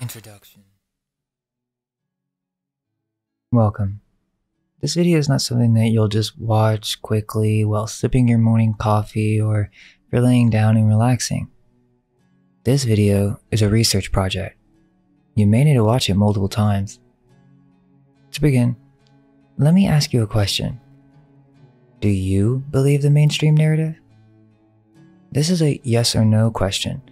Introduction Welcome. This video is not something that you'll just watch quickly while sipping your morning coffee or you're laying down and relaxing. This video is a research project. You may need to watch it multiple times. To begin, let me ask you a question. Do you believe the mainstream narrative? This is a yes or no question.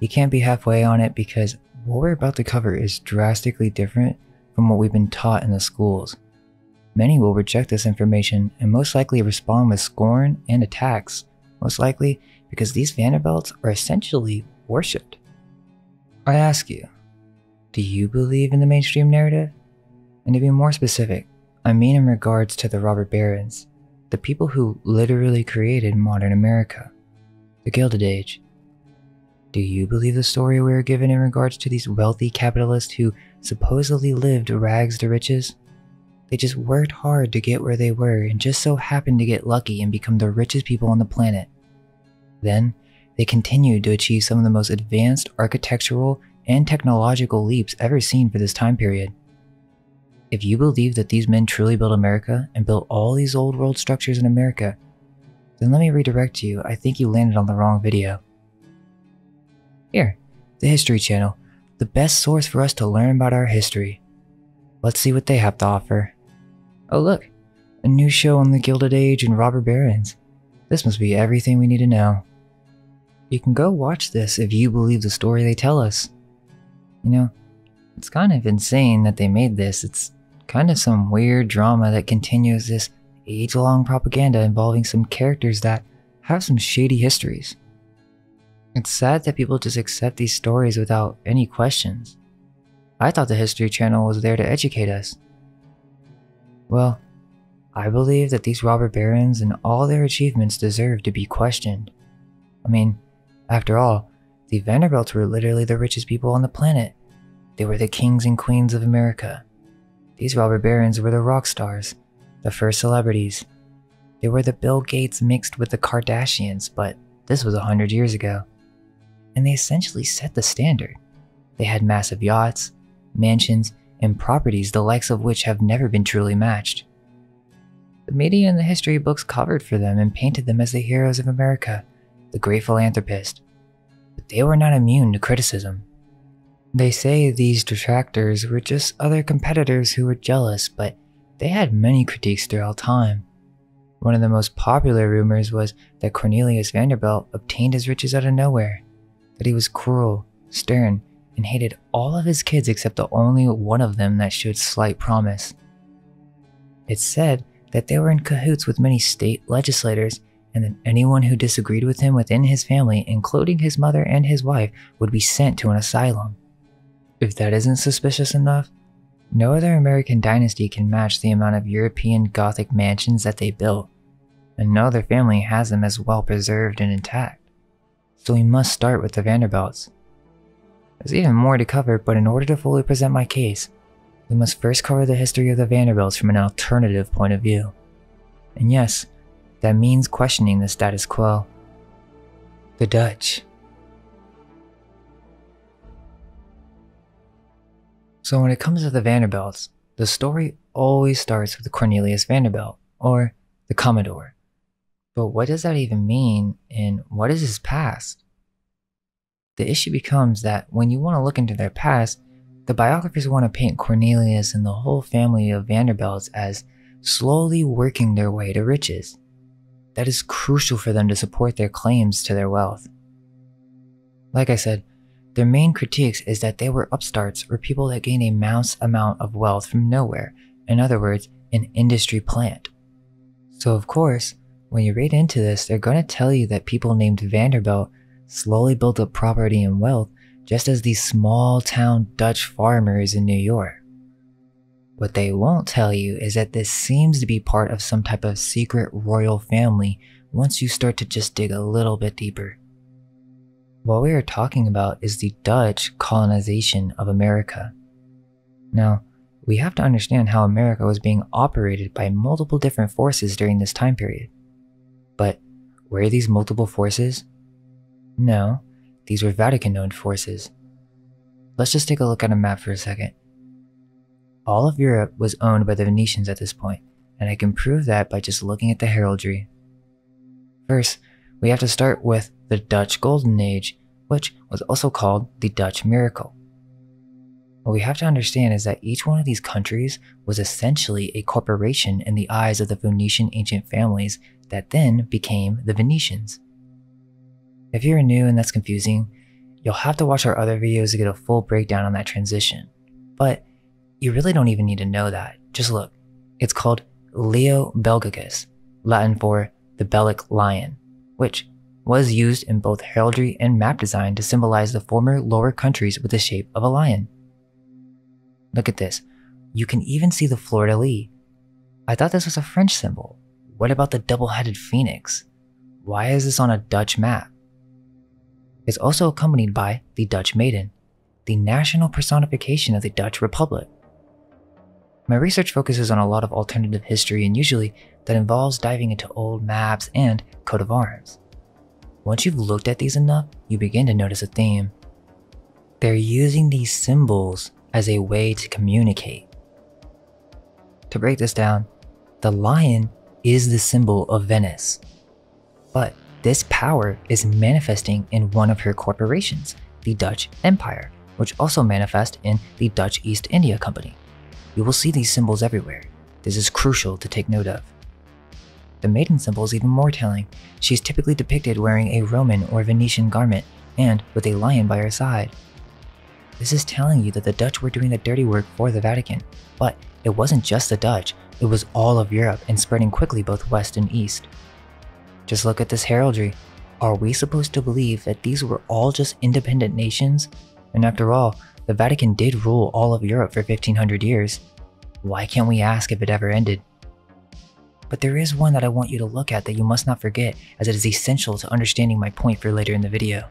You can't be halfway on it because what we're about to cover is drastically different from what we've been taught in the schools. Many will reject this information and most likely respond with scorn and attacks, most likely because these Vanderbilts are essentially worshipped. I ask you, do you believe in the mainstream narrative? And to be more specific, I mean in regards to the robber barons, the people who literally created modern America, the Gilded Age. Do you believe the story we are given in regards to these wealthy capitalists who supposedly lived rags to riches? They just worked hard to get where they were and just so happened to get lucky and become the richest people on the planet. Then, they continued to achieve some of the most advanced architectural and technological leaps ever seen for this time period. If you believe that these men truly built America and built all these old world structures in America, then let me redirect you. I think you landed on the wrong video. Here, the History Channel, the best source for us to learn about our history. Let's see what they have to offer. Oh, look, a new show on the Gilded Age and robber barons. This must be everything we need to know. You can go watch this if you believe the story they tell us. You know, it's kind of insane that they made this. It's kind of some weird drama that continues this age long propaganda involving some characters that have some shady histories. It's sad that people just accept these stories without any questions. I thought the History Channel was there to educate us. Well, I believe that these robber barons and all their achievements deserve to be questioned. I mean, after all, the Vanderbilts were literally the richest people on the planet. They were the kings and queens of America. These robber barons were the rock stars, the first celebrities. They were the Bill Gates mixed with the Kardashians, but this was a hundred years ago and they essentially set the standard. They had massive yachts, mansions, and properties the likes of which have never been truly matched. The media and the history books covered for them and painted them as the heroes of America, the great philanthropist. But they were not immune to criticism. They say these detractors were just other competitors who were jealous, but they had many critiques throughout time. One of the most popular rumors was that Cornelius Vanderbilt obtained his riches out of nowhere that he was cruel, stern, and hated all of his kids except the only one of them that showed slight promise. It's said that they were in cahoots with many state legislators, and that anyone who disagreed with him within his family, including his mother and his wife, would be sent to an asylum. If that isn't suspicious enough, no other American dynasty can match the amount of European Gothic mansions that they built, and no other family has them as well preserved and intact so we must start with the Vanderbilts. There's even more to cover, but in order to fully present my case, we must first cover the history of the Vanderbilts from an alternative point of view. And yes, that means questioning the status quo. The Dutch. So when it comes to the Vanderbilts, the story always starts with Cornelius Vanderbilt, or the Commodore. But what does that even mean, and what is his past? The issue becomes that when you want to look into their past, the biographers want to paint Cornelius and the whole family of Vanderbilts as slowly working their way to riches. That is crucial for them to support their claims to their wealth. Like I said, their main critiques is that they were upstarts or people that gained a mouse amount of wealth from nowhere, in other words, an industry plant. So, of course, when you read into this, they're going to tell you that people named Vanderbilt slowly built up property and wealth just as these small town Dutch farmers in New York. What they won't tell you is that this seems to be part of some type of secret royal family once you start to just dig a little bit deeper. What we are talking about is the Dutch colonization of America. Now, we have to understand how America was being operated by multiple different forces during this time period. But were these multiple forces? No, these were Vatican owned forces. Let's just take a look at a map for a second. All of Europe was owned by the Venetians at this point, and I can prove that by just looking at the heraldry. First, we have to start with the Dutch Golden Age, which was also called the Dutch Miracle. What we have to understand is that each one of these countries was essentially a corporation in the eyes of the Venetian ancient families that then became the Venetians. If you're new and that's confusing, you'll have to watch our other videos to get a full breakdown on that transition. But you really don't even need to know that. Just look. It's called Leo Belgicus, Latin for the Belgic lion, which was used in both heraldry and map design to symbolize the former lower countries with the shape of a lion. Look at this. You can even see the fleur-de-lis. I thought this was a French symbol. What about the double-headed phoenix? Why is this on a Dutch map? It's also accompanied by the Dutch maiden, the national personification of the Dutch Republic. My research focuses on a lot of alternative history and usually that involves diving into old maps and coat of arms. Once you've looked at these enough, you begin to notice a theme. They're using these symbols as a way to communicate. To break this down, the lion is the symbol of Venice. But this power is manifesting in one of her corporations, the Dutch Empire, which also manifests in the Dutch East India Company. You will see these symbols everywhere. This is crucial to take note of. The maiden symbol is even more telling. She is typically depicted wearing a Roman or Venetian garment and with a lion by her side. This is telling you that the Dutch were doing the dirty work for the Vatican, but it wasn't just the Dutch, it was all of Europe and spreading quickly both west and east. Just look at this heraldry. Are we supposed to believe that these were all just independent nations? And after all, the Vatican did rule all of Europe for 1500 years. Why can't we ask if it ever ended? But there is one that I want you to look at that you must not forget as it is essential to understanding my point for later in the video.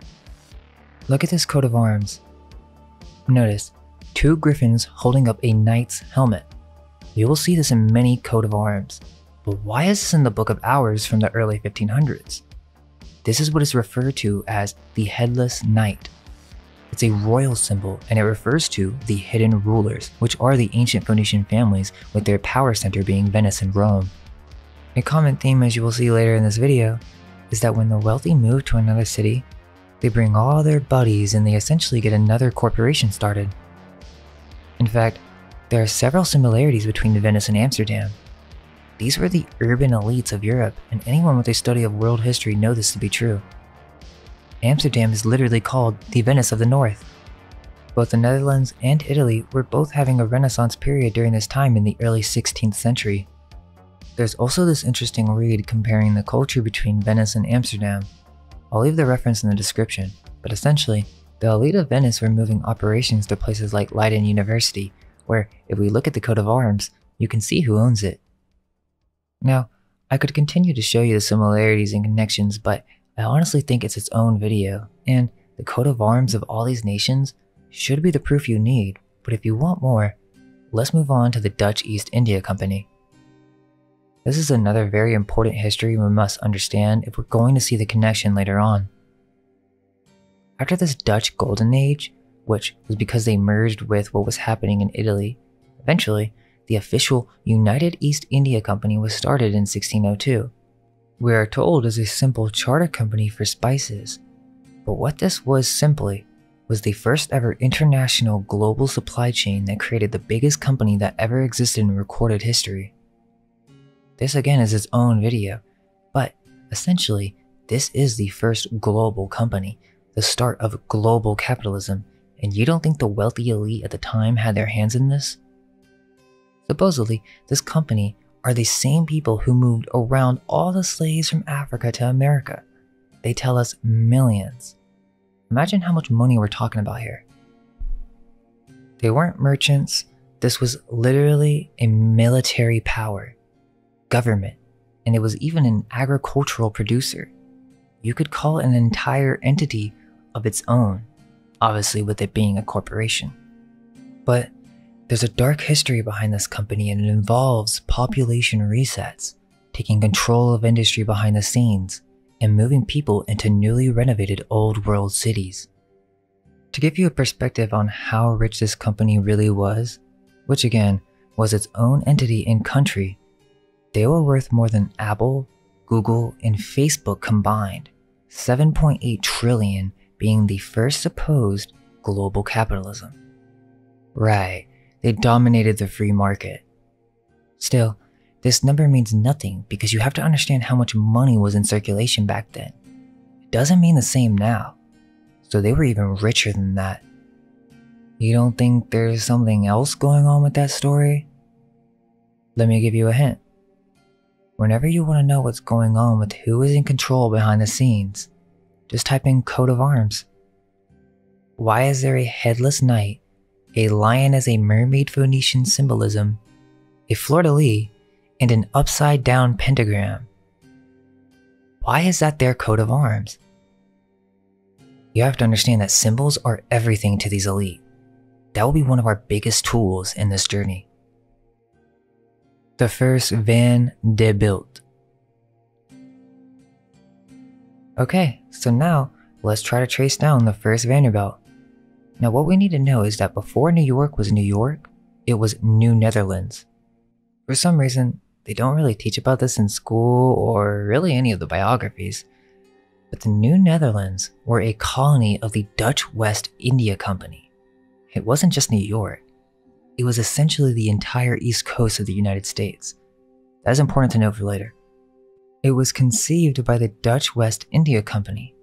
Look at this coat of arms. Notice, two griffins holding up a knight's helmet. You will see this in many coat of arms, but why is this in the Book of Hours from the early 1500s? This is what is referred to as the Headless Knight. It's a royal symbol and it refers to the hidden rulers, which are the ancient Phoenician families with their power center being Venice and Rome. A common theme as you will see later in this video is that when the wealthy move to another city, they bring all their buddies and they essentially get another corporation started. In fact, there are several similarities between Venice and Amsterdam. These were the urban elites of Europe, and anyone with a study of world history know this to be true. Amsterdam is literally called the Venice of the North. Both the Netherlands and Italy were both having a renaissance period during this time in the early 16th century. There's also this interesting read comparing the culture between Venice and Amsterdam, I'll leave the reference in the description, but essentially, the elite of Venice were moving operations to places like Leiden University, where if we look at the coat of arms, you can see who owns it. Now, I could continue to show you the similarities and connections, but I honestly think it's its own video, and the coat of arms of all these nations should be the proof you need, but if you want more, let's move on to the Dutch East India Company. This is another very important history we must understand if we're going to see the connection later on. After this Dutch Golden Age, which was because they merged with what was happening in Italy, eventually, the official United East India Company was started in 1602. We are told as a simple charter company for spices, but what this was simply was the first ever international global supply chain that created the biggest company that ever existed in recorded history. This again is its own video, but essentially, this is the first global company, the start of global capitalism, and you don't think the wealthy elite at the time had their hands in this? Supposedly, this company are the same people who moved around all the slaves from Africa to America. They tell us millions. Imagine how much money we're talking about here. They weren't merchants, this was literally a military power government, and it was even an agricultural producer. You could call an entire entity of its own, obviously, with it being a corporation. But There's a dark history behind this company and it involves population resets, taking control of industry behind the scenes, and moving people into newly renovated old world cities. To give you a perspective on how rich this company really was, which again was its own entity and country, they were worth more than Apple, Google, and Facebook combined, 7.8 trillion being the first supposed global capitalism. Right, they dominated the free market. Still, this number means nothing because you have to understand how much money was in circulation back then. It doesn't mean the same now. So they were even richer than that. You don't think there's something else going on with that story? Let me give you a hint. Whenever you want to know what's going on with who is in control behind the scenes, just type in coat of arms. Why is there a headless knight, a lion as a mermaid Phoenician symbolism, a fleur de lis, and an upside down pentagram. Why is that their coat of arms? You have to understand that symbols are everything to these elite. That will be one of our biggest tools in this journey. The first Van de Bilt. Okay, so now let's try to trace down the first Vanderbilt. Now, what we need to know is that before New York was New York, it was New Netherlands. For some reason, they don't really teach about this in school or really any of the biographies. But the New Netherlands were a colony of the Dutch West India Company. It wasn't just New York, it was essentially the entire east coast of the United States. That is important to note for later. It was conceived by the Dutch West India Company.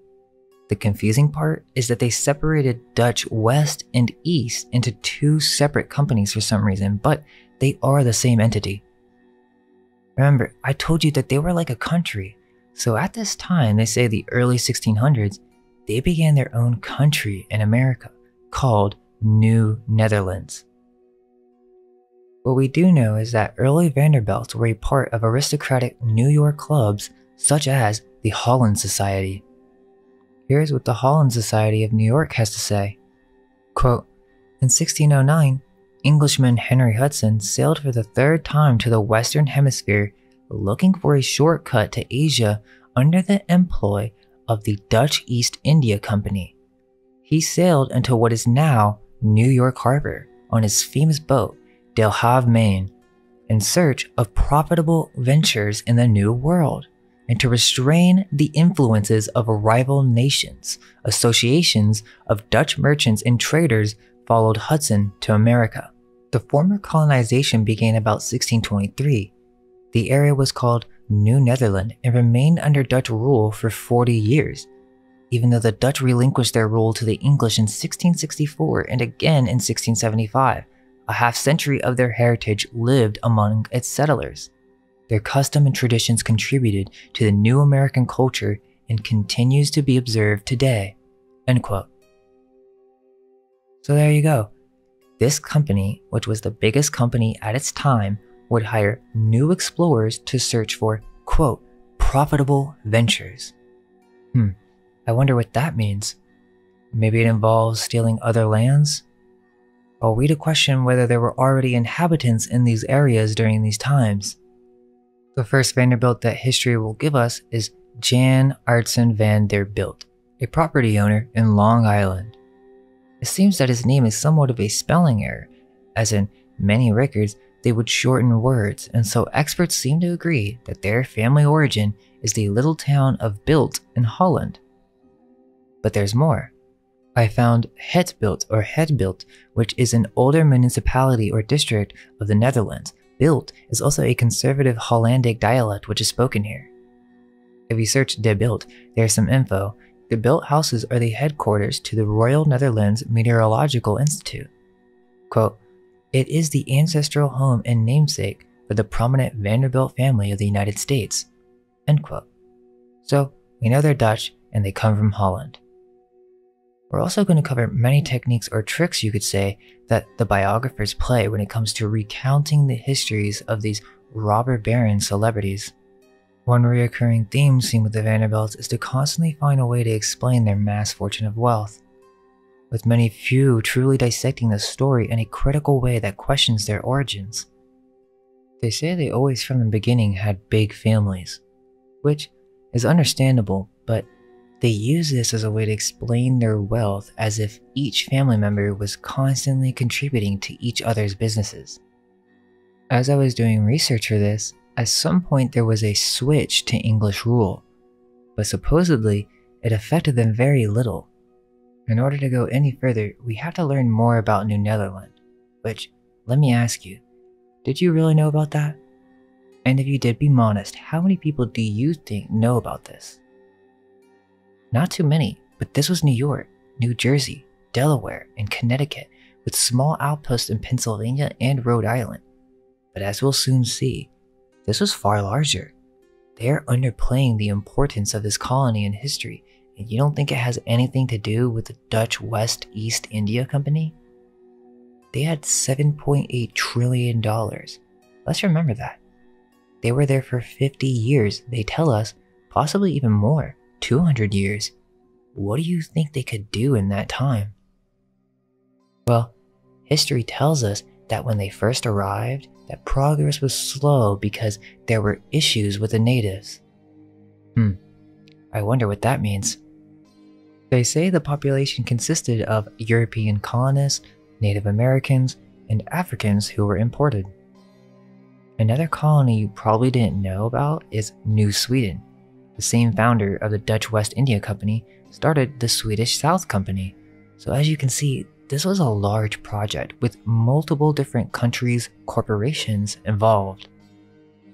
The confusing part is that they separated Dutch West and East into two separate companies for some reason, but they are the same entity. Remember, I told you that they were like a country. So at this time, they say the early 1600s, they began their own country in America called New Netherlands. What we do know is that early Vanderbilts were a part of aristocratic New York clubs such as the Holland Society. Here's what the Holland Society of New York has to say. Quote, in 1609, Englishman Henry Hudson sailed for the third time to the Western Hemisphere looking for a shortcut to Asia under the employ of the Dutch East India Company. He sailed into what is now New York Harbor on his famous boat, De Halve Maen, in search of profitable ventures in the New World and to restrain the influences of rival nations. Associations of Dutch merchants and traders followed Hudson to America. The former colonization began about 1623. The area was called New Netherland and remained under Dutch rule for 40 years, even though the Dutch relinquished their rule to the English in 1664 and again in 1675. A half century of their heritage lived among its settlers. Their custom and traditions contributed to the new American culture and continues to be observed today. End quote. So there you go. This company, which was the biggest company at its time, would hire new explorers to search for, quote, profitable ventures. Hmm, I wonder what that means. Maybe it involves stealing other lands? Are we to question whether there were already inhabitants in these areas during these times? The first Vanderbilt that history will give us is Jan Aertson van der Bilt, a property owner in Long Island. It seems that his name is somewhat of a spelling error, as in many records they would shorten words, and so experts seem to agree that their family origin is the little town of Bilt in Holland. But there's more. I found Het Bilt or Het Bilt, which is an older municipality or district of the Netherlands. Bilt is also a conservative Hollandic dialect which is spoken here. If you search De Bilt, there's some info, the Bilt houses are the headquarters to the Royal Netherlands Meteorological Institute. Quote, it is the ancestral home and namesake for the prominent Vanderbilt family of the United States. End quote. So, we know they're Dutch and they come from Holland. We're also going to cover many techniques or tricks, you could say, that the biographers play when it comes to recounting the histories of these robber baron celebrities. One recurring theme seen with the Vanderbilts is to constantly find a way to explain their mass fortune of wealth. with many few truly dissecting the story in a critical way that questions their origins. They say they always from the beginning had big families, which is understandable, they use this as a way to explain their wealth as if each family member was constantly contributing to each other's businesses. As I was doing research for this, at some point there was a switch to English rule, but supposedly it affected them very little. In order to go any further, we have to learn more about New Netherland, which, let me ask you, did you really know about that? And if you did, be honest, how many people do you think know about this? Not too many, but this was New York, New Jersey, Delaware, and Connecticut, with small outposts in Pennsylvania and Rhode Island. But as we'll soon see, this was far larger. They are underplaying the importance of this colony in history, and you don't think it has anything to do with the Dutch West East India Company? They had $7.8 trillion. Let's remember that. They were there for 50 years, they tell us, possibly even more. 200 years, what do you think they could do in that time? Well, history tells us that when they first arrived, that progress was slow because there were issues with the natives. Hmm, I wonder what that means. They say the population consisted of European colonists, Native Americans, and Africans who were imported. Another colony you probably didn't know about is New Sweden the same founder of the Dutch West India Company, started the Swedish South Company. So, as you can see, this was a large project with multiple different countries' corporations involved.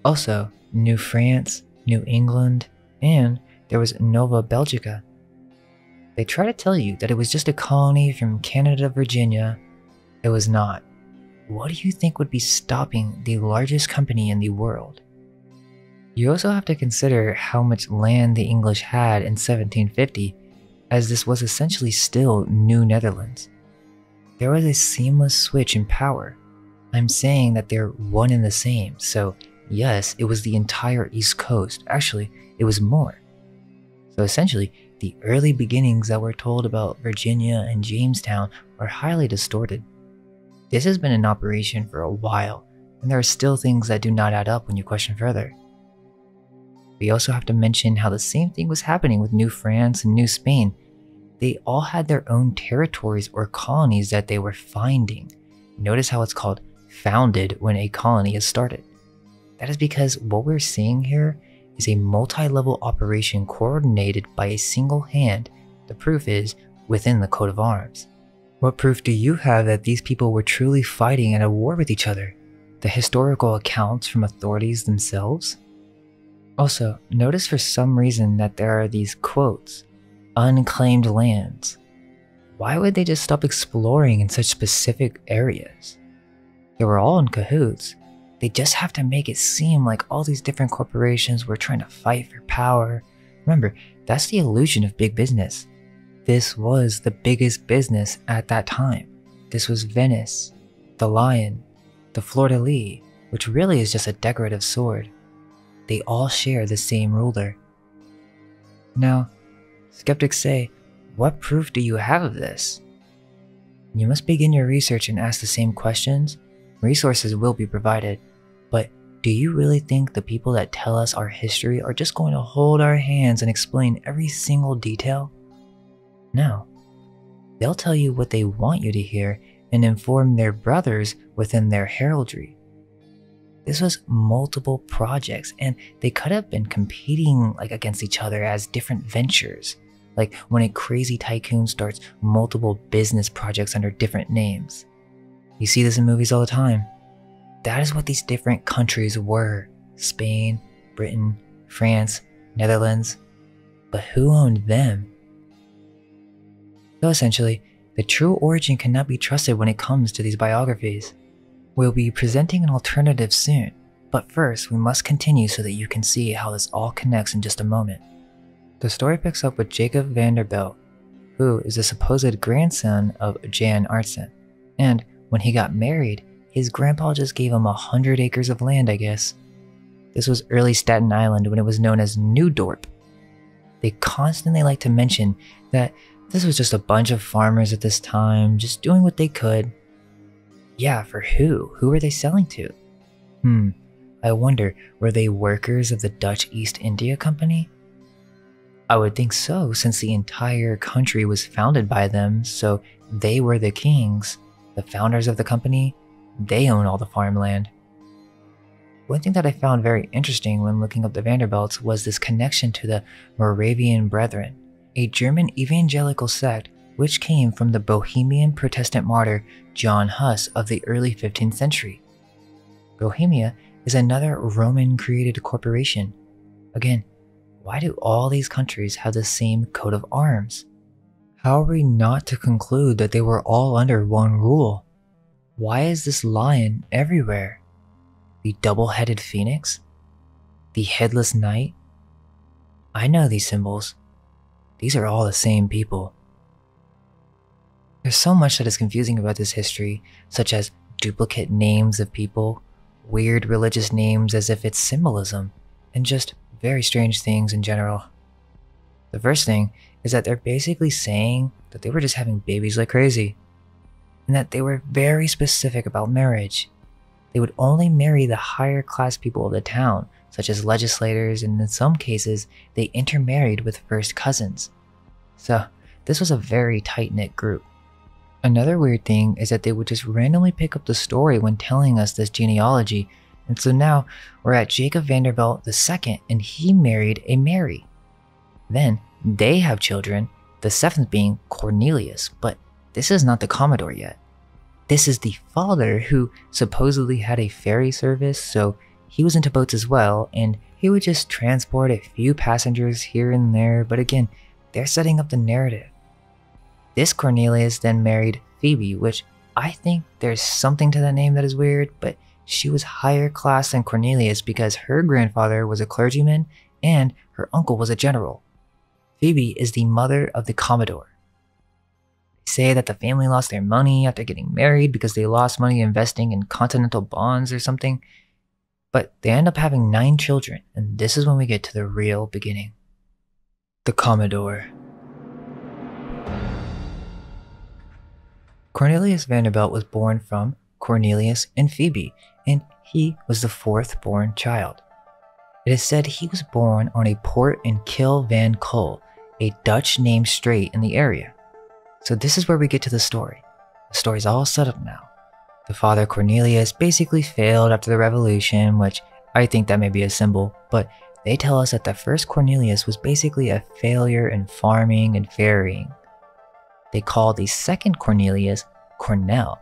Also, New France, New England, and there was Nova Belgica. They try to tell you that it was just a colony from Canada, Virginia. It was not. What do you think would be stopping the largest company in the world? You also have to consider how much land the English had in 1750, as this was essentially still New Netherlands. There was a seamless switch in power. I'm saying that they're one and the same, so yes, it was the entire East Coast. Actually, it was more. So essentially, the early beginnings that were told about Virginia and Jamestown are highly distorted. This has been in operation for a while, and there are still things that do not add up when you question further. We also have to mention how the same thing was happening with New France and New Spain. They all had their own territories or colonies that they were finding. Notice how it's called founded when a colony is started. That is because what we're seeing here is a multi level operation coordinated by a single hand. The proof is within the coat of arms. What proof do you have that these people were truly fighting at a war with each other? The historical accounts from authorities themselves? Also, notice for some reason that there are these quotes unclaimed lands. Why would they just stop exploring in such specific areas? They were all in cahoots. They just have to make it seem like all these different corporations were trying to fight for power. Remember, that's the illusion of big business. This was the biggest business at that time. This was Venice, the lion, the fleur de lis, which really is just a decorative sword they all share the same ruler. Now, skeptics say, what proof do you have of this? You must begin your research and ask the same questions. Resources will be provided, but do you really think the people that tell us our history are just going to hold our hands and explain every single detail? No. They'll tell you what they want you to hear and inform their brothers within their heraldry. This was multiple projects and they could have been competing like against each other as different ventures. Like when a crazy tycoon starts multiple business projects under different names. You see this in movies all the time. That is what these different countries were Spain, Britain, France, Netherlands. But who owned them? So essentially, the true origin cannot be trusted when it comes to these biographies. We'll be presenting an alternative soon, but first we must continue so that you can see how this all connects in just a moment. The story picks up with Jacob Vanderbilt, who is the supposed grandson of Jan Aertson, and when he got married, his grandpa just gave him a hundred acres of land, I guess. This was early Staten Island when it was known as New Dorp. They constantly like to mention that This was just a bunch of farmers at this time, just doing what they could. Yeah, for who? Who were they selling to? Hmm, I wonder, were they workers of the Dutch East India Company? I would think so, since the entire country was founded by them, so they were the kings, the founders of the company, they own all the farmland. One thing that I found very interesting when looking up the Vanderbilts was this connection to the Moravian Brethren, a German evangelical sect which came from the Bohemian Protestant martyr John Huss of the early 15th century. Bohemia is another Roman created corporation. Again, why do all these countries have the same coat of arms? How are we not to conclude that they were all under one rule? Why is this lion everywhere? The double headed phoenix? The headless knight? I know these symbols. These are all the same people. There's so much that is confusing about this history, such as duplicate names of people, weird religious names as if it's symbolism, and just very strange things in general. The first thing is that they're basically saying that they were just having babies like crazy, and that they were very specific about marriage. They would only marry the higher class people of the town, such as legislators, and in some cases, they intermarried with first cousins. So, this was a very tight knit group. Another weird thing is that they would just randomly pick up the story when telling us this genealogy and so now we're at Jacob Vanderbilt II, and he married a Mary. Then they have children, the seventh being Cornelius, but this is not the Commodore yet. This is the father who supposedly had a ferry service, so he was into boats as well, and he would just transport a few passengers here and there, but again, they're setting up the narrative. This Cornelius then married Phoebe, which I think there's something to that name that is weird, but she was higher class than Cornelius because her grandfather was a clergyman and her uncle was a general. Phoebe is the mother of the Commodore. They say that the family lost their money after getting married because they lost money investing in continental bonds or something. But they end up having nine children, and this is when we get to the real beginning. The Commodore. Cornelius Vanderbilt was born from Cornelius and Phoebe, and he was the fourth born child. It is said he was born on a port in Kil van Kull, a Dutch named strait in the area. So this is where we get to the story. The story's all set up now. The father Cornelius basically failed after the revolution, which I think that may be a symbol, but they tell us that the first Cornelius was basically a failure in farming and ferrying. They call the second Cornelius Cornell,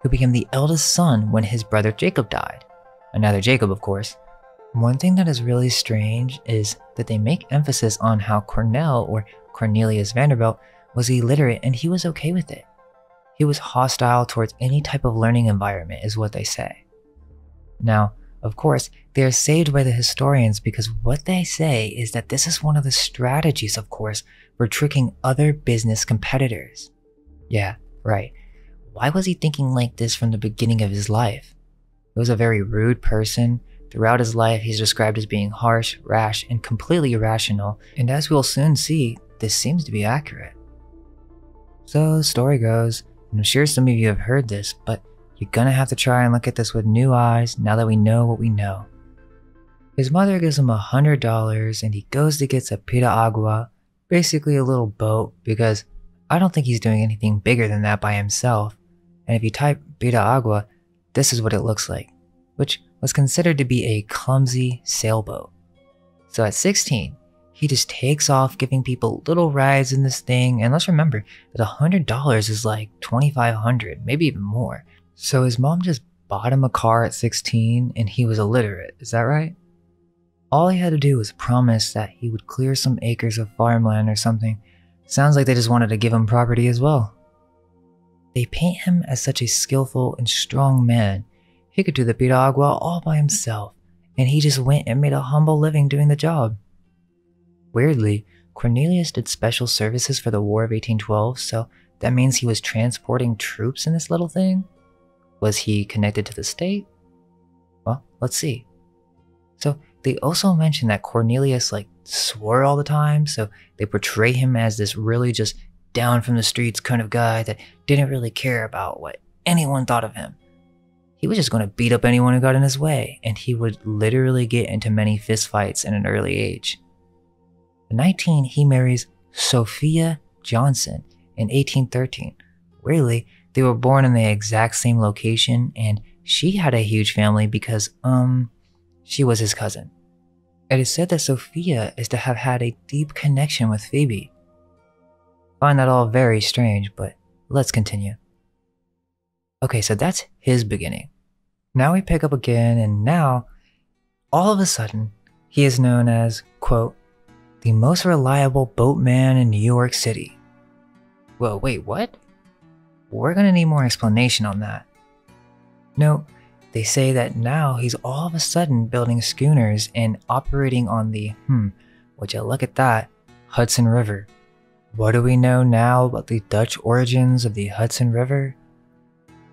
who became the eldest son when his brother Jacob died. Another Jacob, of course. One thing that is really strange is that they make emphasis on how Cornell or Cornelius Vanderbilt was illiterate and he was okay with it. He was hostile towards any type of learning environment, is what they say. Now, of course, they are saved by the historians because what they say is that this is one of the strategies, of course, for tricking other business competitors. Yeah, right. Why was he thinking like this from the beginning of his life? He was a very rude person. Throughout his life, he's described as being harsh, rash, and completely irrational, and as we'll soon see, this seems to be accurate. So the story goes, and I'm sure some of you have heard this, but you're gonna have to try and look at this with new eyes now that we know what we know. His mother gives him a hundred dollars and he goes to get a piragua, basically a little boat, because I don't think he's doing anything bigger than that by himself and if you type piragua, this is what it looks like, which was considered to be a clumsy sailboat. So at 16, he just takes off giving people little rides in this thing, and let's remember that $100 is like 2500 maybe even more. So his mom just bought him a car at 16 and he was illiterate, is that right? All he had to do was promise that he would clear some acres of farmland or something. Sounds like they just wanted to give him property as well. They paint him as such a skillful and strong man. He could do the piragua all by himself, and he just went and made a humble living doing the job. Weirdly, Cornelius did special services for the War of 1812, so that means he was transporting troops in this little thing? Was he connected to the state? Well, let's see. So they also mention that Cornelius like swore all the time, so they portray him as this really just down from the streets kind of guy that didn't really care about what anyone thought of him. He was just going to beat up anyone who got in his way, and he would literally get into many fistfights at an early age. At 19, he marries Sophia Johnson in 1813. Really, they were born in the exact same location, and she had a huge family because, um, she was his cousin. It is said that Sophia is to have had a deep connection with Phoebe. Find that all very strange, but let's continue. Okay, so that's his beginning. Now we pick up again, and now, all of a sudden, he is known as, quote, the most reliable boatman in New York City. Well, wait, what? We're gonna need more explanation on that. No, they say that now he's all of a sudden building schooners and operating on the, hmm, would you look at that, Hudson River. What do we know now about the Dutch origins of the Hudson River?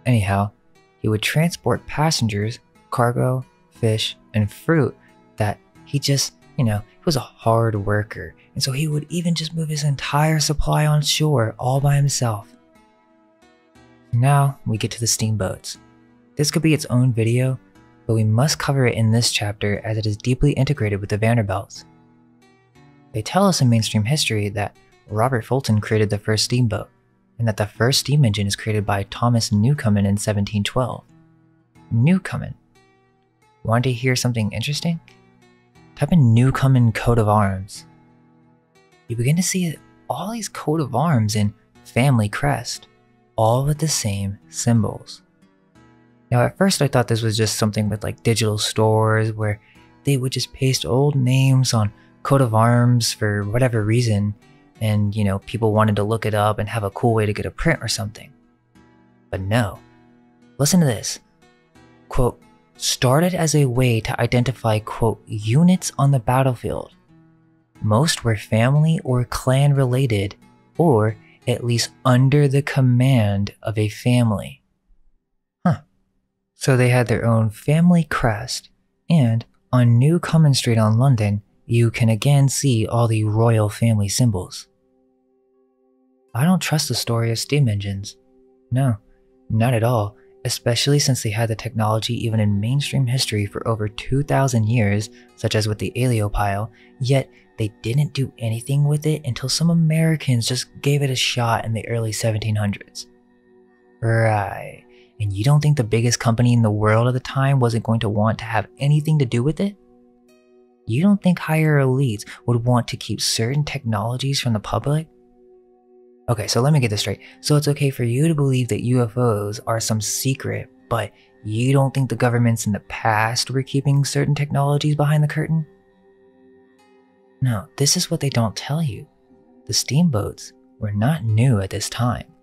Anyhow, he would transport passengers, cargo, fish, and fruit that he just, you know, he was a hard worker, and so he would even just move his entire supply on shore all by himself. Now we get to the steamboats. This could be its own video, but we must cover it in this chapter as it is deeply integrated with the Vanderbilts. They tell us in mainstream history that Robert Fulton created the first steamboat, and that the first steam engine is created by Thomas Newcomen in 1712. Newcomen. Want to hear something interesting? Type in Newcomen coat of arms. You begin to see all these coat of arms in family crest, all with the same symbols. Now, at first, I thought this was just something with like digital stores where they would just paste old names on coat of arms for whatever reason, and you know, people wanted to look it up and have a cool way to get a print or something. But no. Listen to this. Quote, started as a way to identify, quote, units on the battlefield. Most were family or clan related, or at least under the command of a family. So they had their own family crest, and on Newcomen Street on London, you can again see all the royal family symbols. I don't trust the story of steam engines. No, not at all, especially since they had the technology even in mainstream history for over 2,000 years, such as with the Aeolipile, yet they didn't do anything with it until some Americans just gave it a shot in the early 1700s. Right. And you don't think the biggest company in the world at the time wasn't going to want to have anything to do with it? You don't think higher elites would want to keep certain technologies from the public? Okay, so let me get this straight. So it's okay for you to believe that UFOs are some secret, but you don't think the governments in the past were keeping certain technologies behind the curtain? No, this is what they don't tell you. The steamboats were not new at this time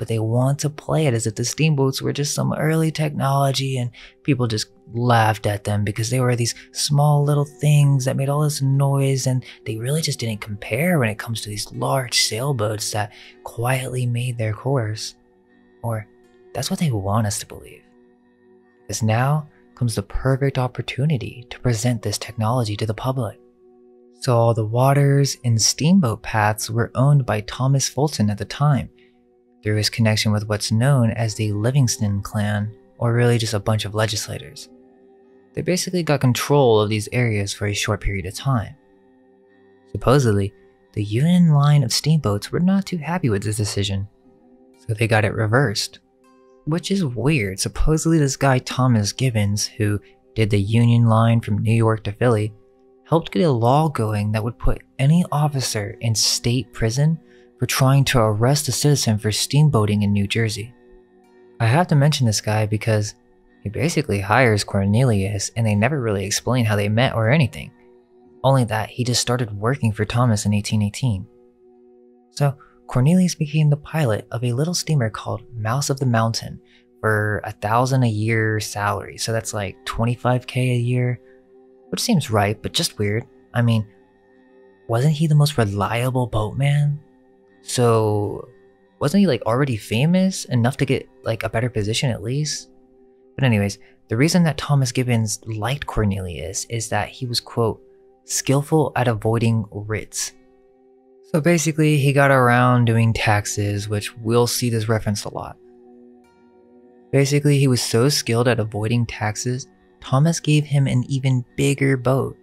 but they want to play it as if the steamboats were just some early technology and people just laughed at them because they were these small little things that made all this noise and they really just didn't compare when it comes to these large sailboats that quietly made their course. Or that's what they want us to believe. Because now comes the perfect opportunity to present this technology to the public. So all the waters and steamboat paths were owned by Thomas Fulton at the time, through his connection with what's known as the Livingston clan, or really just a bunch of legislators. They basically got control of these areas for a short period of time. Supposedly, the Union line of steamboats were not too happy with this decision, so they got it reversed. Which is weird. Supposedly, this guy Thomas Gibbons, who did the Union line from New York to Philly, helped get a law going that would put any officer in state prison for trying to arrest a citizen for steamboating in New Jersey. I have to mention this guy because he basically hires Cornelius and they never really explain how they met or anything. Only that he just started working for Thomas in 1818. So Cornelius became the pilot of a little steamer called Mouse of the Mountain for a thousand a year salary. So that's like 25k a year, which seems right, but just weird. I mean, wasn't he the most reliable boatman? So wasn't he like already famous enough to get like a better position at least? But anyways, the reason that Thomas Gibbons liked Cornelius is that he was quote skillful at avoiding writs. So basically, he got around doing taxes, which we'll see this referenced a lot. Basically, he was so skilled at avoiding taxes, Thomas gave him an even bigger boat,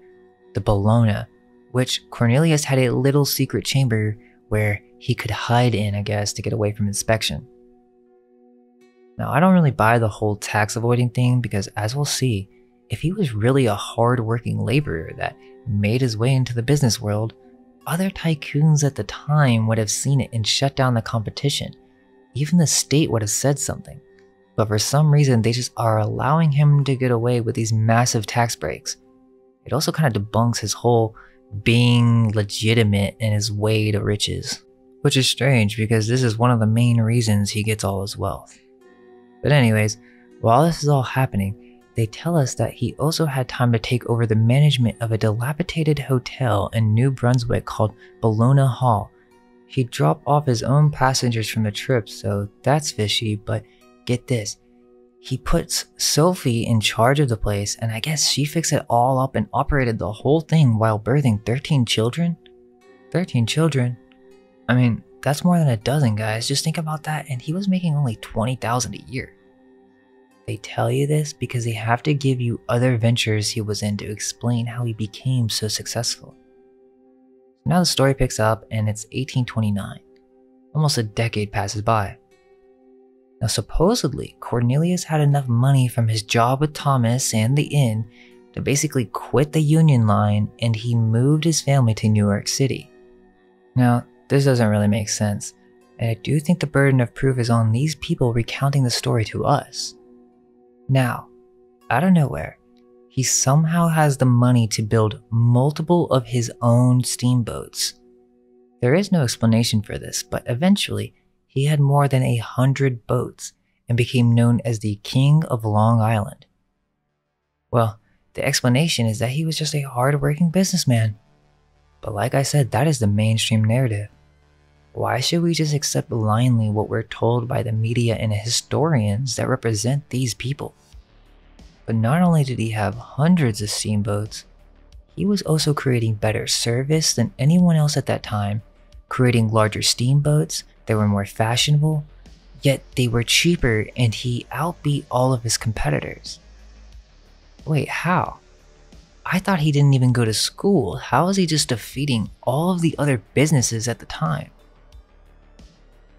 the Bellona, which Cornelius had a little secret chamber where he could hide in, I guess, to get away from inspection. Now, I don't really buy the whole tax avoiding thing because, as we'll see, if he was really a hard working laborer that made his way into the business world, other tycoons at the time would have seen it and shut down the competition. Even the state would have said something. But for some reason, they just are allowing him to get away with these massive tax breaks. It also kind of debunks his whole being legitimate in his way to riches, which is strange because this is one of the main reasons he gets all his wealth. But, anyways, while this is all happening, they tell us that he also had time to take over the management of a dilapidated hotel in New Brunswick called Bellona Hall. He'd drop off his own passengers from the trip, so that's fishy, but get this. He puts Sophie in charge of the place, and I guess she fixed it all up and operated the whole thing while birthing 13 children? 13 children? I mean, that's more than a dozen guys. Just think about that, and he was making only 20,000 a year. They tell you this because they have to give you other ventures he was in to explain how he became so successful. Now the story picks up and it's 1829. Almost a decade passes by. Now, supposedly, Cornelius had enough money from his job with Thomas and the inn to basically quit the Union line and he moved his family to New York City. Now, this doesn't really make sense, and I do think the burden of proof is on these people recounting the story to us. Now, out of nowhere, he somehow has the money to build multiple of his own steamboats. There is no explanation for this, but eventually he had more than a hundred boats and became known as the King of Long Island. Well, the explanation is that he was just a hard-working businessman. But like I said, that is the mainstream narrative. Why should we just accept blindly what we're told by the media and historians that represent these people? But not only did he have hundreds of steamboats, he was also creating better service than anyone else at that time, creating larger steamboats that were more fashionable, yet they were cheaper and he outbeat all of his competitors. Wait, how? I thought he didn't even go to school. How is he just defeating all of the other businesses at the time?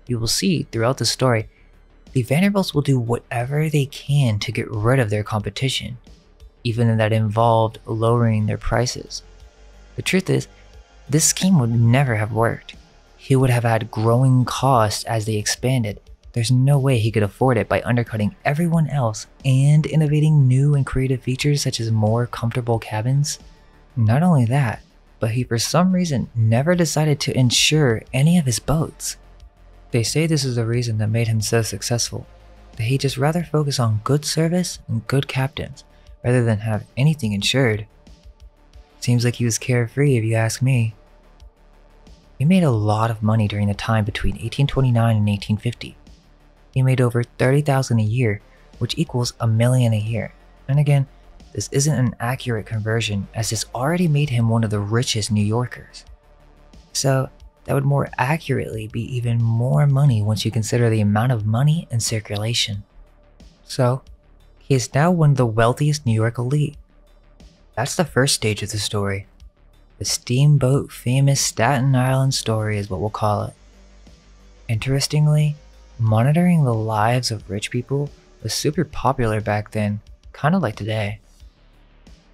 You will see throughout the story, the Vanderbilts will do whatever they can to get rid of their competition, even that involved lowering their prices. The truth is, this scheme would never have worked. He would have had growing costs as they expanded. There's no way he could afford it by undercutting everyone else and innovating new and creative features such as more comfortable cabins. Not only that, but he for some reason never decided to insure any of his boats. They say this is the reason that made him so successful, that he just rather focus on good service and good captains rather than have anything insured. Seems like he was carefree if you ask me. He made a lot of money during the time between 1829 and 1850. He made over 30,000 a year, which equals a million a year. And again, this isn't an accurate conversion as this already made him one of the richest New Yorkers. So, that would more accurately be even more money once you consider the amount of money in circulation. So, he is now one of the wealthiest New York elite. That's the first stage of the story. The steamboat famous Staten Island story is what we'll call it. Interestingly, monitoring the lives of rich people was super popular back then, kind of like today.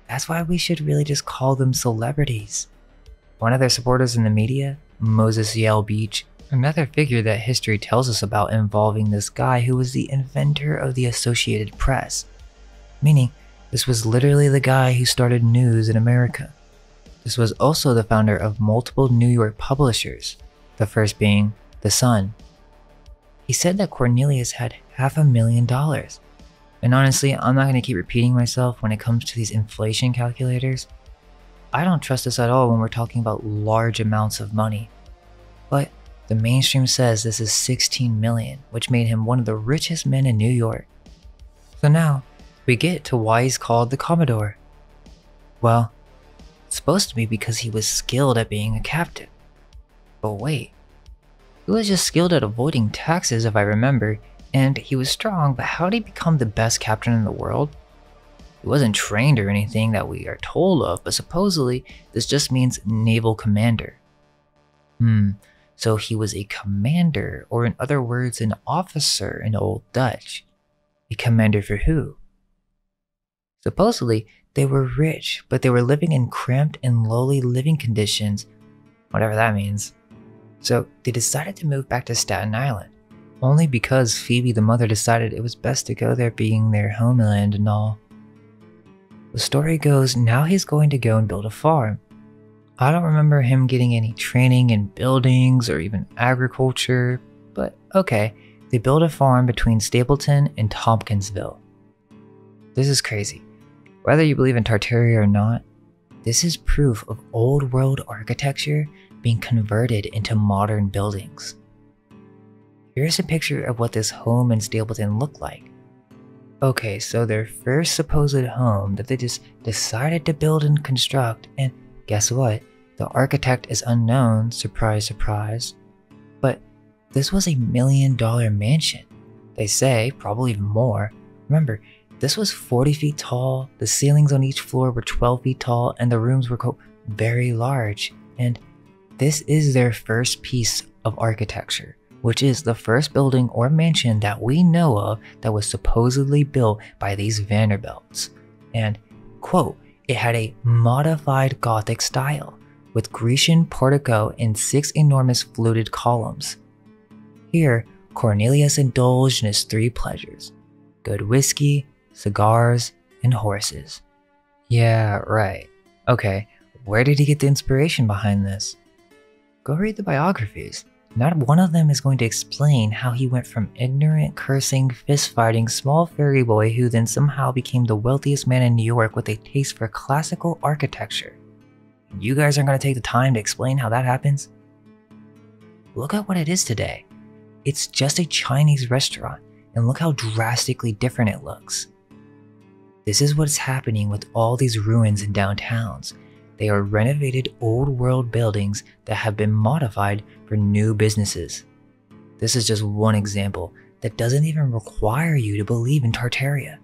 That's why we should really just call them celebrities. One of their supporters in the media Moses Yale Beach, another figure that history tells us about involving this guy who was the inventor of the Associated Press. Meaning, this was literally the guy who started news in America. This was also the founder of multiple New York publishers, the first being The Sun. He said that Cornelius had half a million dollars. And honestly, I'm not going to keep repeating myself when it comes to these inflation calculators. I don't trust this at all when we're talking about large amounts of money. But the mainstream says this is 16 million, which made him one of the richest men in New York. So now, we get to why he's called the Commodore. Well, it's supposed to be because he was skilled at being a captain. But wait, he was just skilled at avoiding taxes if I remember, and he was strong, but how did he become the best captain in the world? He wasn't trained or anything that we are told of, but supposedly this just means naval commander. Hmm, so he was a commander, or in other words, an officer in Old Dutch. A commander for who? Supposedly, they were rich, but they were living in cramped and lowly living conditions, whatever that means. So they decided to move back to Staten Island, only because Phoebe the mother decided it was best to go there being their homeland and all. The story goes now he's going to go and build a farm. I don't remember him getting any training in buildings or even agriculture, but okay, they built a farm between Stapleton and Tompkinsville. This is crazy. Whether you believe in Tartaria or not, this is proof of old world architecture being converted into modern buildings. Here's a picture of what this home in Stapleton looked like. Okay, so their first supposed home that they just decided to build and construct, and guess what? The architect is unknown, surprise, surprise. But this was a million dollar mansion. They say, probably even more. Remember, this was 40 feet tall, the ceilings on each floor were 12 feet tall, and the rooms were quote, very large. And this is their first piece of architecture which is the first building or mansion that we know of that was supposedly built by these Vanderbilts. And, quote, it had a modified Gothic style, with Grecian portico and six enormous fluted columns. Here, Cornelius indulged in his three pleasures good whiskey, cigars, and horses. Yeah, right. Okay, where did he get the inspiration behind this? Go read the biographies. Not one of them is going to explain how he went from ignorant, cursing, fist-fighting small ferry boy who then somehow became the wealthiest man in New York with a taste for classical architecture. You guys aren't going to take the time to explain how that happens? Look at what it is today. It's just a Chinese restaurant, and look how drastically different it looks. This is what's happening with all these ruins in downtowns. They are renovated old world buildings that have been modified for new businesses. This is just one example that doesn't even require you to believe in Tartaria.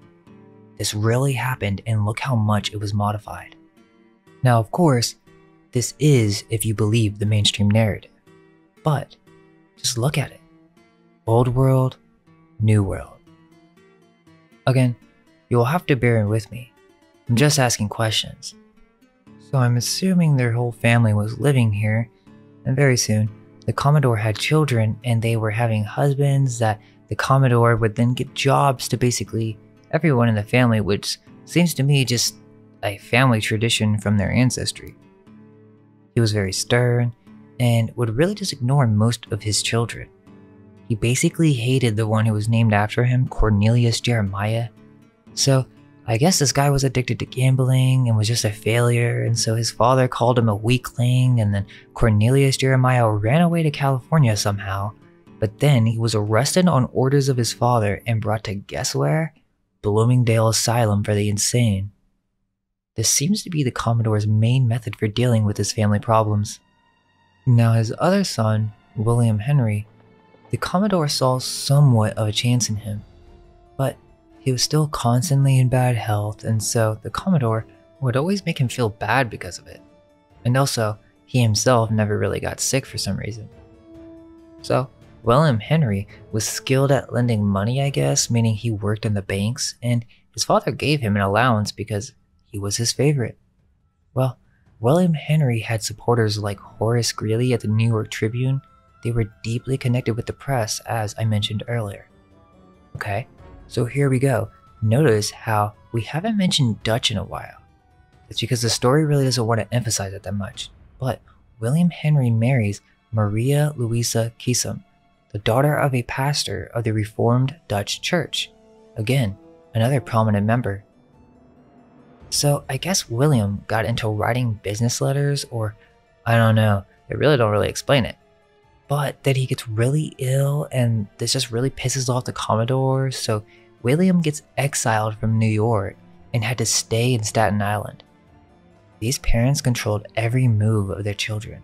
This really happened and look how much it was modified. Now, of course, this is if you believe the mainstream narrative. But just look at it. Old world, new world. Again, you will have to bear with me. I'm just asking questions. So I'm assuming their whole family was living here, and very soon, the Commodore had children and they were having husbands that the Commodore would then get jobs to basically everyone in the family, which seems to me just a family tradition from their ancestry. He was very stern and would really just ignore most of his children. He basically hated the one who was named after him, Cornelius Jeremiah. So I guess this guy was addicted to gambling and was just a failure, and so his father called him a weakling, and then Cornelius Jeremiah ran away to California somehow. But then he was arrested on orders of his father and brought to guess where? Bloomingdale Asylum for the Insane. This seems to be the Commodore's main method for dealing with his family problems. Now, his other son, William Henry, the Commodore saw somewhat of a chance in him, but he was still constantly in bad health, and so the Commodore would always make him feel bad because of it. And also, he himself never really got sick for some reason. So, William Henry was skilled at lending money, I guess, meaning he worked in the banks, and his father gave him an allowance because he was his favorite. Well, William Henry had supporters like Horace Greeley at the New York Tribune. They were deeply connected with the press, as I mentioned earlier. Okay, so here we go. Notice how we haven't mentioned Dutch in a while. It's because the story really doesn't want to emphasize it that much. But William Henry marries Maria Louisa Kissam, the daughter of a pastor of the Reformed Dutch Church. Again, another prominent member. So I guess William got into writing business letters, or I don't know, they really don't really explain it but that he gets really ill and this just really pisses off the Commodore, so William gets exiled from New York and had to stay in Staten Island. These parents controlled every move of their children.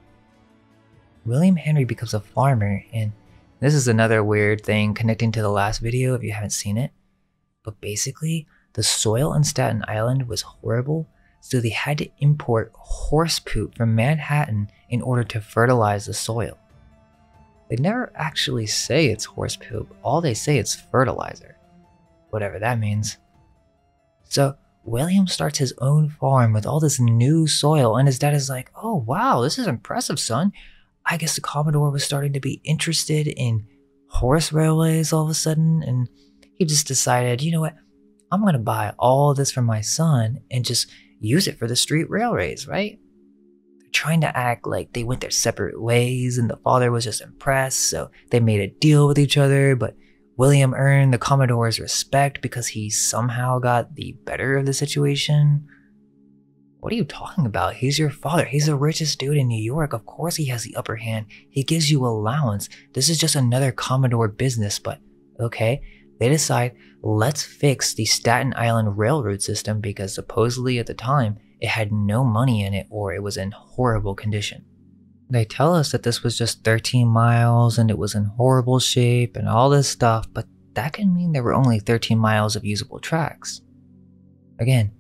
William Henry becomes a farmer, and this is another weird thing connecting to the last video if you haven't seen it. But basically, the soil on Staten Island was horrible, so they had to import horse poop from Manhattan in order to fertilize the soil. They never actually say it's horse poop, all they say it's fertilizer. Whatever that means. So, William starts his own farm with all this new soil, and his dad is like, Oh, wow, this is impressive, son. I guess the Commodore was starting to be interested in horse railways all of a sudden, and he just decided, you know what, I'm gonna buy all this for my son and just use it for the street railways, right? They're trying to act like they went their separate ways, and the father was just impressed, so they made a deal with each other, but William earned the Commodore's respect because he somehow got the better of the situation. What are you talking about? He's your father. He's the richest dude in New York. Of course he has the upper hand. He gives you allowance. This is just another Commodore business, but okay. They decide, let's fix the Staten Island railroad system because supposedly at the time it had no money in it or it was in horrible condition. They tell us that this was just 13 miles and it was in horrible shape and all this stuff, but that can mean there were only 13 miles of usable tracks. Again,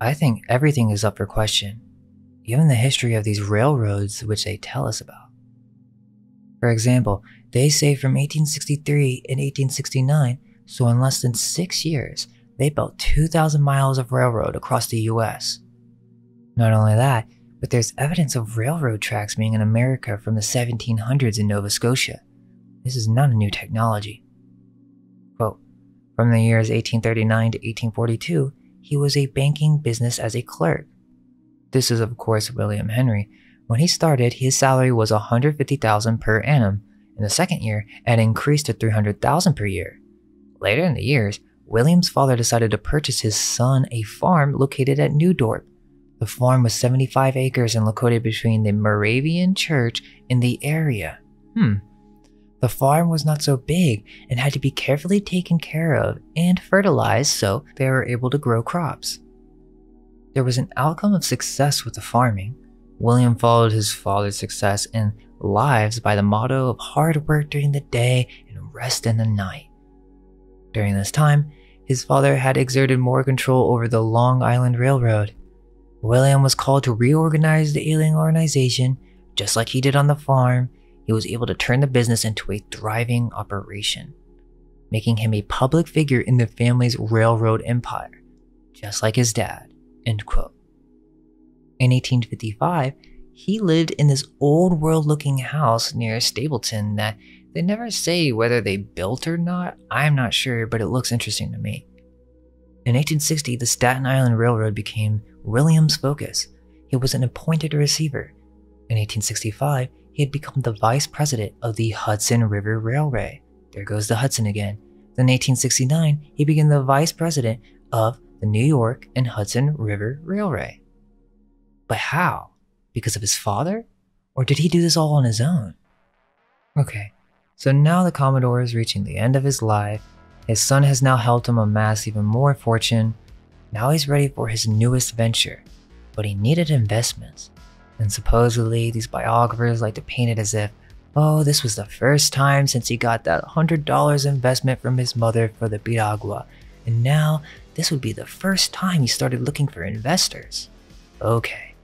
I think everything is up for question, given the history of these railroads which they tell us about. For example, they say from 1863 and 1869, so in less than six years, they built 2,000 miles of railroad across the US. Not only that, but there's evidence of railroad tracks being in America from the 1700s in Nova Scotia. This is not a new technology. Quote, from the years 1839 to 1842, he was a banking business as a clerk. This is of course William Henry. When he started, his salary was 150,000 per annum. In the second year, it increased to 300,000 per year. Later in the years, William's father decided to purchase his son a farm located at New Dorp, the farm was 75 acres and located between the Moravian church in the area. Hmm. The farm was not so big and had to be carefully taken care of and fertilized so they were able to grow crops. There was an outcome of success with the farming. William followed his father's success in lives by the motto of hard work during the day and rest in the night. During this time, his father had exerted more control over the Long Island Railroad William was called to reorganize the alien organization, just like he did on the farm. He was able to turn the business into a thriving operation, making him a public figure in the family's railroad empire, just like his dad. End quote. In 1855, he lived in this old world looking house near Stapleton that they never say whether they built or not. I'm not sure, but it looks interesting to me. In 1860, the Staten Island Railroad became William's focus. He was an appointed receiver. In 1865, he had become the vice president of the Hudson River Railway. There goes the Hudson again. Then in 1869, he became the vice president of the New York and Hudson River Railway. But how? Because of his father? Or did he do this all on his own? Okay, so now the Commodore is reaching the end of his life. His son has now helped him amass even more fortune, now he's ready for his newest venture, but he needed investments. And supposedly, these biographers like to paint it as if, oh, this was the first time since he got that $100 investment from his mother for the Piragua, and now this would be the first time he started looking for investors. Okay,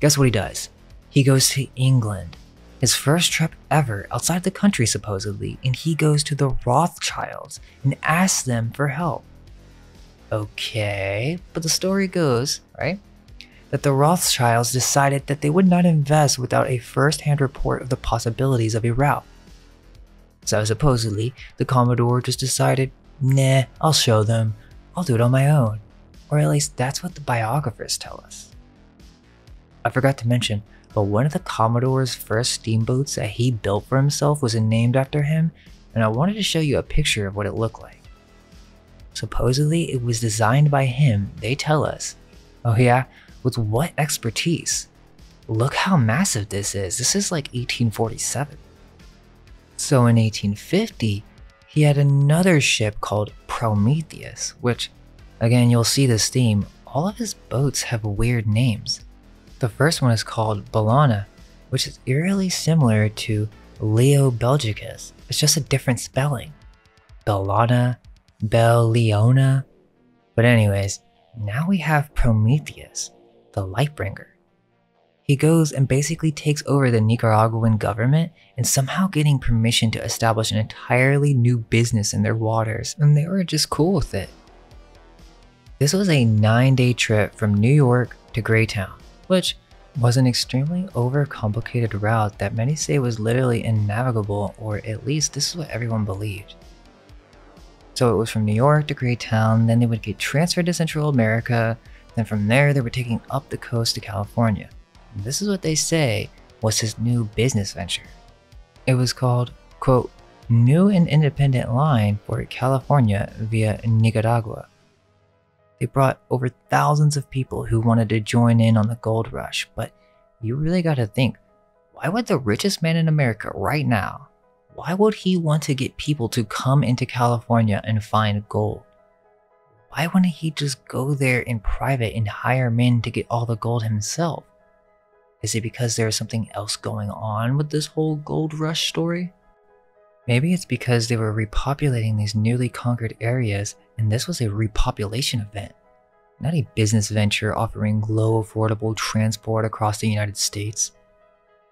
guess what he does? He goes to England, his first trip ever outside the country supposedly, and he goes to the Rothschilds and asks them for help. Okay, but the story goes, right, that the Rothschilds decided that they would not invest without a first hand report of the possibilities of a route. So supposedly, the Commodore just decided, nah, I'll show them. I'll do it on my own. Or at least that's what the biographers tell us. I forgot to mention, but one of the Commodore's first steamboats that he built for himself was named after him, and I wanted to show you a picture of what it looked like. Supposedly, it was designed by him, they tell us. Oh, yeah? With what expertise? Look how massive this is. This is like 1847. So in 1850, he had another ship called Prometheus, which, again, you'll see this theme. All of his boats have weird names. The first one is called Bellona. which is eerily similar to Leo Belgicus. It's just a different spelling. Bellana, Belleona. But anyways, now we have Prometheus, the Lightbringer. He goes and basically takes over the Nicaraguan government and somehow getting permission to establish an entirely new business in their waters, and they were just cool with it. This was a nine day trip from New York to Greytown, which was an extremely overcomplicated route that many say was literally innavigable, or at least this is what everyone believed. So it was from New York to Greytown, then they would get transferred to Central America, then from there they were taking up the coast to California. And this is what they say was his new business venture. It was called, quote, New and Independent Line for California via Nicaragua. They brought over thousands of people who wanted to join in on the gold rush, but you really gotta think why would the richest man in America right now, why would he want to get people to come into California and find gold? Why wouldn't he just go there in private and hire men to get all the gold himself? Is it because there's something else going on with this whole gold rush story? Maybe it's because they were repopulating these newly conquered areas and this was a repopulation event, not a business venture offering low affordable transport across the United States.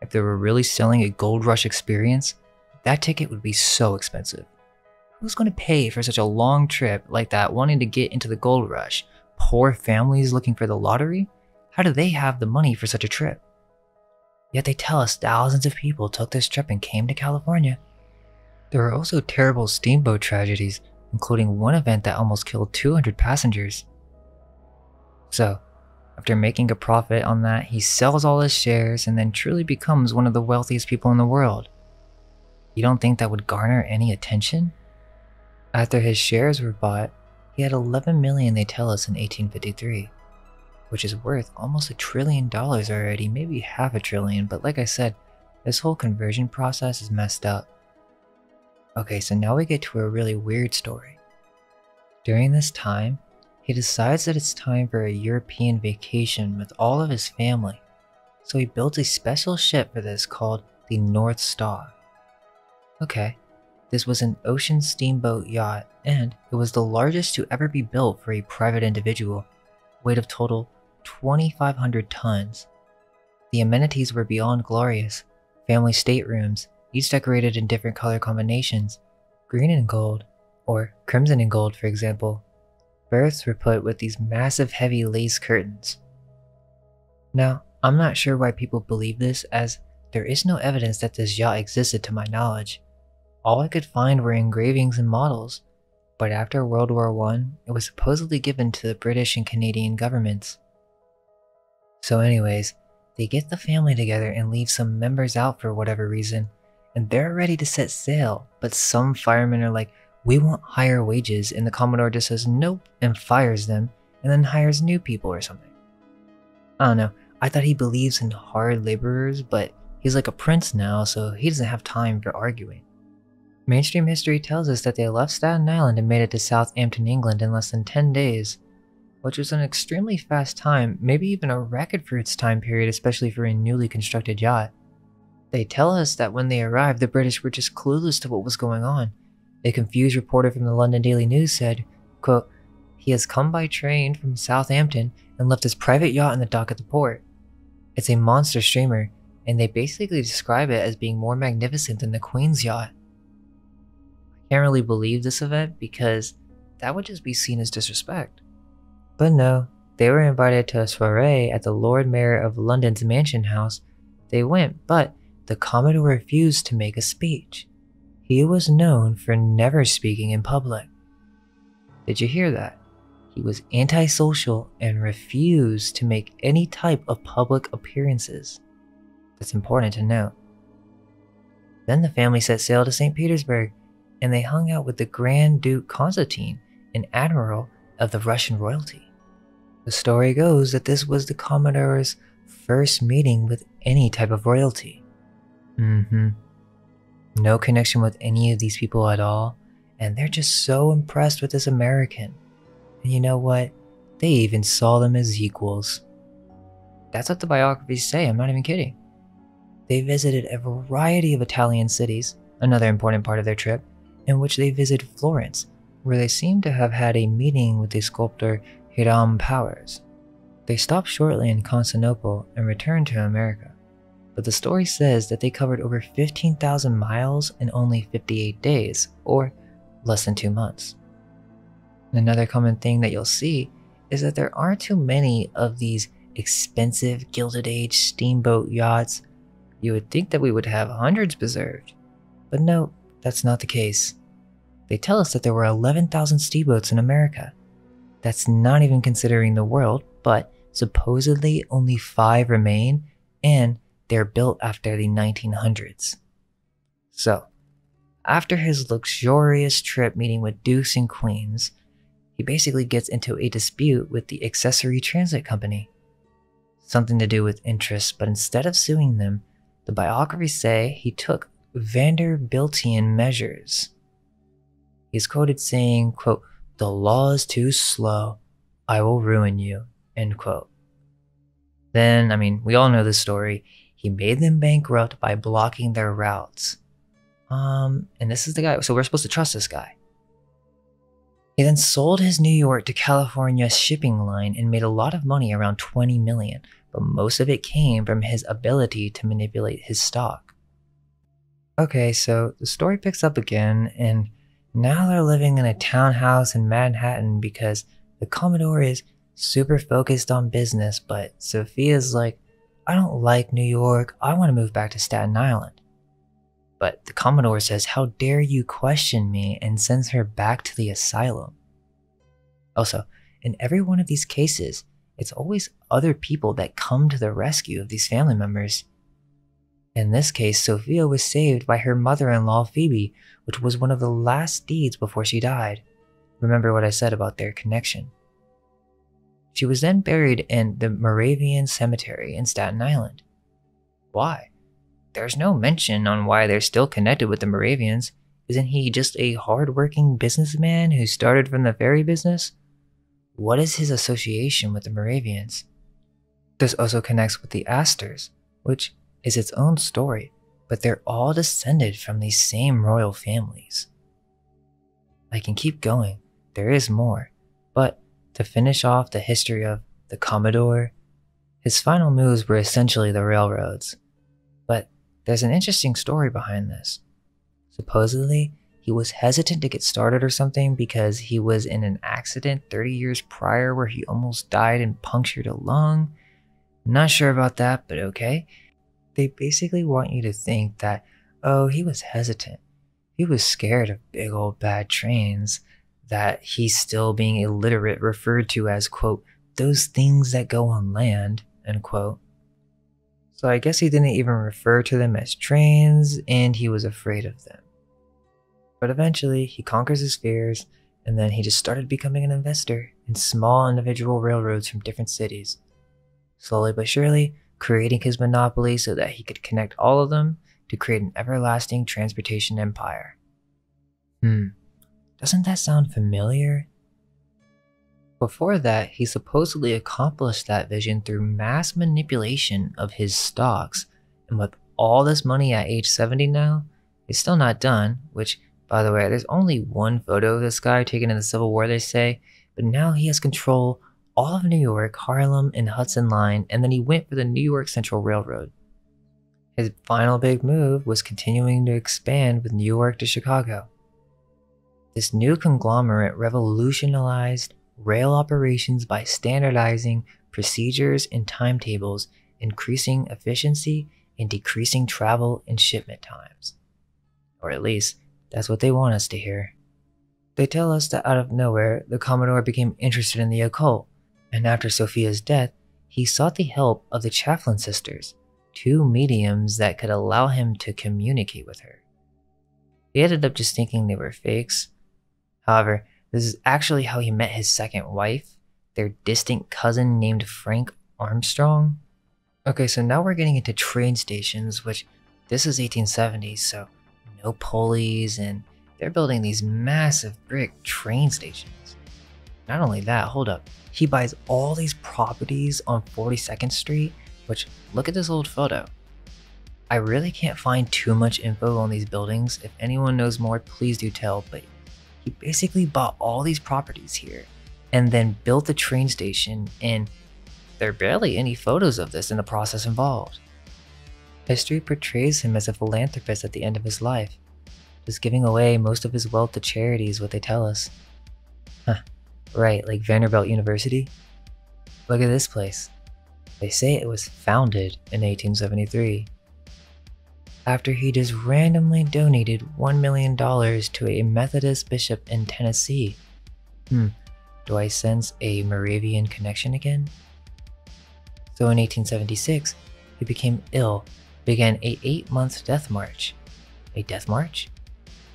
If they were really selling a gold rush experience, that ticket would be so expensive. Who's going to pay for such a long trip like that wanting to get into the gold rush? Poor families looking for the lottery? How do they have the money for such a trip? Yet they tell us thousands of people took this trip and came to California there were also terrible steamboat tragedies, including one event that almost killed 200 passengers. So, after making a profit on that, he sells all his shares and then truly becomes one of the wealthiest people in the world. You don't think that would garner any attention? After his shares were bought, he had 11 million they tell us in 1853, which is worth almost a trillion dollars already, maybe half a trillion, but like I said, this whole conversion process is messed up. Okay, so now we get to a really weird story. During this time, he decides that it's time for a European vacation with all of his family, so he builds a special ship for this called the North Star. Okay, this was an ocean steamboat yacht, and it was the largest to ever be built for a private individual, weight of total 2,500 tons. The amenities were beyond glorious family staterooms, each decorated in different color combinations green and gold, or crimson and gold, for example. Berths were put with these massive heavy lace curtains. Now, I'm not sure why people believe this, as there is no evidence that this yacht existed to my knowledge. All I could find were engravings and models, but after World War I, it was supposedly given to the British and Canadian governments. So, anyways, they get the family together and leave some members out for whatever reason, and they're ready to set sail, but some firemen are like, we want higher wages, and the Commodore just says nope and fires them, and then hires new people or something. I don't know, I thought he believes in hard laborers, but he's like a prince now, so he doesn't have time for arguing. Mainstream history tells us that they left Staten Island and made it to Southampton, England in less than 10 days, which was an extremely fast time, maybe even a record for its time period, especially for a newly constructed yacht. They tell us that when they arrived, the British were just clueless to what was going on. A confused reporter from the London Daily News said, quote, He has come by train from Southampton and left his private yacht in the dock at the port. It's a monster steamer, and they basically describe it as being more magnificent than the Queen's yacht. Can't really believe this event because that would just be seen as disrespect. But no, they were invited to a soiree at the Lord Mayor of London's mansion house. They went, but the Commodore refused to make a speech. He was known for never speaking in public. Did you hear that? He was antisocial and refused to make any type of public appearances. That's important to note. Then the family set sail to St. Petersburg and they hung out with the Grand Duke Constantine, an admiral of the Russian royalty. The story goes that this was the Commodore's first meeting with any type of royalty. Mm-hmm. No connection with any of these people at all, and they're just so impressed with this American. And you know what? They even saw them as equals. That's what the biographies say, I'm not even kidding. they visited a variety of Italian cities, another important part of their trip, in which they visited Florence, where they seem to have had a meeting with the sculptor Hiram Powers. They stopped shortly in Constantinople and returned to America, but the story says that they covered over 15,000 miles in only 58 days, or less than two months. Another common thing that you'll see is that there aren't too many of these expensive Gilded Age steamboat yachts. You would think that we would have hundreds preserved, but no, that's not the case. They tell us that there were 11,000 steamboats in America. That's not even considering the world, but supposedly only five remain, and they're built after the 1900s. So, after his luxurious trip meeting with dukes and queens, he basically gets into a dispute with the accessory transit company. Something to do with interest, but instead of suing them, the biographies say he took Vanderbiltian measures. He's quoted saying, quote, the law is too slow. I will ruin you, end quote. Then, I mean, we all know the story. He made them bankrupt by blocking their routes. Um, and this is the guy, so we're supposed to trust this guy. He then sold his New York to California shipping line and made a lot of money around 20 million, but most of it came from his ability to manipulate his stock. Okay, so the story picks up again, and now they're living in a townhouse in Manhattan because the Commodore is super focused on business, but Sophia's like, I don't like New York, I want to move back to Staten Island. But the Commodore says, How dare you question me, and sends her back to the asylum. Also, in every one of these cases, it's always other people that come to the rescue of these family members. In this case, Sophia was saved by her mother in law, Phoebe, which was one of the last deeds before she died. Remember what I said about their connection. She was then buried in the Moravian Cemetery in Staten Island. Why? There's no mention on why they're still connected with the Moravians. Isn't he just a hard-working businessman who started from the ferry business? What is his association with the Moravians? This also connects with the Astors, which is its own story, but they're all descended from these same royal families. I can keep going, there is more, but to finish off the history of the Commodore, his final moves were essentially the railroads. But there's an interesting story behind this. Supposedly, he was hesitant to get started or something because he was in an accident 30 years prior where he almost died and punctured a lung. Not sure about that, but okay. They basically want you to think that, oh, he was hesitant. He was scared of big old bad trains, that he's still being illiterate referred to as, quote, those things that go on land, end quote. So I guess he didn't even refer to them as trains, and he was afraid of them. But eventually, he conquers his fears, and then he just started becoming an investor in small individual railroads from different cities. Slowly but surely, creating his monopoly so that he could connect all of them to create an everlasting transportation empire. Hmm, doesn't that sound familiar? Before that, he supposedly accomplished that vision through mass manipulation of his stocks, and with all this money at age 70 now, he's still not done, which, by the way, there's only one photo of this guy taken in the Civil War, they say, but now he has control all of New York, Harlem, and Hudson Line, and then he went for the New York Central Railroad. His final big move was continuing to expand with New York to Chicago. This new conglomerate revolutionized rail operations by standardizing procedures and timetables, increasing efficiency and decreasing travel and shipment times. Or at least, that's what they want us to hear. They tell us that out of nowhere, the Commodore became interested in the occult, and after Sophia's death, he sought the help of the Claflin sisters, two mediums that could allow him to communicate with her. He ended up just thinking they were fakes. However, this is actually how he met his second wife, their distant cousin named Frank Armstrong. Okay, so now we're getting into train stations, which this is 1870s, so no pulleys, and they're building these massive brick train stations. Not only that, hold up, he buys all these properties on 42nd Street, which look at this old photo. I really can't find too much info on these buildings. If anyone knows more, please do tell. But he basically bought all these properties here and then built the train station, and there are barely any photos of this in the process involved. History portrays him as a philanthropist at the end of his life, just giving away most of his wealth to charities, what they tell us. Huh, right, like Vanderbilt University? Look at this place. They say it was founded in 1873 after he just randomly donated $1 million to a Methodist bishop in Tennessee. Hmm, do I sense a Moravian connection again? So in 1876, he became ill, began a 8-month death march. A death march?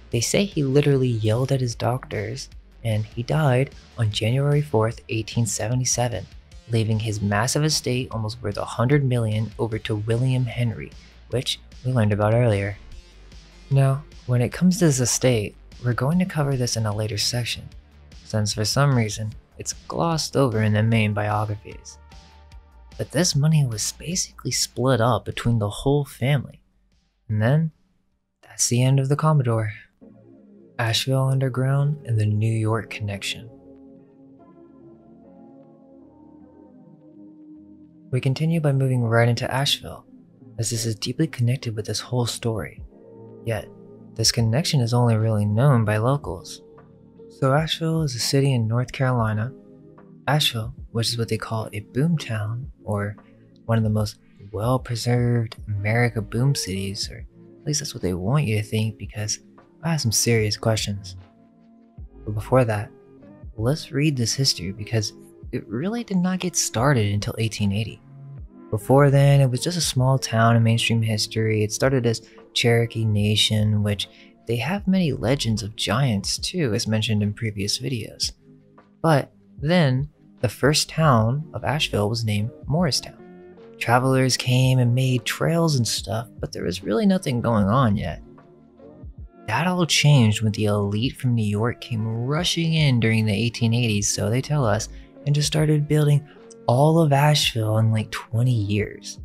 They say he literally yelled at his doctors, and he died on January 4th, 1877, leaving his massive estate almost worth 100 million over to William Henry, which we learned about earlier. Now, when it comes to this estate, we're going to cover this in a later section, since for some reason, it's glossed over in the main biographies. But this money was basically split up between the whole family. And then, that's the end of the Commodore. Asheville Underground and the New York Connection. We continue by moving right into Asheville, as this is deeply connected with this whole story. Yet, this connection is only really known by locals. So Asheville is a city in North Carolina. Asheville, which is what they call a boom town, or one of the most well-preserved America boom cities, or at least that's what they want you to think because I have some serious questions. But before that, let's read this history because it really did not get started until 1880. Before then, it was just a small town in mainstream history. It started as Cherokee Nation, which they have many legends of giants too, as mentioned in previous videos. But then, the first town of Asheville was named Morristown. Travelers came and made trails and stuff, but there was really nothing going on yet. That all changed when the elite from New York came rushing in during the 1880s, so they tell us, and just started building all of Asheville in like 20 years.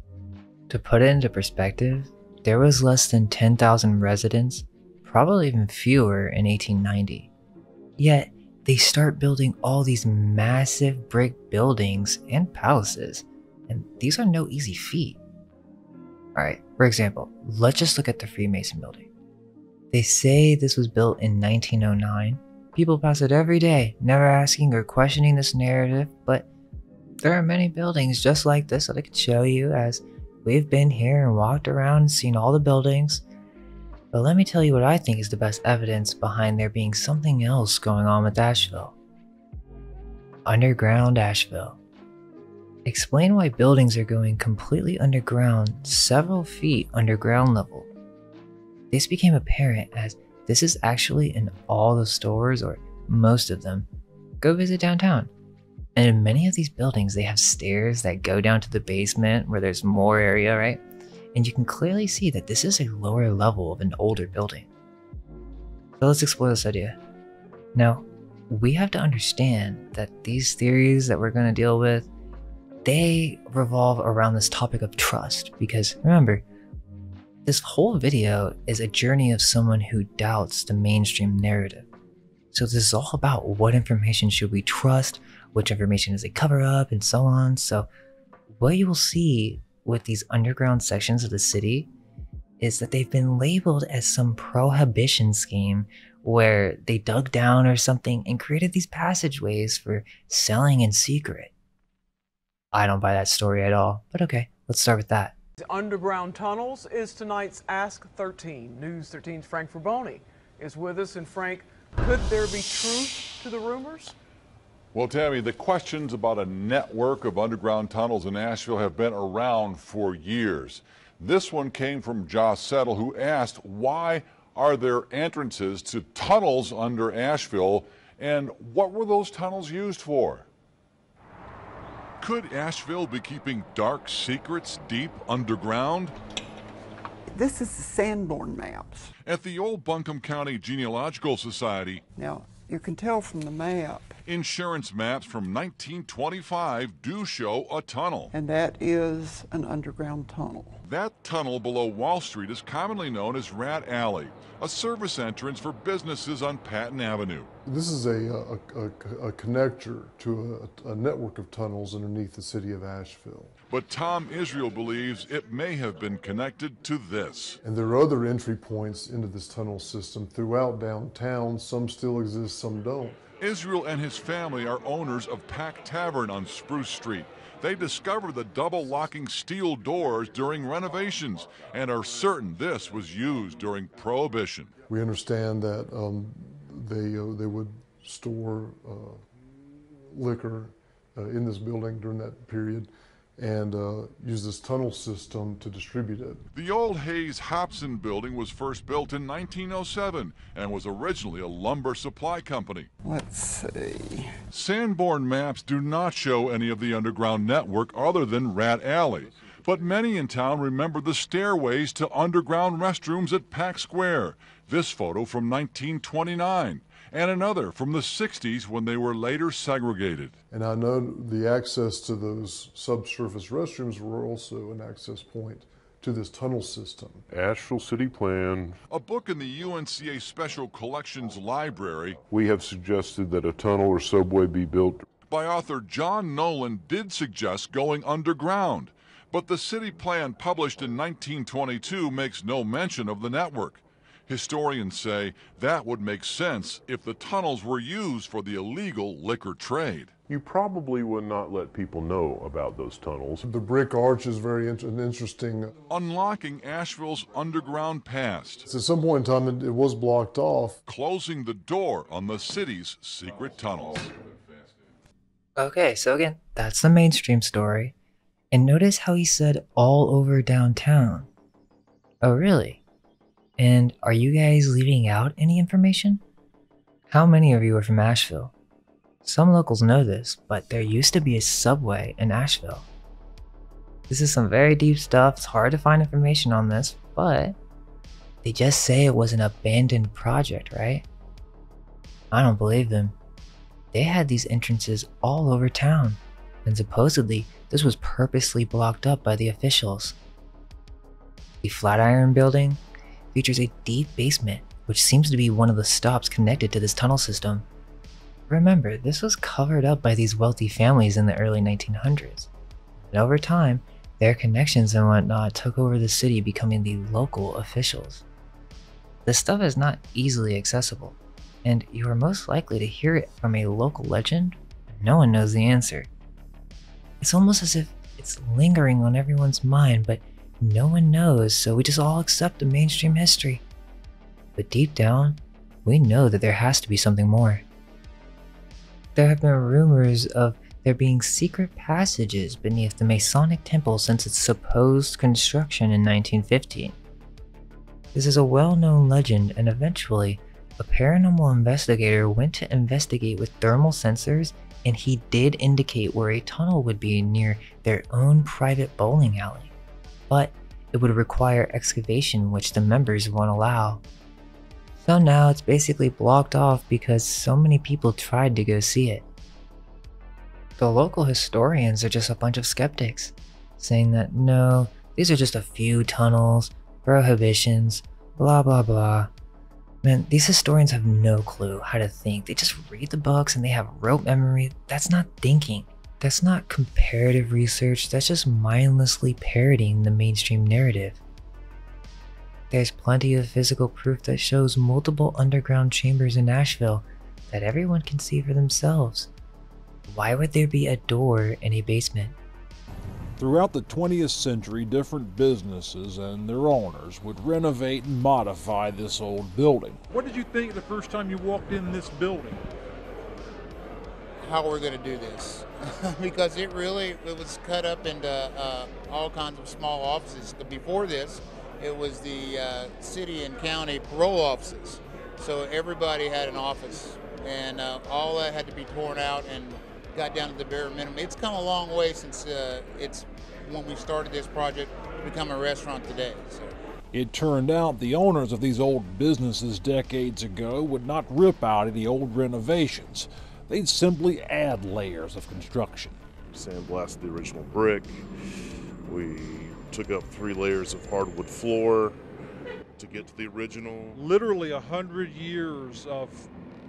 To put it into perspective, there was less than 10,000 residents, probably even fewer in 1890. Yet, they start building all these massive brick buildings and palaces, and these are no easy feat. Alright, for example, let's just look at the Freemason building. They say this was built in 1909. People pass it every day, never asking or questioning this narrative, but there are many buildings just like this that I could show you as we've been here and walked around and seen all the buildings. But let me tell you what I think is the best evidence behind there being something else going on with Asheville. Underground Asheville. Explain why buildings are going completely underground, several feet underground level. This became apparent as this is actually in all the stores, or most of them. Go visit downtown. And in many of these buildings, they have stairs that go down to the basement where there's more area, right? And you can clearly see that this is a lower level of an older building. So let's explore this idea. Now, we have to understand that these theories that we're going to deal with, they revolve around this topic of trust. Because remember, this whole video is a journey of someone who doubts the mainstream narrative. So this is all about what information should we trust, which information is a cover up, and so on. So, what you will see with these underground sections of the city is that they've been labeled as some prohibition scheme where they dug down or something and created these passageways for selling in secret. I don't buy that story at all, but okay, let's start with that. Underground tunnels is tonight's Ask 13. News 13's Frank Fraboni is with us. And Frank, could there be truth to the rumors? Well, Tammy, the questions about a network of underground tunnels in Asheville have been around for years. This one came from Josh Settle, who asked, why are there entrances to tunnels under Asheville, and what were those tunnels used for? Could Asheville be keeping dark secrets deep underground? This is the Sanborn maps. At the Old Buncombe County Genealogical Society. Now, you can tell from the map Insurance maps from 1925 do show a tunnel. And that is an underground tunnel. That tunnel below Wall Street is commonly known as Rat Alley, a service entrance for businesses on Patton Avenue. This is a, a, a, a connector to a, network of tunnels underneath the city of Asheville. But Tom Israel believes it may have been connected to this. And there are other entry points into this tunnel system throughout downtown. Some still exist, some don't. Israel and his family are owners of Pack Tavern on Spruce Street. They discovered the double locking steel doors during renovations and are certain this was used during Prohibition. We understand that um, they, uh, they would store uh, liquor uh, in this building during that period and uh, use this tunnel system to distribute it. The old Hayes Hopson building was first built in 1907 and was originally a lumber supply company. Let's see. Sanborn maps do not show any of the underground network other than Rat Alley. But many in town remember the stairways to underground restrooms at Pack Square. This photo from 1929 and another from the 60s when they were later segregated. And I know the access to those subsurface restrooms were also an access point to this tunnel system. Asheville City Plan. A book in the UNCA Special Collections Library. We have suggested that a tunnel or subway be built. By author John Nolen did suggest going underground, but the city plan published in 1922 makes no mention of the network. Historians say that would make sense if the tunnels were used for the illegal liquor trade. You probably would not let people know about those tunnels. The brick arch is very in interesting. Uh, Unlocking Asheville's underground past. At some point in time, it, it was blocked off. Closing the door on the city's secret tunnels. Okay, so again, that's the mainstream story. And notice how he said all over downtown. Oh, really? And are you guys leaving out any information? How many of you are from Asheville? Some locals know this, but there used to be a subway in Asheville. This is some very deep stuff, it's hard to find information on this, but they just say it was an abandoned project, right? I don't believe them. They had these entrances all over town, and supposedly this was purposely blocked up by the officials. The Flatiron building features a deep basement, which seems to be one of the stops connected to this tunnel system. Remember, this was covered up by these wealthy families in the early 1900s. And over time, their connections and whatnot took over the city, becoming the local officials. This stuff is not easily accessible, and you are most likely to hear it from a local legend, no one knows the answer. It's almost as if it's lingering on everyone's mind, but no one knows, so we just all accept the mainstream history. But deep down, we know that there has to be something more. There have been rumors of there being secret passages beneath the Masonic Temple since its supposed construction in 1915. This is a well known legend, and eventually, a paranormal investigator went to investigate with thermal sensors, and he did indicate where a tunnel would be near their own private bowling alley but it would require excavation which the members won't allow. So now it's basically blocked off because so many people tried to go see it. The local historians are just a bunch of skeptics, saying that no, these are just a few tunnels, prohibitions, blah blah blah. Man, these historians have no clue how to think. They just read the books and they have rote memory. That's not thinking. That's not comparative research, that's just mindlessly parroting the mainstream narrative. There's plenty of physical proof that shows multiple underground chambers in Asheville that everyone can see for themselves. Why would there be a door in a basement? Throughout the 20th century, different businesses and their owners would renovate and modify this old building. What did you think the first time you walked in this building? how we're going to do this because it really it was cut up into uh, all kinds of small offices. Before this, it was the uh, city and county parole offices, so everybody had an office, and uh, all that had to be torn out and got down to the bare minimum. It's come a long way since uh, it's when we started this project to become a restaurant today. So. It turned out the owners of these old businesses decades ago would not rip out the old renovations. They'd simply add layers of construction. Sandblasted the original brick. We took up three layers of hardwood floor to get to the original. Literally a hundred years of,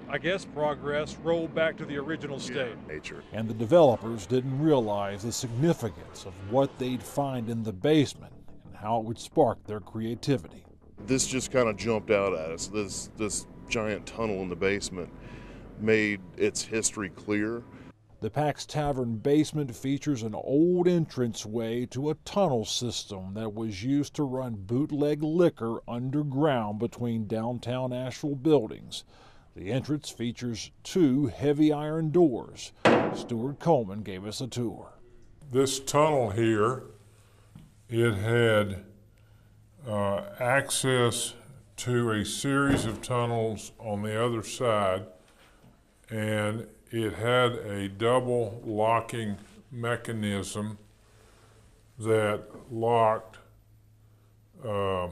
I guess, progress rolled back to the original state. Yeah, nature. And the developers didn't realize the significance of what they'd find in the basement and how it would spark their creativity. This just kind of jumped out at us. This this giant tunnel in the basement made its history clear. The Pack's Tavern basement features an old entranceway to a tunnel system that was used to run bootleg liquor underground between downtown Asheville buildings. The entrance features two heavy iron doors. Stuart Coleman gave us a tour. This tunnel here, it had uh, access to a series of tunnels on the other side, and it had a double locking mechanism that locked. Um,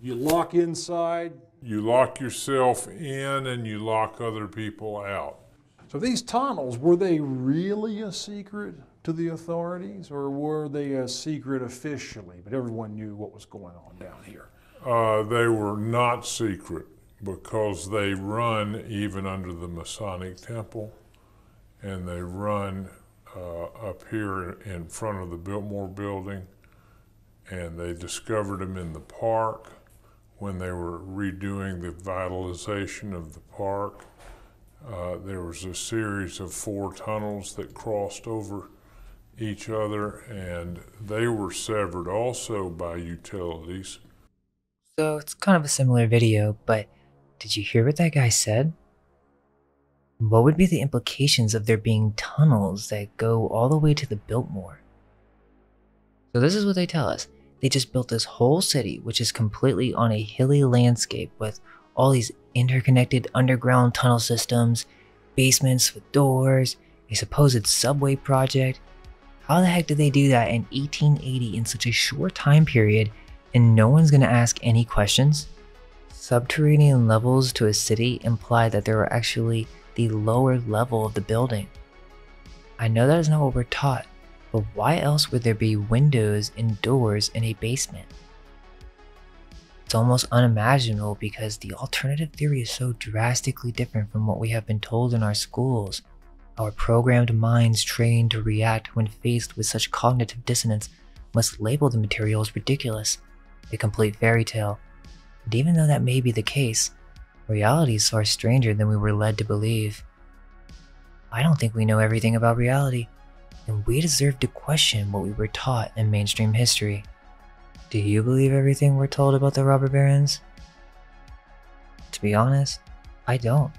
you lock inside. You lock yourself in and you lock other people out. So these tunnels, were they really a secret to the authorities or were they a secret officially, but everyone knew what was going on down here? Uh, they were not secret because they run even under the Masonic Temple and they run uh, up here in front of the Biltmore building and they discovered them in the park when they were redoing the vitalization of the park. Uh, there was a series of four tunnels that crossed over each other and they were severed also by utilities. So it's kind of a similar video, but did you hear what that guy said? What would be the implications of there being tunnels that go all the way to the Biltmore? So this is what they tell us. They just built this whole city, which is completely on a hilly landscape with all these interconnected underground tunnel systems, basements with doors, a supposed subway project. How the heck did they do that in 1880 in such a short time period and no one's gonna ask any questions? Subterranean levels to a city imply that they were actually the lower level of the building. I know that is not what we're taught, but why else would there be windows and doors in a basement? It's almost unimaginable because the alternative theory is so drastically different from what we have been told in our schools. Our programmed minds trained to react when faced with such cognitive dissonance must label the material as ridiculous, a complete fairy tale. And even though that may be the case, reality is far stranger than we were led to believe. I don't think we know everything about reality, and we deserve to question what we were taught in mainstream history. Do you believe everything we're told about the robber barons? To be honest, I don't,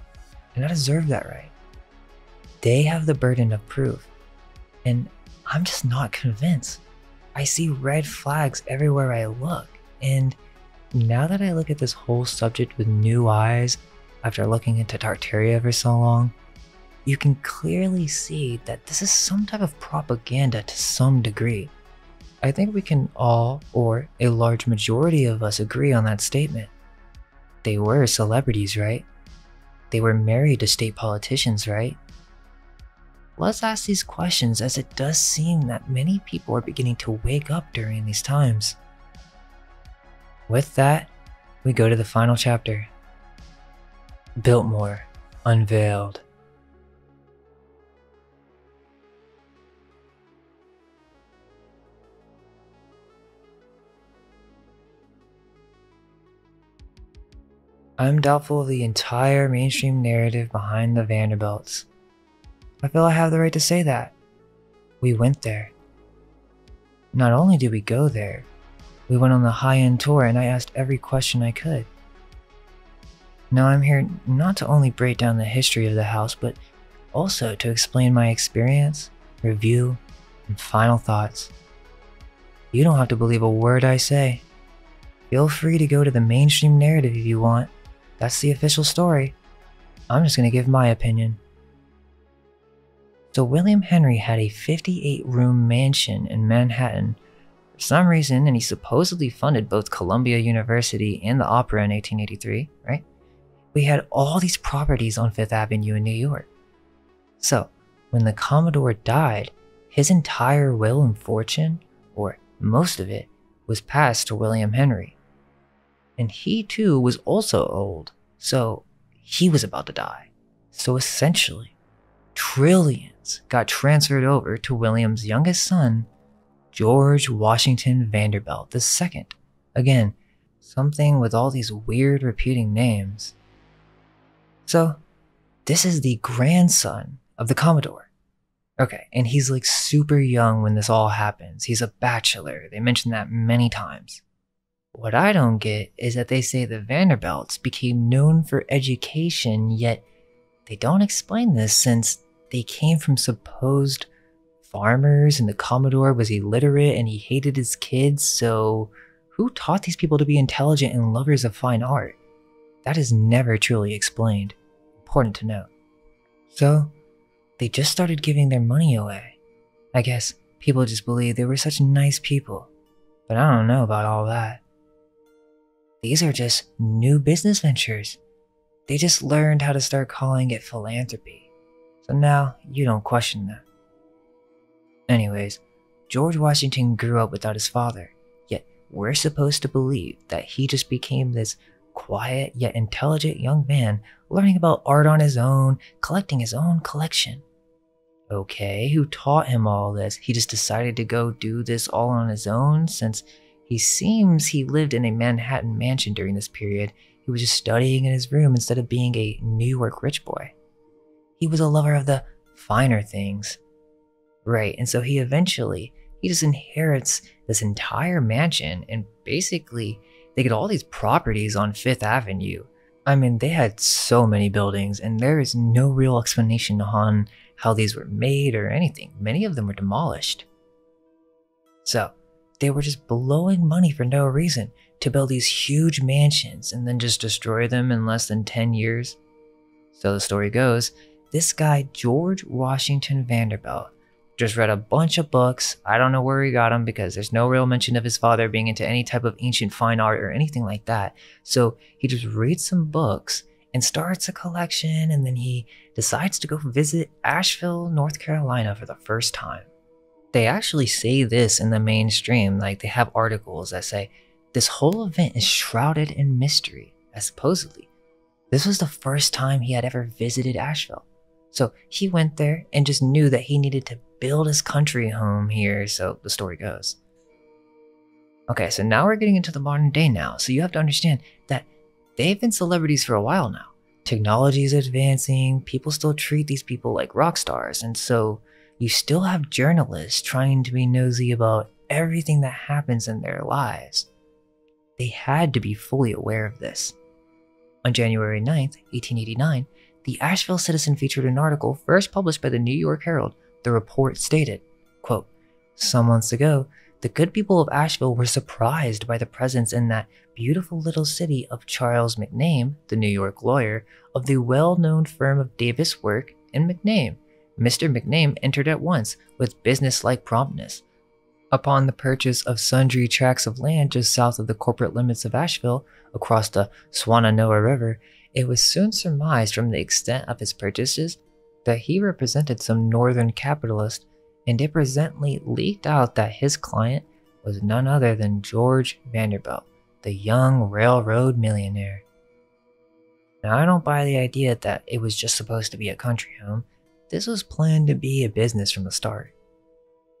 and I deserve that right. They have the burden of proof, and I'm just not convinced. I see red flags everywhere I look, and now that I look at this whole subject with new eyes after looking into Tartaria for so long, you can clearly see that this is some type of propaganda to some degree. I think we can all, or a large majority of us, agree on that statement. They were celebrities, right? They were married to state politicians, right? Let's ask these questions as it does seem that many people are beginning to wake up during these times. With that, we go to the final chapter Biltmore Unveiled. I'm doubtful of the entire mainstream narrative behind the Vanderbilts. I feel I have the right to say that. We went there. Not only did we go there, we went on the high end tour and I asked every question I could. Now I'm here not to only break down the history of the house, but also to explain my experience, review, and final thoughts. You don't have to believe a word I say. Feel free to go to the mainstream narrative if you want. That's the official story. I'm just going to give my opinion. So, William Henry had a 58 room mansion in Manhattan for some reason, and he supposedly funded both Columbia University and the opera in 1883, right? We had all these properties on Fifth Avenue in New York. So, when the Commodore died, his entire will and fortune, or most of it, was passed to William Henry. And he too was also old, so he was about to die. So essentially, trillions got transferred over to William's youngest son, George Washington Vanderbilt II. Again, something with all these weird repeating names. So, this is the grandson of the Commodore. Okay, and he's like super young when this all happens. He's a bachelor. They mention that many times. What I don't get is that they say the Vanderbilts became known for education, yet they don't explain this since they came from supposed farmers and the Commodore was illiterate and he hated his kids, so who taught these people to be intelligent and lovers of fine art? That is never truly explained. Important to note. So, they just started giving their money away. I guess people just believed they were such nice people, but I don't know about all that. These are just new business ventures. They just learned how to start calling it philanthropy. So now you don't question that. Anyways, George Washington grew up without his father, yet we're supposed to believe that he just became this quiet yet intelligent young man learning about art on his own, collecting his own collection. Okay, who taught him all this? He just decided to go do this all on his own since he seems he lived in a Manhattan mansion during this period. He was just studying in his room instead of being a New York rich boy. He was a lover of the finer things. Right, and so he eventually he just inherits this entire mansion and basically they get all these properties on Fifth Avenue. I mean, they had so many buildings and there is no real explanation on how these were made or anything. Many of them were demolished. So, they were just blowing money for no reason to build these huge mansions and then just destroy them in less than 10 years. So the story goes, this guy, George Washington Vanderbilt, just read a bunch of books. I don't know where he got them because there's no real mention of his father being into any type of ancient fine art or anything like that. So he just reads some books and starts a collection and then he decides to go visit Asheville, North Carolina for the first time. They actually say this in the mainstream, like they have articles that say this whole event is shrouded in mystery, as supposedly. This was the first time he had ever visited Asheville. So he went there and just knew that he needed to build his country home here, so the story goes. Okay, so now we're getting into the modern day now, so you have to understand that they've been celebrities for a while now. Technology is advancing, people still treat these people like rock stars, and so you still have journalists trying to be nosy about everything that happens in their lives. They had to be fully aware of this. On January 9th, 1889, the Asheville Citizen featured an article first published by the New York Herald. The report stated, quote, Some months ago, the good people of Asheville were surprised by the presence in that beautiful little city of Charles McNamee, the New York lawyer, of the well known firm of Davis Work and McNamee. Mr. McNamee entered at once with business-like promptness. Upon the purchase of sundry tracts of land just south of the corporate limits of Asheville, across the Swannanoa River, it was soon surmised from the extent of his purchases that he represented some northern capitalist, and it presently leaked out that his client was none other than George Vanderbilt, the young railroad millionaire. Now, I don't buy the idea that it was just supposed to be a country home. This was planned to be a business from the start.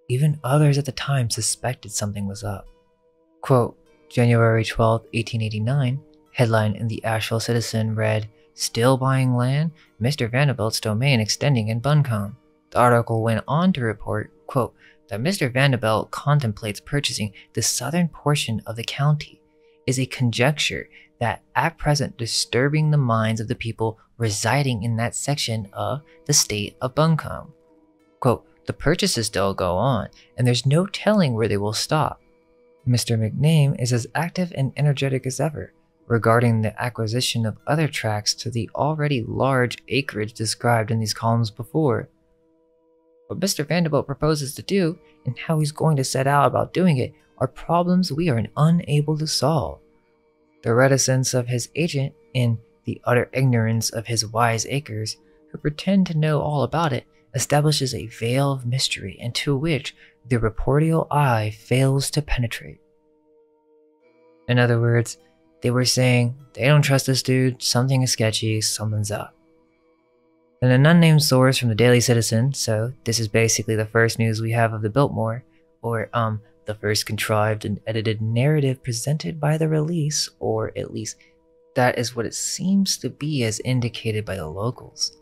Even others at the time suspected something was up. Quote, January 12, 1889, headline in the Asheville Citizen read, Still buying land? Mr. Vanderbilt's domain extending in Buncombe. The article went on to report, quote, that Mr. Vanderbilt contemplates purchasing the southern portion of the county is a conjecture that at present disturbing the minds of the people residing in that section of the state of Buncombe. Quote, the purchases still go on, and there's no telling where they will stop. Mr. McNamee is as active and energetic as ever regarding the acquisition of other tracts to the already large acreage described in these columns before. What Mr. Vanderbilt proposes to do and how he's going to set out about doing it are problems we are unable to solve. The reticence of his agent and the utter ignorance of his wiseacres, who pretend to know all about it, establishes a veil of mystery into which the reportorial eye fails to penetrate. In other words, they were saying, they don't trust this dude, something is sketchy, something's up. And an unnamed source from the Daily Citizen, so this is basically the first news we have of the Biltmore, or um, the first contrived and edited narrative presented by the release, or at least that is what it seems to be as indicated by the locals.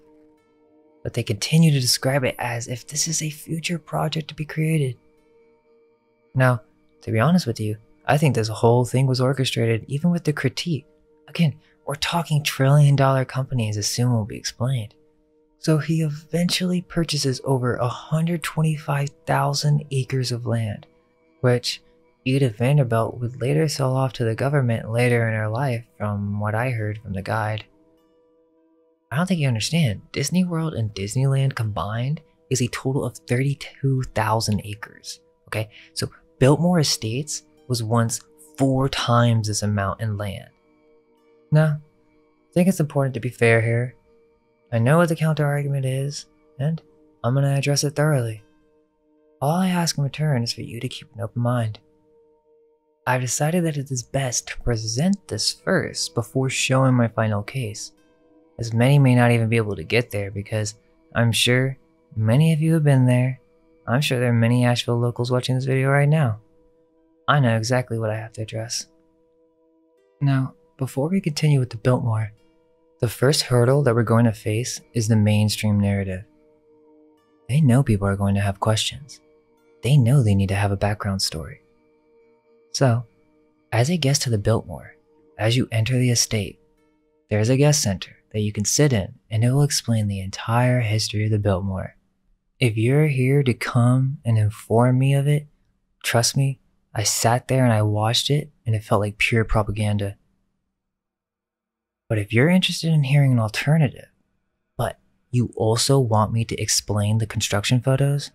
But they continue to describe it as if this is a future project to be created. Now, to be honest with you, I think this whole thing was orchestrated even with the critique. Again, we're talking trillion dollar companies as soon will be explained. So he eventually purchases over 125,000 acres of land, which Edith Vanderbilt would later sell off to the government later in her life, from what I heard from the guide. I don't think you understand. Disney World and Disneyland combined is a total of 32,000 acres. Okay, so Biltmore Estates was once four times this amount in land. Now, I think it's important to be fair here. I know what the counter argument is, and I'm going to address it thoroughly. All I ask in return is for you to keep an open mind. I've decided that it is best to present this first before showing my final case, as many may not even be able to get there because I'm sure many of you have been there. I'm sure there are many Asheville locals watching this video right now. I know exactly what I have to address. Now, before we continue with the Biltmore, the first hurdle that we're going to face is the mainstream narrative. They know people are going to have questions. They know they need to have a background story. So, as a guest to the Biltmore, as you enter the estate, there's a guest center that you can sit in and it will explain the entire history of the Biltmore. If you're here to come and inform me of it, trust me, I sat there and I watched it and it felt like pure propaganda. But if you're interested in hearing an alternative, but you also want me to explain the construction photos,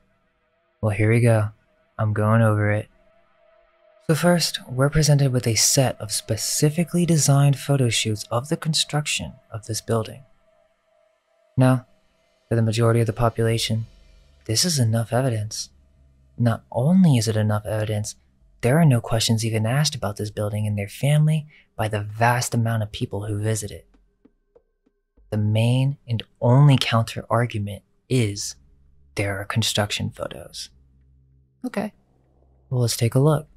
well, here we go. I'm going over it. So, first, we're presented with a set of specifically designed photo shoots of the construction of this building. Now, for the majority of the population, this is enough evidence. Not only is it enough evidence, there are no questions even asked about this building and their family by the vast amount of people who visit it. The main and only counter argument is there are construction photos. Okay, well, let's take a look.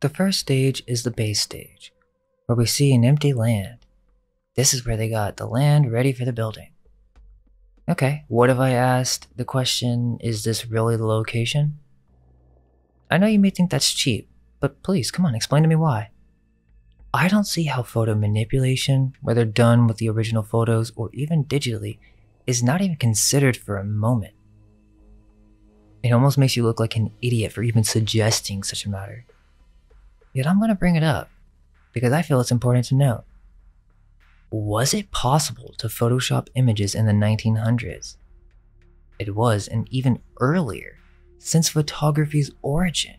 The first stage is the base stage, where we see an empty land. This is where they got the land ready for the building. Okay, what if I asked the question, is this really the location? I know you may think that's cheap, but please, come on, explain to me why. I don't see how photo manipulation, whether done with the original photos or even digitally, is not even considered for a moment. It almost makes you look like an idiot for even suggesting such a matter. Yet I'm going to bring it up because I feel it's important to know. Was it possible to Photoshop images in the 1900s? It was, and even earlier since photography's origin.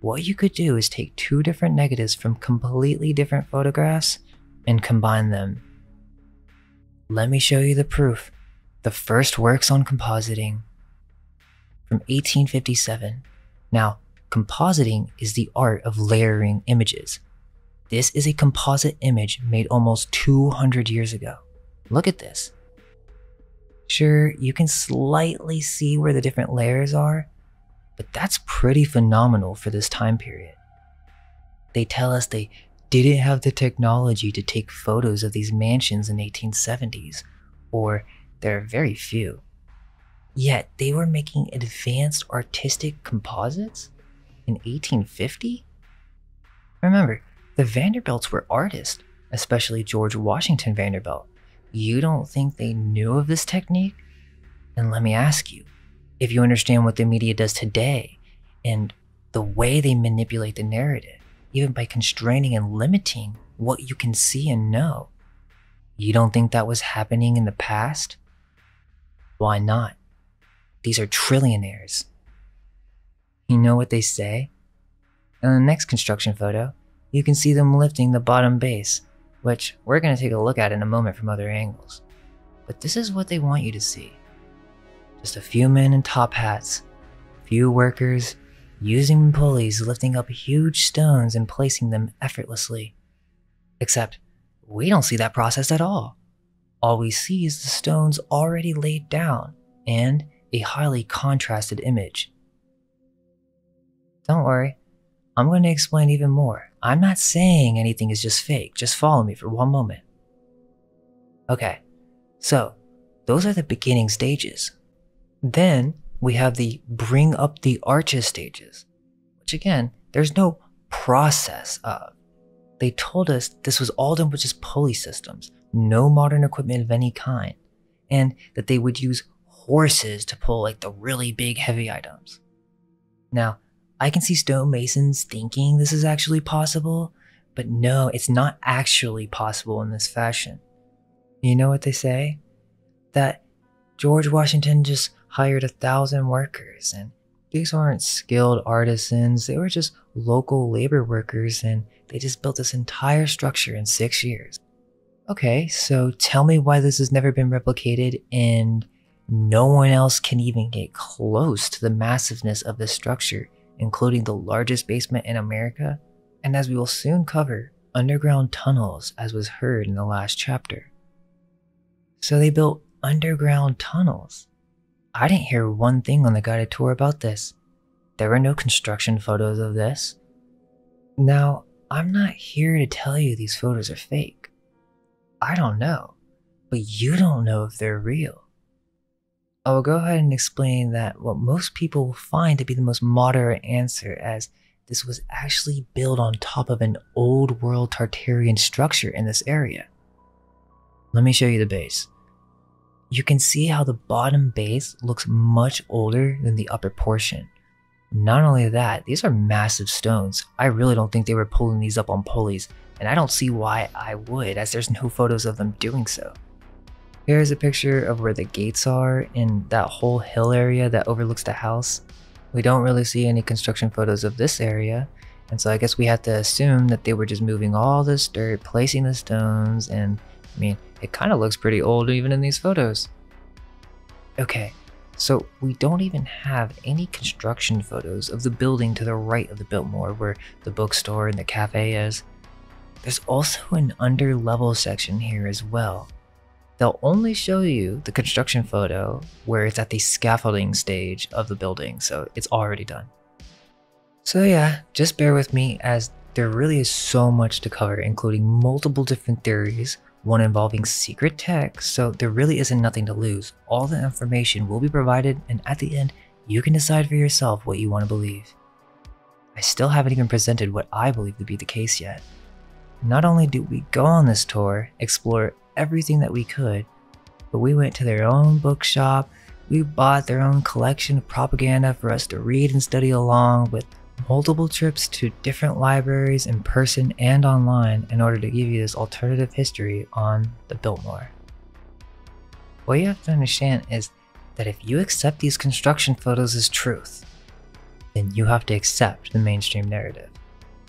What you could do is take two different negatives from completely different photographs and combine them. Let me show you the proof. The first works on compositing from 1857. Now, compositing is the art of layering images. This is a composite image made almost 200 years ago. Look at this. Sure, you can slightly see where the different layers are, but that's pretty phenomenal for this time period. They tell us they didn't have the technology to take photos of these mansions in 1870s, or there are very few. Yet they were making advanced artistic composites in 1850? Remember, the Vanderbilts were artists, especially George Washington Vanderbilt. You don't think they knew of this technique? And let me ask you if you understand what the media does today and the way they manipulate the narrative, even by constraining and limiting what you can see and know, you don't think that was happening in the past? Why not? These are trillionaires. You know what they say? In the next construction photo, you can see them lifting the bottom base which we're going to take a look at in a moment from other angles. But this is what they want you to see. Just a few men in top hats, few workers using pulleys lifting up huge stones and placing them effortlessly. Except, we don't see that process at all. All we see is the stones already laid down and a highly contrasted image. Don't worry, I'm going to explain even more. I'm not saying anything is just fake, just follow me for one moment. Okay, so those are the beginning stages. Then we have the bring up the arches stages, which again, there's no process of. They told us this was all done with just pulley systems, no modern equipment of any kind, and that they would use horses to pull like the really big heavy items. Now, I can see stonemasons thinking this is actually possible, but no, it's not actually possible in this fashion. You know what they say? That George Washington just hired a thousand workers, and these weren't skilled artisans, they were just local labor workers, and they just built this entire structure in six years. Okay, so tell me why this has never been replicated and no one else can even get close to the massiveness of this structure, including the largest basement in America, and as we will soon cover, underground tunnels, as was heard in the last chapter. So they built underground tunnels. I didn't hear one thing on the guided tour about this. There were no construction photos of this. Now, I'm not here to tell you these photos are fake. I don't know, but you don't know if they're real. I will go ahead and explain that what most people will find to be the most moderate answer as this was actually built on top of an old world Tartarian structure in this area. Let me show you the base. You can see how the bottom base looks much older than the upper portion. Not only that, these are massive stones. I really don't think they were pulling these up on pulleys, and I don't see why I would, as there's no photos of them doing so. Here's a picture of where the gates are in that whole hill area that overlooks the house. We don't really see any construction photos of this area, and so I guess we have to assume that they were just moving all this dirt, placing the stones, and I mean, it kind of looks pretty old even in these photos. Okay, so we don't even have any construction photos of the building to the right of the Biltmore where the bookstore and the cafe is. There's also an under level section here as well they'll only show you the construction photo where it's at the scaffolding stage of the building, so it's already done. So yeah, just bear with me as there really is so much to cover, including multiple different theories, one involving secret tech, so there really isn't nothing to lose. All the information will be provided, and at the end, you can decide for yourself what you want to believe. I still haven't even presented what I believe to be the case yet. Not only do we go on this tour, explore everything that we could. But we went to their own bookshop, we bought their own collection of propaganda for us to read and study along with multiple trips to different libraries in person and online in order to give you this alternative history on the Biltmore. What you have to understand is that if you accept these construction photos as truth, then you have to accept the mainstream narrative.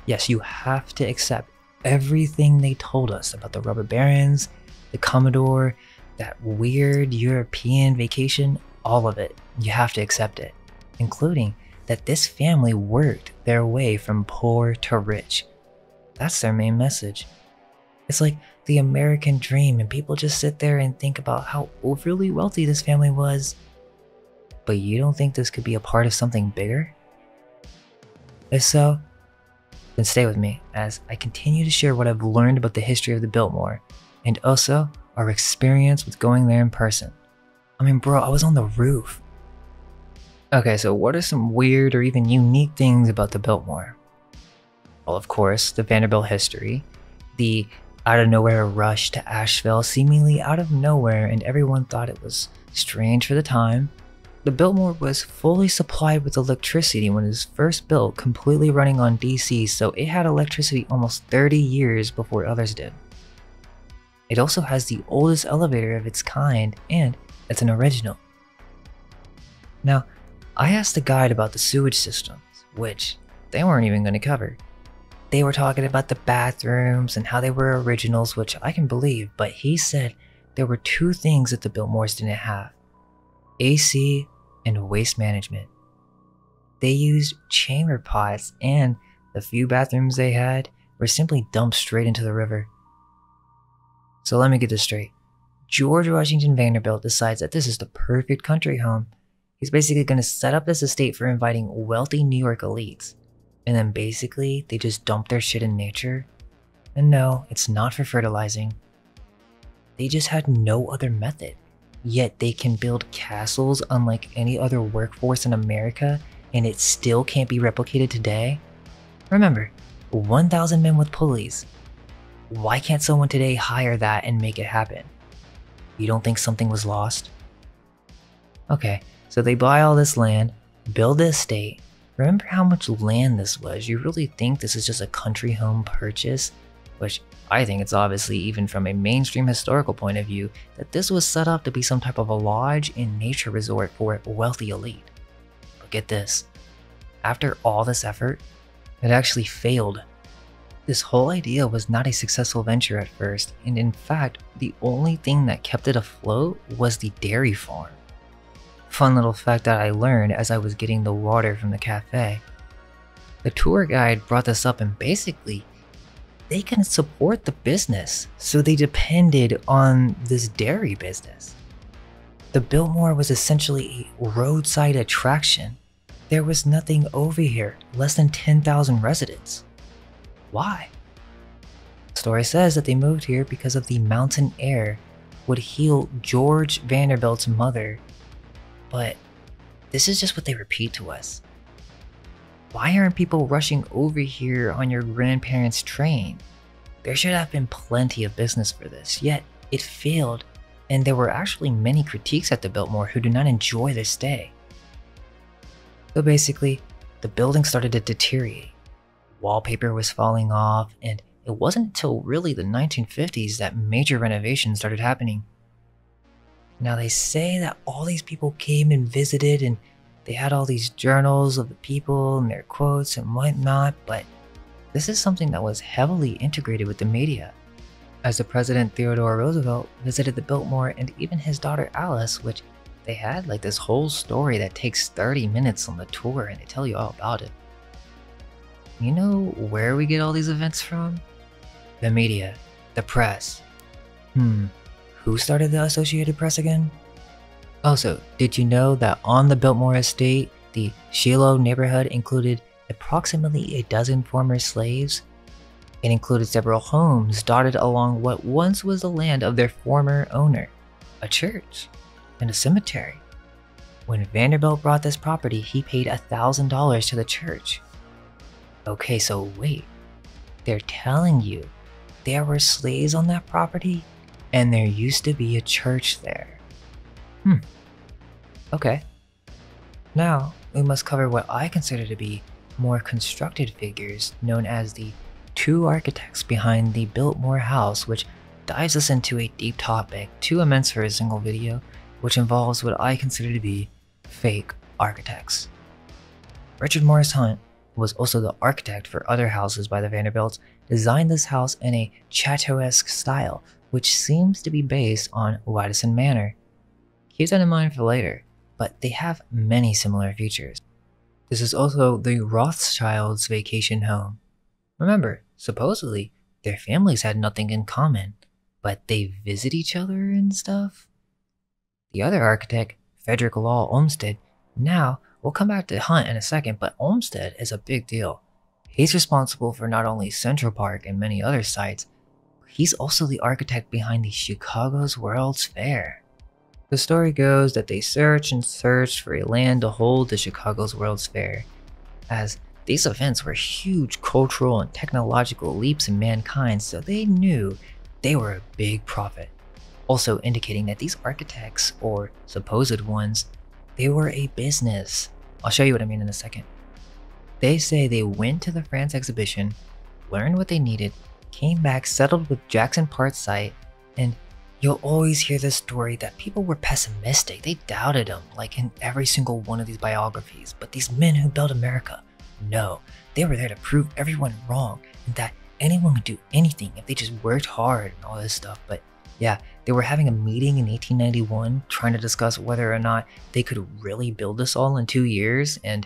Yes, you have to accept everything they told us about the robber barons the Commodore, that weird European vacation, all of it. You have to accept it, including that this family worked their way from poor to rich. That's their main message. It's like the American dream, and people just sit there and think about how overly wealthy this family was. But you don't think this could be a part of something bigger? If so, then stay with me as I continue to share what I've learned about the history of the Biltmore and also our experience with going there in person. I mean, bro, I was on the roof. Okay, so what are some weird or even unique things about the Biltmore? Well, of course, the Vanderbilt history, the out of nowhere rush to Asheville, seemingly out of nowhere, and everyone thought it was strange for the time. The Biltmore was fully supplied with electricity when it was first built, completely running on DC, so it had electricity almost 30 years before others did. It also has the oldest elevator of its kind, and it's an original. Now, I asked the guide about the sewage systems, which they weren't even going to cover. They were talking about the bathrooms and how they were originals, which I can believe, but he said there were two things that the Biltmores didn't have. AC, and waste management. They used chamber pots, and the few bathrooms they had were simply dumped straight into the river. So let me get this straight. George Washington Vanderbilt decides that this is the perfect country home. He's basically going to set up this estate for inviting wealthy New York elites. And then basically, they just dump their shit in nature. And no, it's not for fertilizing. They just had no other method. Yet they can build castles unlike any other workforce in America, and it still can't be replicated today? Remember, 1,000 men with pulleys. Why can't someone today hire that and make it happen? You don't think something was lost? Okay, so they buy all this land, build this estate. Remember how much land this was? You really think this is just a country home purchase? Which I think it's obviously, even from a mainstream historical point of view, that this was set up to be some type of a lodge and nature resort for wealthy elite. But get this after all this effort, it actually failed. This whole idea was not a successful venture at first, and in fact, the only thing that kept it afloat was the dairy farm. Fun little fact that I learned as I was getting the water from the cafe. The tour guide brought this up and basically, they couldn't support the business, so they depended on this dairy business. The Biltmore was essentially a roadside attraction. There was nothing over here, less than 10,000 residents. Why? The story says that they moved here because of the mountain air would heal George Vanderbilt's mother, but this is just what they repeat to us. Why aren't people rushing over here on your grandparents' train? There should have been plenty of business for this, yet it failed, and there were actually many critiques at the Biltmore who do not enjoy their stay. So basically, the building started to deteriorate. Wallpaper was falling off, and it wasn't until really the 1950s that major renovations started happening. Now, they say that all these people came and visited, and they had all these journals of the people and their quotes and whatnot, but this is something that was heavily integrated with the media. As the President Theodore Roosevelt visited the Biltmore and even his daughter Alice, which they had like this whole story that takes 30 minutes on the tour and they tell you all about it. You know where we get all these events from? The media, the press. Hmm, who started the Associated Press again? Also, did you know that on the Biltmore estate, the Shiloh neighborhood included approximately a dozen former slaves? It included several homes dotted along what once was the land of their former owner, a church, and a cemetery. When Vanderbilt bought this property, he paid $1,000 to the church. Okay, so wait. They're telling you there were slaves on that property and there used to be a church there. Hmm. Okay. Now, we must cover what I consider to be more constructed figures known as the two architects behind the Biltmore House, which dives us into a deep topic too immense for a single video, which involves what I consider to be fake architects. Richard Morris Hunt was also the architect for other houses by the Vanderbilts, designed this house in a chateau-esque style, which seems to be based on Waddesdon Manor. Keep that in mind for later, but they have many similar features. This is also the Rothschilds' vacation home. Remember, supposedly, their families had nothing in common, but they visit each other and stuff? The other architect, Frederick Law Olmsted, now We'll come back to Hunt in a second, but Olmsted is a big deal. He's responsible for not only Central Park and many other sites, he's also the architect behind the Chicago's World's Fair. The story goes that they searched and searched for a land to hold the Chicago's World's Fair, as these events were huge cultural and technological leaps in mankind, so they knew they were a big profit. Also indicating that these architects, or supposed ones, they were a business. I'll show you what I mean in a second. They say they went to the France exhibition, learned what they needed, came back, settled with Jackson Park's site, and you'll always hear this story that people were pessimistic. They doubted them, like in every single one of these biographies. But these men who built America, no, they were there to prove everyone wrong and that anyone could do anything if they just worked hard and all this stuff. But yeah, they were having a meeting in 1891 trying to discuss whether or not they could really build this all in two years, and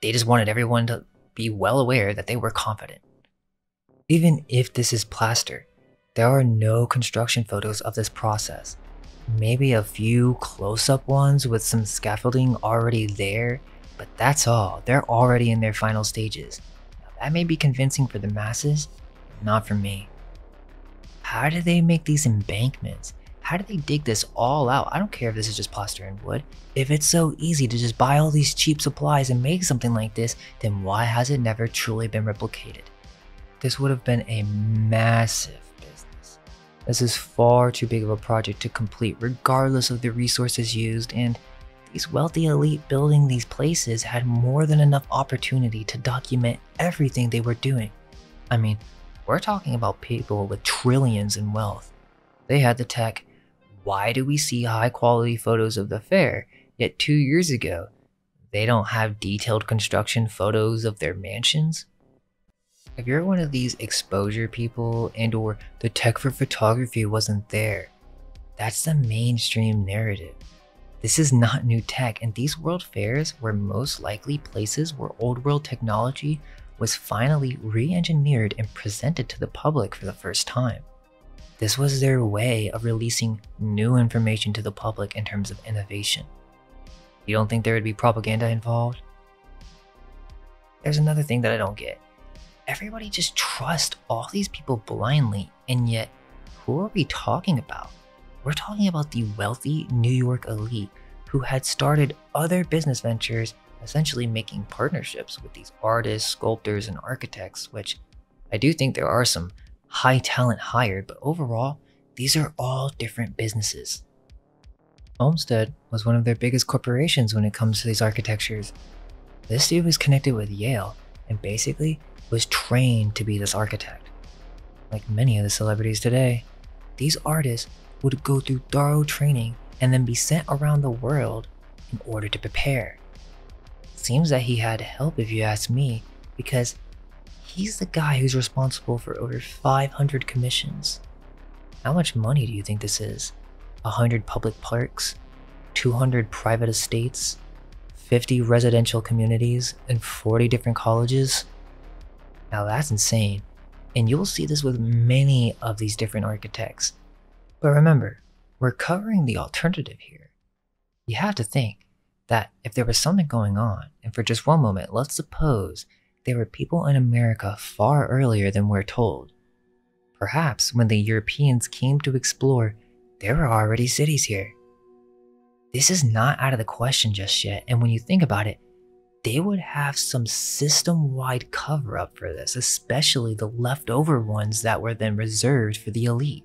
they just wanted everyone to be well aware that they were confident. Even if this is plaster, there are no construction photos of this process. Maybe a few close up ones with some scaffolding already there, but that's all. They're already in their final stages. Now, that may be convincing for the masses, not for me. How do they make these embankments? How do they dig this all out? I don't care if this is just plaster and wood. If it's so easy to just buy all these cheap supplies and make something like this, then why has it never truly been replicated? This would have been a massive business. This is far too big of a project to complete regardless of the resources used and these wealthy elite building these places had more than enough opportunity to document everything they were doing. I mean, we're talking about people with trillions in wealth. They had the tech. Why do we see high quality photos of the fair? Yet two years ago, they don't have detailed construction photos of their mansions? If you're one of these exposure people and or the tech for photography wasn't there, that's the mainstream narrative. This is not new tech and these world fairs were most likely places where old world technology was finally re-engineered and presented to the public for the first time. This was their way of releasing new information to the public in terms of innovation. You don't think there would be propaganda involved? There's another thing that I don't get. Everybody just trusts all these people blindly, and yet, who are we talking about? We're talking about the wealthy New York elite who had started other business ventures essentially making partnerships with these artists, sculptors, and architects, which I do think there are some high talent hired, but overall, these are all different businesses. Olmsted was one of their biggest corporations when it comes to these architectures. This dude was connected with Yale and basically was trained to be this architect. Like many of the celebrities today, these artists would go through thorough training and then be sent around the world in order to prepare. Seems that he had help if you ask me, because he's the guy who's responsible for over 500 commissions. How much money do you think this is? 100 public parks, 200 private estates, 50 residential communities, and 40 different colleges? Now that's insane, and you'll see this with many of these different architects. But remember, we're covering the alternative here. You have to think that if there was something going on, and for just one moment, let's suppose there were people in America far earlier than we're told. Perhaps when the Europeans came to explore, there were already cities here. This is not out of the question just yet, and when you think about it, they would have some system wide cover up for this, especially the leftover ones that were then reserved for the elite.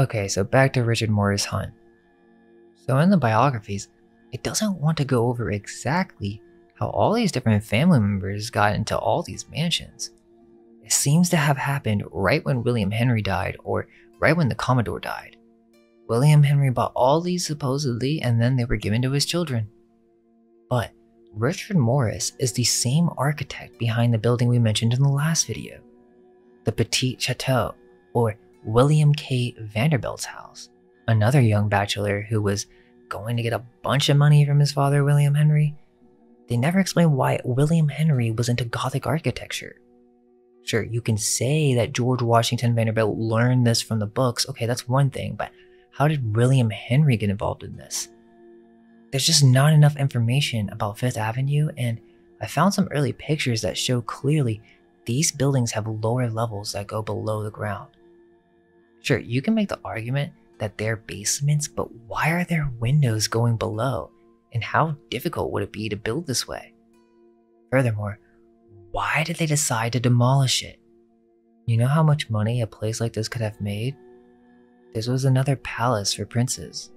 Okay, so back to Richard Morris Hunt. So, in the biographies, it doesn't want to go over exactly how all these different family members got into all these mansions. It seems to have happened right when William Henry died or right when the Commodore died. William Henry bought all these supposedly and then they were given to his children. But Richard Morris is the same architect behind the building we mentioned in the last video, the Petit Chateau, or William K. Vanderbilt's house, another young bachelor who was going to get a bunch of money from his father, William Henry. They never explain why William Henry was into Gothic architecture. Sure, you can say that George Washington Vanderbilt learned this from the books, okay, that's one thing, but how did William Henry get involved in this? There's just not enough information about Fifth Avenue, and I found some early pictures that show clearly these buildings have lower levels that go below the ground. Sure, you can make the argument that they're basements, but why are there windows going below? And how difficult would it be to build this way? Furthermore, why did they decide to demolish it? You know how much money a place like this could have made? This was another palace for princes.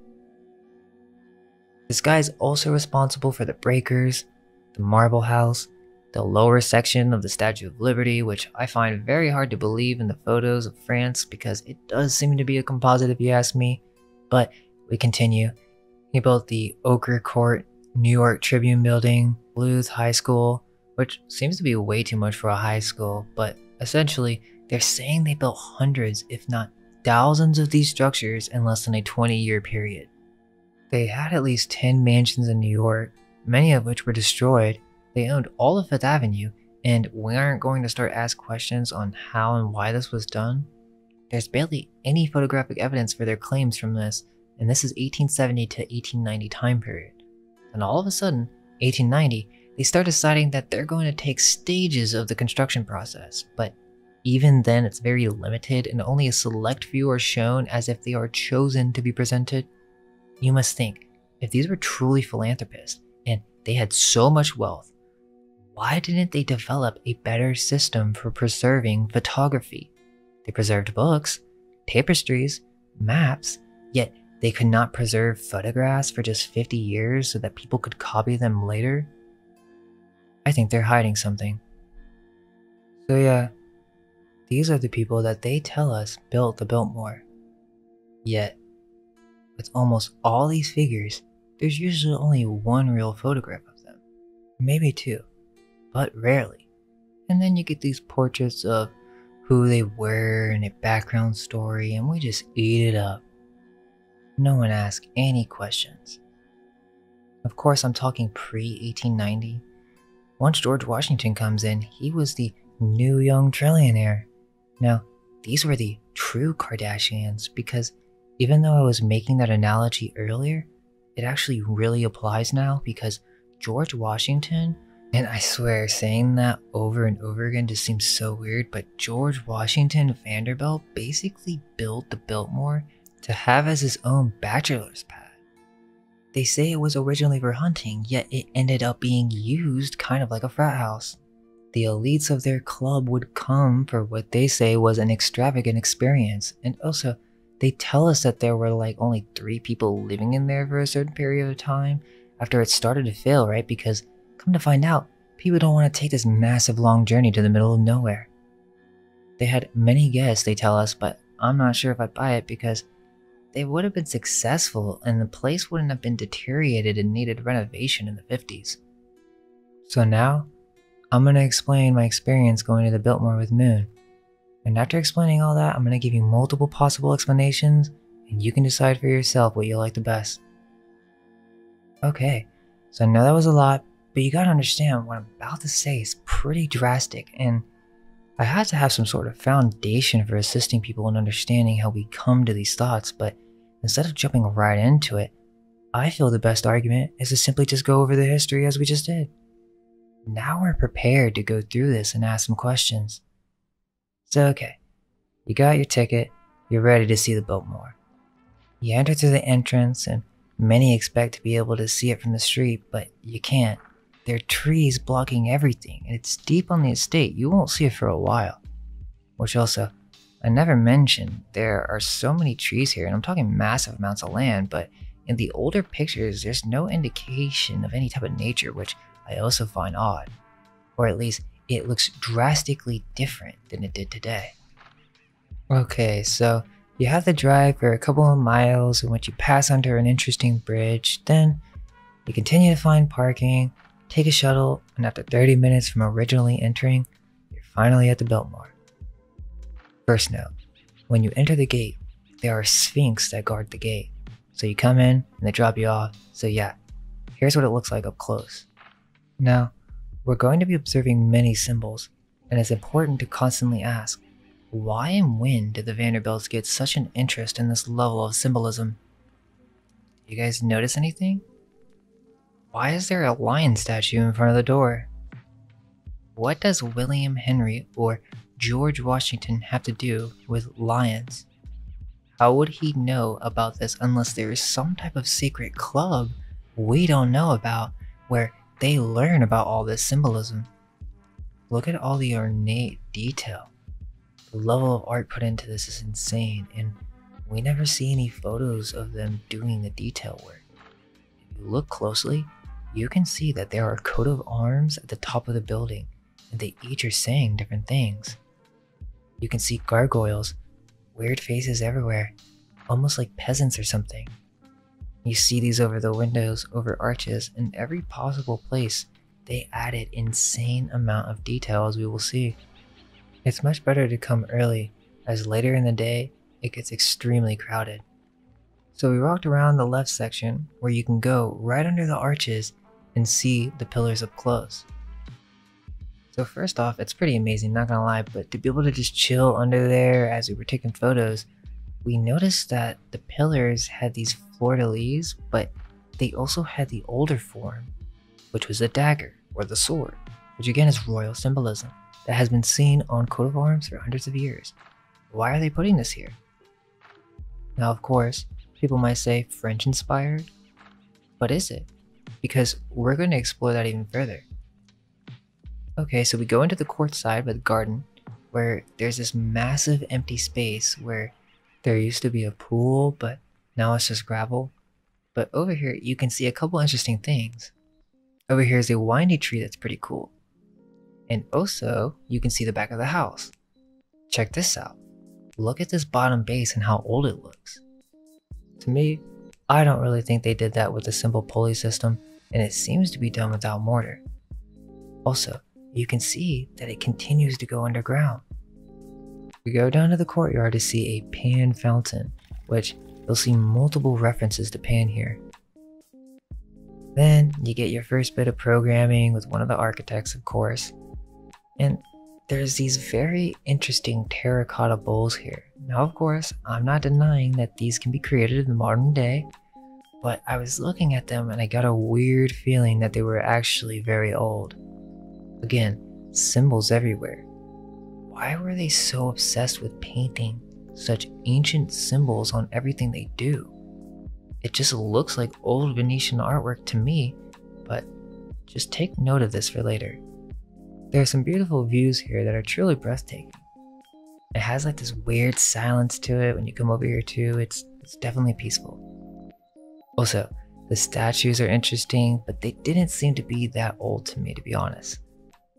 This guy is also responsible for the breakers, the marble house, the lower section of the Statue of Liberty, which I find very hard to believe in the photos of France because it does seem to be a composite if you ask me. But we continue. He built the Ochre Court, New York Tribune Building, Bluth High School, which seems to be way too much for a high school, but essentially, they're saying they built hundreds, if not thousands of these structures in less than a 20 year period. They had at least 10 mansions in New York, many of which were destroyed. They owned all of Fifth Avenue, and we aren't going to start ask questions on how and why this was done. There's barely any photographic evidence for their claims from this, and this is 1870 to 1890 time period. And all of a sudden, 1890, they start deciding that they're going to take stages of the construction process, but even then it's very limited and only a select few are shown as if they are chosen to be presented. You must think, if these were truly philanthropists and they had so much wealth, why didn't they develop a better system for preserving photography? They preserved books, tapestries, maps, yet they could not preserve photographs for just 50 years so that people could copy them later? I think they're hiding something. So, yeah, these are the people that they tell us built the Biltmore. Yet, with almost all these figures, there's usually only one real photograph of them. Maybe two, but rarely. And then you get these portraits of who they were and a background story, and we just eat it up. No one asks any questions. Of course, I'm talking pre 1890. Once George Washington comes in, he was the new young trillionaire. Now, these were the true Kardashians because even though I was making that analogy earlier, it actually really applies now because George Washington, and I swear saying that over and over again just seems so weird, but George Washington Vanderbilt basically built the Biltmore to have as his own bachelor's pad. They say it was originally for hunting, yet it ended up being used kind of like a frat house. The elites of their club would come for what they say was an extravagant experience, and also, they tell us that there were like only three people living in there for a certain period of time after it started to fail, right? Because come to find out, people don't want to take this massive long journey to the middle of nowhere. They had many guests, they tell us, but I'm not sure if I'd buy it because they would have been successful and the place wouldn't have been deteriorated and needed renovation in the 50s. So now, I'm going to explain my experience going to the Biltmore with Moon. And after explaining all that, I'm going to give you multiple possible explanations, and you can decide for yourself what you like the best. Okay, so I know that was a lot, but you gotta understand what I'm about to say is pretty drastic, and I had to have some sort of foundation for assisting people in understanding how we come to these thoughts, but instead of jumping right into it, I feel the best argument is to simply just go over the history as we just did. Now we're prepared to go through this and ask some questions. So, okay, you got your ticket, you're ready to see the Biltmore. You enter through the entrance, and many expect to be able to see it from the street, but you can't. There are trees blocking everything, and it's deep on the estate. You won't see it for a while. Which also, I never mentioned, there are so many trees here, and I'm talking massive amounts of land, but in the older pictures, there's no indication of any type of nature, which I also find odd. Or at least, it looks drastically different than it did today. Okay, so you have to drive for a couple of miles and once you pass under an interesting bridge, then you continue to find parking, take a shuttle, and after 30 minutes from originally entering, you're finally at the Biltmore. First note, when you enter the gate, there are sphinx that guard the gate. So you come in and they drop you off. So yeah, here's what it looks like up close. Now, we're going to be observing many symbols, and it's important to constantly ask, why and when did the Vanderbilts get such an interest in this level of symbolism? You guys notice anything? Why is there a lion statue in front of the door? What does William Henry or George Washington have to do with lions? How would he know about this unless there is some type of secret club we don't know about where they learn about all this symbolism. Look at all the ornate detail. The level of art put into this is insane, and we never see any photos of them doing the detail work. If you look closely, you can see that there are coat of arms at the top of the building, and they each are saying different things. You can see gargoyles, weird faces everywhere, almost like peasants or something. You see these over the windows, over arches, in every possible place. They added insane amount of detail as we will see. It's much better to come early, as later in the day, it gets extremely crowded. So we walked around the left section where you can go right under the arches and see the pillars up close. So first off, it's pretty amazing, not gonna lie, but to be able to just chill under there as we were taking photos, we noticed that the pillars had these fleur-de-lis, but they also had the older form, which was a dagger or the sword, which again is royal symbolism that has been seen on coat of arms for hundreds of years. Why are they putting this here? Now, of course, people might say French inspired, but is it? Because we're going to explore that even further. Okay, so we go into the court side by the garden, where there's this massive empty space where there used to be a pool, but now it's just gravel. But over here, you can see a couple interesting things. Over here is a windy tree that's pretty cool. And also, you can see the back of the house. Check this out. Look at this bottom base and how old it looks. To me, I don't really think they did that with a simple pulley system, and it seems to be done without mortar. Also, you can see that it continues to go underground. We go down to the courtyard to see a pan fountain, which you'll see multiple references to pan here. Then you get your first bit of programming with one of the architects, of course. And there's these very interesting terracotta bowls here. Now, of course, I'm not denying that these can be created in the modern day, but I was looking at them and I got a weird feeling that they were actually very old. Again, symbols everywhere. Why were they so obsessed with painting such ancient symbols on everything they do? It just looks like old Venetian artwork to me, but just take note of this for later. There are some beautiful views here that are truly breathtaking. It has like this weird silence to it when you come over here too. It's it's definitely peaceful. Also, the statues are interesting, but they didn't seem to be that old to me to be honest.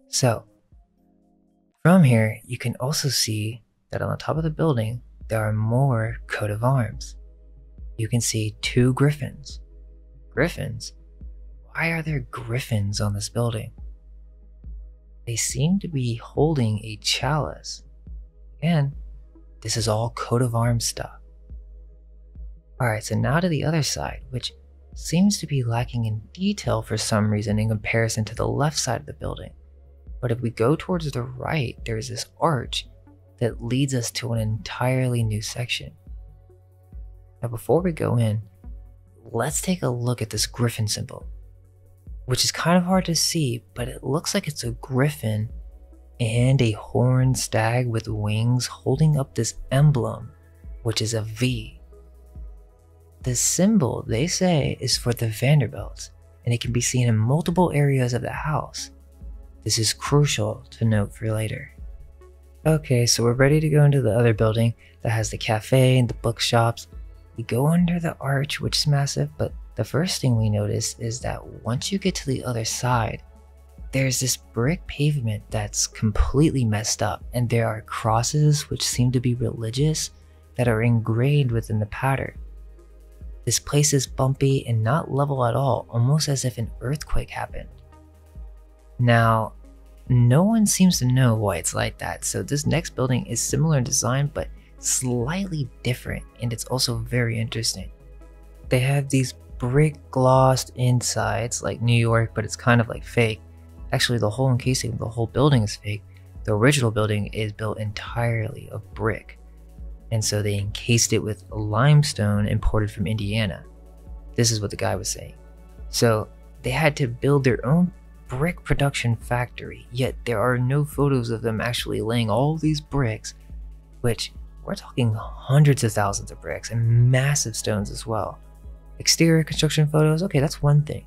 So, from here, you can also see that on the top of the building, there are more coat of arms. You can see two griffins. Griffins? Why are there griffins on this building? They seem to be holding a chalice. Again, this is all coat of arms stuff. Alright, so now to the other side, which seems to be lacking in detail for some reason in comparison to the left side of the building. But if we go towards the right, there's this arch that leads us to an entirely new section. Now, before we go in, let's take a look at this griffin symbol which is kind of hard to see, but it looks like it's a griffin and a horned stag with wings holding up this emblem, which is a V. The symbol, they say, is for the Vanderbilts, and it can be seen in multiple areas of the house. This is crucial to note for later. Okay, so we're ready to go into the other building that has the cafe and the bookshops. We go under the arch, which is massive, but the first thing we notice is that once you get to the other side, there's this brick pavement that's completely messed up, and there are crosses which seem to be religious that are ingrained within the pattern. This place is bumpy and not level at all, almost as if an earthquake happened. Now, no one seems to know why it's like that, so this next building is similar in design but slightly different, and it's also very interesting. They have these brick glossed insides like New York, but it's kind of like fake. Actually, the whole encasing the whole building is fake. The original building is built entirely of brick. And so they encased it with limestone imported from Indiana. This is what the guy was saying. So they had to build their own brick production factory, yet there are no photos of them actually laying all these bricks, which we're talking hundreds of thousands of bricks and massive stones as well. Exterior construction photos, okay, that's one thing.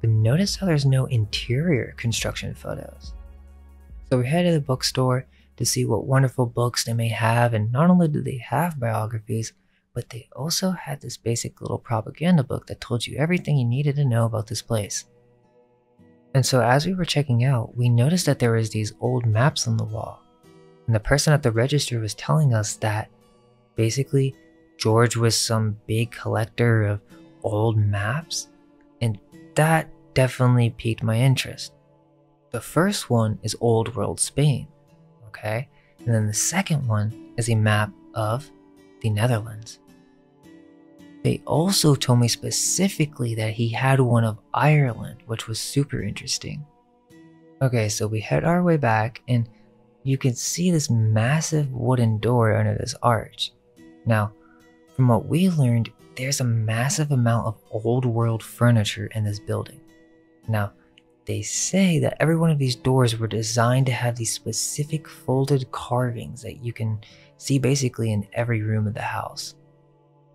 But notice how there's no interior construction photos. So we head to the bookstore to see what wonderful books they may have, and not only do they have biographies, but they also had this basic little propaganda book that told you everything you needed to know about this place. And so as we were checking out, we noticed that there was these old maps on the wall. And the person at the register was telling us that basically George was some big collector of old maps, and that definitely piqued my interest. The first one is Old World Spain, okay? And then the second one is a map of the Netherlands. They also told me specifically that he had one of Ireland, which was super interesting. Okay, so we head our way back, and you can see this massive wooden door under this arch. Now, from what we learned, there's a massive amount of old world furniture in this building. Now, they say that every one of these doors were designed to have these specific folded carvings that you can see basically in every room of the house.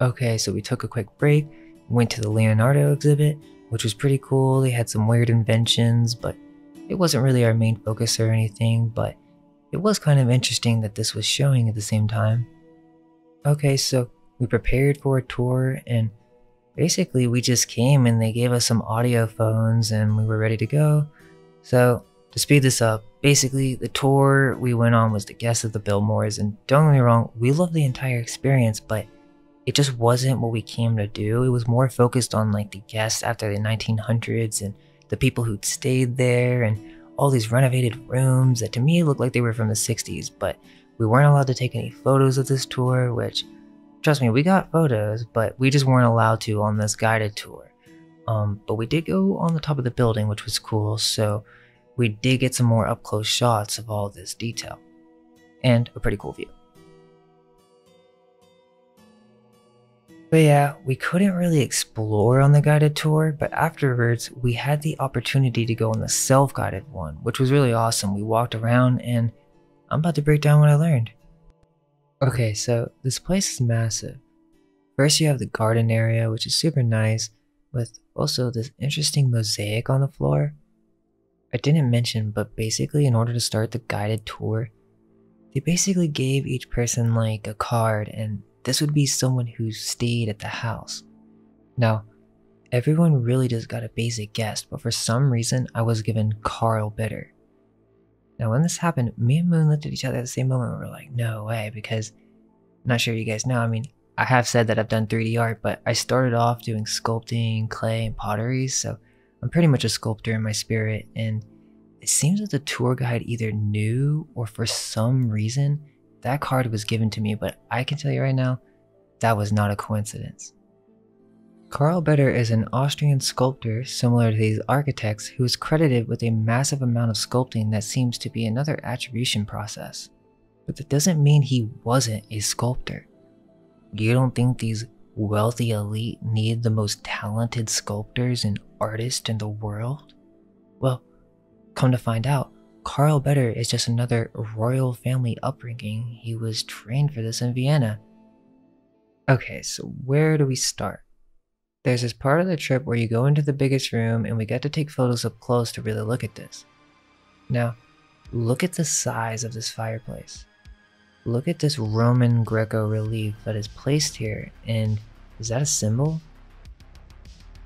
Okay, so we took a quick break, went to the Leonardo exhibit, which was pretty cool. They had some weird inventions, but it wasn't really our main focus or anything, but it was kind of interesting that this was showing at the same time. Okay, so we prepared for a tour and basically we just came and they gave us some audio phones and we were ready to go. So to speed this up, basically the tour we went on was the guest of the Biltmores and don't get me wrong, we loved the entire experience, but it just wasn't what we came to do. It was more focused on like the guests after the 1900s and the people who'd stayed there and all these renovated rooms that to me looked like they were from the 60s, but we weren't allowed to take any photos of this tour, which trust me, we got photos, but we just weren't allowed to on this guided tour. Um, but we did go on the top of the building, which was cool, so we did get some more up close shots of all this detail. And a pretty cool view. But yeah, we couldn't really explore on the guided tour, but afterwards we had the opportunity to go on the self guided one, which was really awesome. We walked around and I'm about to break down what I learned. Okay, so this place is massive. First, you have the garden area, which is super nice, with also this interesting mosaic on the floor. I didn't mention, but basically, in order to start the guided tour, they basically gave each person like a card, and this would be someone who stayed at the house. Now, everyone really just got a basic guess, but for some reason, I was given Karl Bitter. Now, when this happened, me and Moon looked at each other at the same moment we were like, no way, because I'm not sure you guys know. I mean, I have said that I've done 3D art, but I started off doing sculpting, clay, and pottery, so I'm pretty much a sculptor in my spirit. And it seems that the tour guide either knew or for some reason that card was given to me, but I can tell you right now, that was not a coincidence. Karl Bitter is an Austrian sculptor similar to these architects who is credited with a massive amount of sculpting that seems to be another attribution process. But that doesn't mean he wasn't a sculptor. You don't think these wealthy elite need the most talented sculptors and artists in the world? Well, come to find out, Karl Bitter is just another royal family upbringing. He was trained for this in Vienna. Okay, so where do we start? There's this part of the trip where you go into the biggest room and we get to take photos up close to really look at this. Now, look at the size of this fireplace. Look at this Roman Greco relief that is placed here and is that a symbol?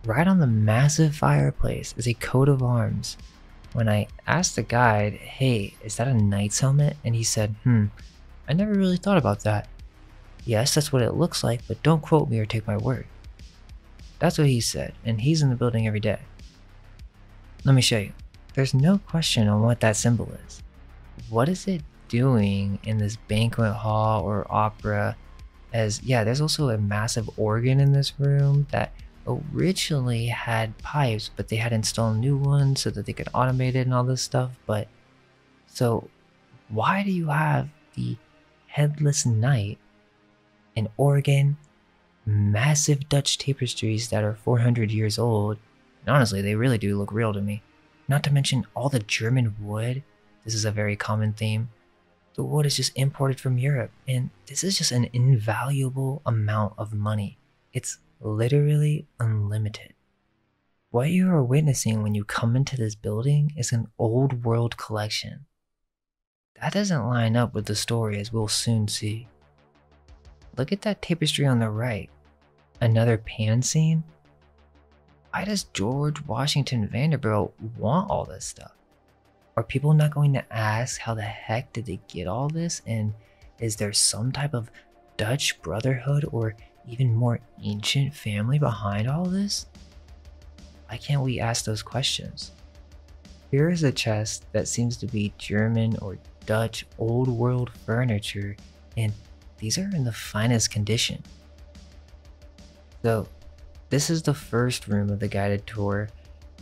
Right on the massive fireplace is a coat of arms. When I asked the guide, hey, is that a knight's helmet? And he said, hmm, I never really thought about that. Yes, that's what it looks like, but don't quote me or take my word. That's what he said, and he's in the building every day. Let me show you. There's no question on what that symbol is. What is it doing in this banquet hall or opera? As, yeah, there's also a massive organ in this room that originally had pipes, but they had installed new ones so that they could automate it and all this stuff. But, so, why do you have the headless knight, an organ, massive Dutch tapestries that are 400 years old. And honestly, they really do look real to me. Not to mention all the German wood. This is a very common theme. The wood is just imported from Europe, and this is just an invaluable amount of money. It's literally unlimited. What you are witnessing when you come into this building is an old world collection. That doesn't line up with the story as we'll soon see. Look at that tapestry on the right. Another pan scene? Why does George Washington Vanderbilt want all this stuff? Are people not going to ask how the heck did they get all this? And is there some type of Dutch brotherhood or even more ancient family behind all this? Why can't we ask those questions? Here is a chest that seems to be German or Dutch old world furniture and these are in the finest condition. So, this is the first room of the guided tour.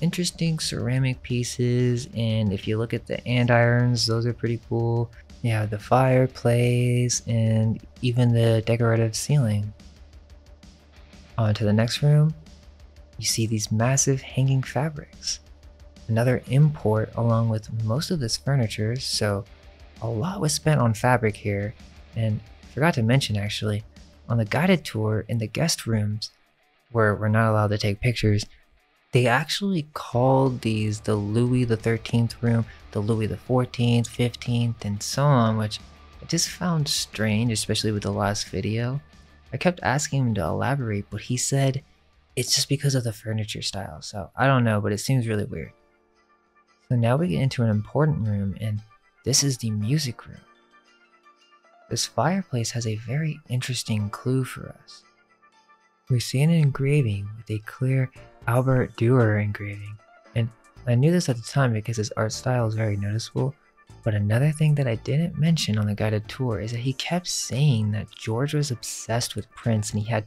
Interesting ceramic pieces, and if you look at the andirons, those are pretty cool. You have the fireplace and even the decorative ceiling. On to the next room, you see these massive hanging fabrics. Another import along with most of this furniture, so a lot was spent on fabric here. And forgot to mention actually, on the guided tour in the guest rooms, where we're not allowed to take pictures, they actually called these the Louis the 13th room, the Louis the 14th, 15th, and so on, which I just found strange, especially with the last video. I kept asking him to elaborate, but he said it's just because of the furniture style. So I don't know, but it seems really weird. So now we get into an important room, and this is the music room. This fireplace has a very interesting clue for us. We see an engraving with a clear Albert Durer engraving, and I knew this at the time because his art style is very noticeable. But another thing that I didn't mention on the guided tour is that he kept saying that George was obsessed with prints and he had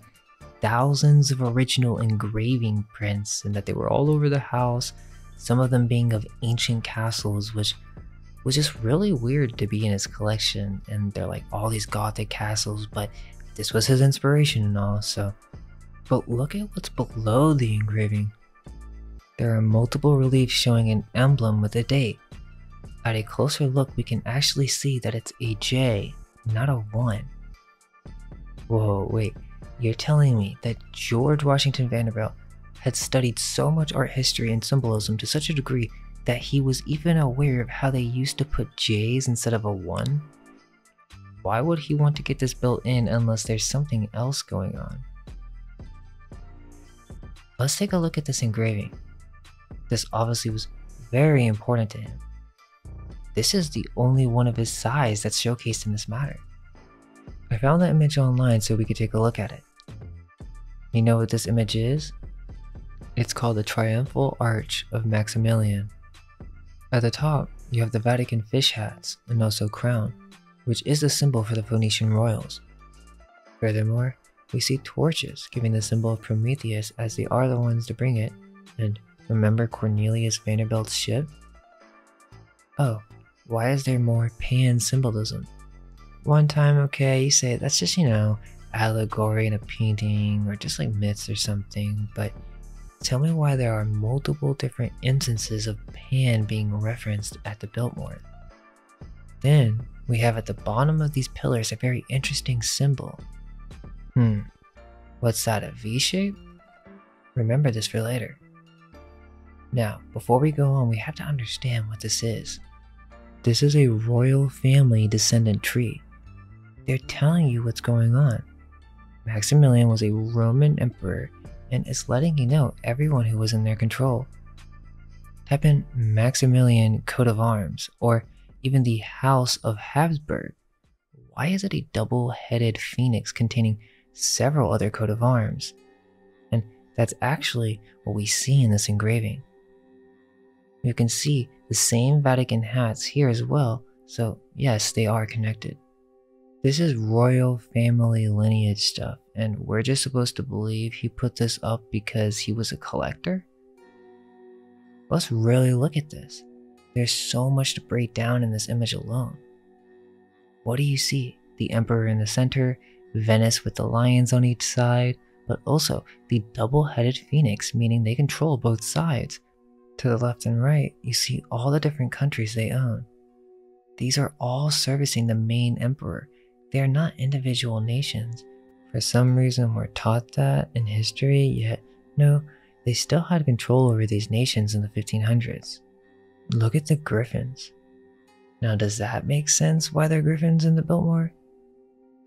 thousands of original engraving prints and that they were all over the house, some of them being of ancient castles, which was just really weird to be in his collection. And they're like all these gothic castles, but this was his inspiration and all, so but look at what's below the engraving. There are multiple reliefs showing an emblem with a date. At a closer look, we can actually see that it's a J, not a 1. Whoa, wait, you're telling me that George Washington Vanderbilt had studied so much art history and symbolism to such a degree that he was even aware of how they used to put J's instead of a 1? Why would he want to get this built in unless there's something else going on? Let's take a look at this engraving. This obviously was very important to him. This is the only one of his size that's showcased in this matter. I found the image online so we could take a look at it. You know what this image is? It's called the Triumphal Arch of Maximilian. At the top, you have the Vatican fish hats and also crown, which is the symbol for the Phoenician royals. Furthermore, we see torches giving the symbol of Prometheus as they are the ones to bring it. And remember Cornelius Vanderbilt's ship? Oh, why is there more pan symbolism? One time, okay, you say that's just, you know, allegory in a painting or just like myths or something, but tell me why there are multiple different instances of Pan being referenced at the Biltmore. Then we have at the bottom of these pillars a very interesting symbol Hmm. What's that, a V shape? Remember this for later. Now, before we go on, we have to understand what this is. This is a royal family descendant tree. They're telling you what's going on. Maximilian was a Roman emperor and is letting you know everyone who was in their control. Type in Maximilian coat of arms or even the House of Habsburg. Why is it a double headed phoenix containing several other coat of arms. And that's actually what we see in this engraving. You can see the same Vatican hats here as well, so yes, they are connected. This is royal family lineage stuff, and we're just supposed to believe he put this up because he was a collector? Let's really look at this. There's so much to break down in this image alone. What do you see? The emperor in the center, Venice with the lions on each side, but also the double headed phoenix, meaning they control both sides. To the left and right, you see all the different countries they own. These are all servicing the main emperor. They are not individual nations. For some reason, we're taught that in history, yet, no, they still had control over these nations in the 1500s. Look at the griffins. Now, does that make sense why they're griffins in the Biltmore?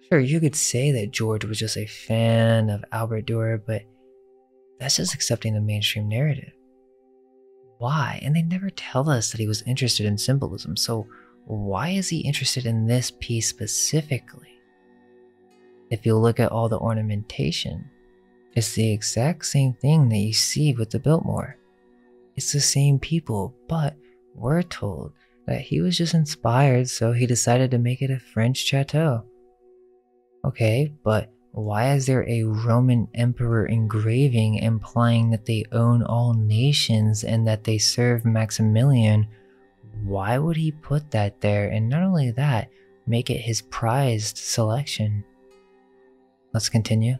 Sure, you could say that George was just a fan of Albert Durer, but that's just accepting the mainstream narrative. Why? And they never tell us that he was interested in symbolism, so why is he interested in this piece specifically? If you look at all the ornamentation, it's the exact same thing that you see with the Biltmore. It's the same people, but we're told that he was just inspired, so he decided to make it a French chateau. Okay, but why is there a Roman emperor engraving implying that they own all nations and that they serve Maximilian? Why would he put that there? And not only that, make it his prized selection. Let's continue.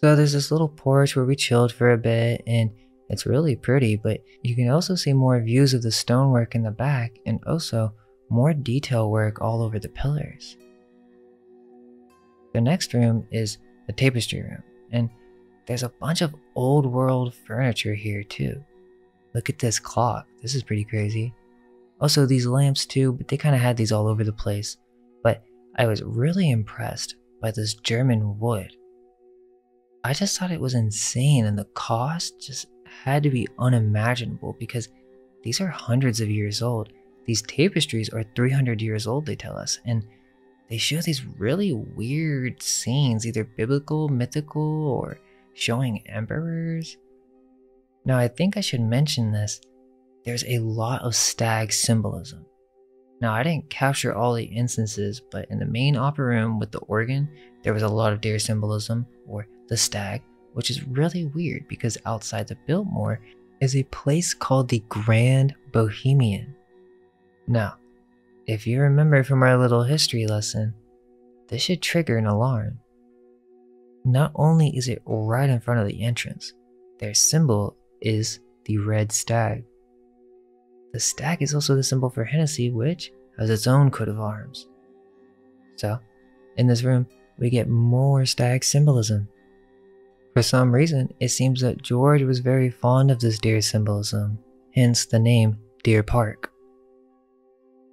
So there's this little porch where we chilled for a bit, and it's really pretty, but you can also see more views of the stonework in the back and also more detail work all over the pillars. The next room is the tapestry room, and there's a bunch of old world furniture here too. Look at this clock, this is pretty crazy. Also, these lamps too, but they kind of had these all over the place. But I was really impressed by this German wood. I just thought it was insane, and the cost just had to be unimaginable because these are hundreds of years old. These tapestries are 300 years old, they tell us, and they show these really weird scenes, either biblical, mythical, or showing emperors. Now, I think I should mention this. There's a lot of stag symbolism. Now, I didn't capture all the instances, but in the main opera room with the organ, there was a lot of deer symbolism, or the stag, which is really weird because outside the Biltmore is a place called the Grand Bohemian. Now, if you remember from our little history lesson, this should trigger an alarm. Not only is it right in front of the entrance, their symbol is the red stag. The stag is also the symbol for Hennessy, which has its own coat of arms. So, in this room, we get more stag symbolism. For some reason, it seems that George was very fond of this deer symbolism, hence the name Deer Park.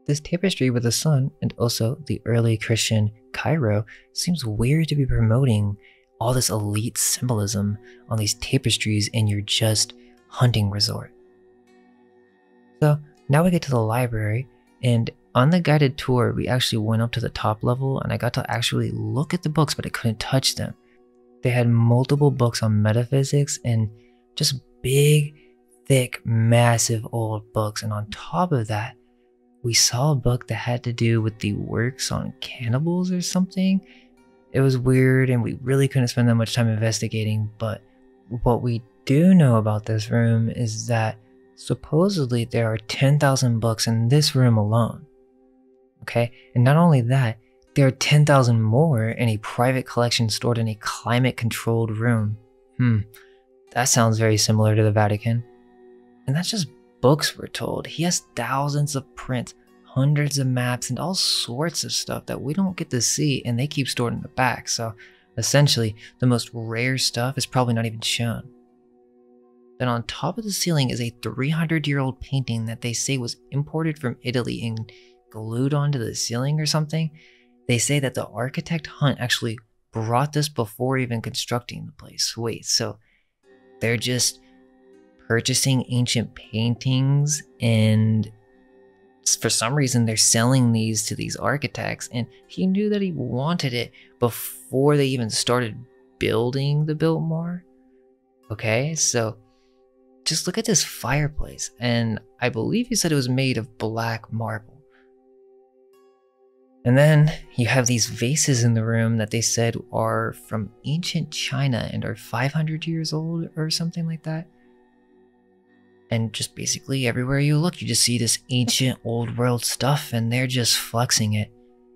This tapestry with the sun and also the early Christian Chi Rho seems weird to be promoting all this elite symbolism on these tapestries in your just hunting resort. So now we get to the library, and on the guided tour, we actually went up to the top level and I got to actually look at the books, but I couldn't touch them. They had multiple books on metaphysics and just big, thick, massive old books. And on top of that, we saw a book that had to do with the works on cannibals or something. It was weird and we really couldn't spend that much time investigating, but what we do know about this room is that supposedly there are 10,000 books in this room alone. Okay, and not only that, there are 10,000 more in a private collection stored in a climate controlled room. Hmm, that sounds very similar to the Vatican. And that's just books, we're told. He has thousands of prints, hundreds of maps, and all sorts of stuff that we don't get to see, and they keep stored in the back. So essentially, the most rare stuff is probably not even shown. Then on top of the ceiling is a 300 year old painting that they say was imported from Italy and glued onto the ceiling or something. They say that the architect Hunt actually brought this before even constructing the place. Wait, so they're just purchasing ancient paintings and for some reason they're selling these to these architects and he knew that he wanted it before they even started building the Biltmore. Okay, so just look at this fireplace and I believe he said it was made of black marble. And then you have these vases in the room that they said are from ancient China and are 500 years old or something like that. And just basically everywhere you look, you just see this ancient old world stuff and they're just flexing it.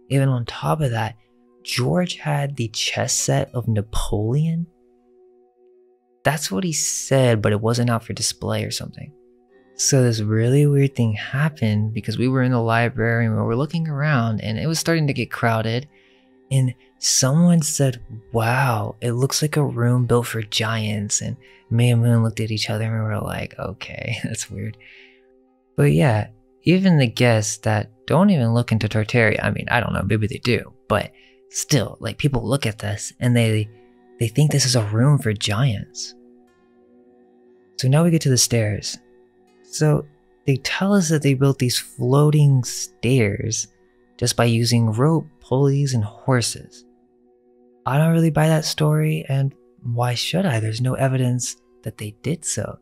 Even on top of that, George had the chess set of Napoleon. That's what he said, but it wasn't out for display or something. So this really weird thing happened because we were in the library and we were looking around and it was starting to get crowded. And someone said, Wow, it looks like a room built for giants. And me and Moon looked at each other and we were like, Okay, that's weird. But yeah, even the guests that don't even look into Tartaria, I mean, I don't know, maybe they do, but still, like people look at this and they they think this is a room for giants. So now we get to the stairs. So they tell us that they built these floating stairs just by using rope, pulleys, and horses. I don't really buy that story, and why should I? There's no evidence that they did so.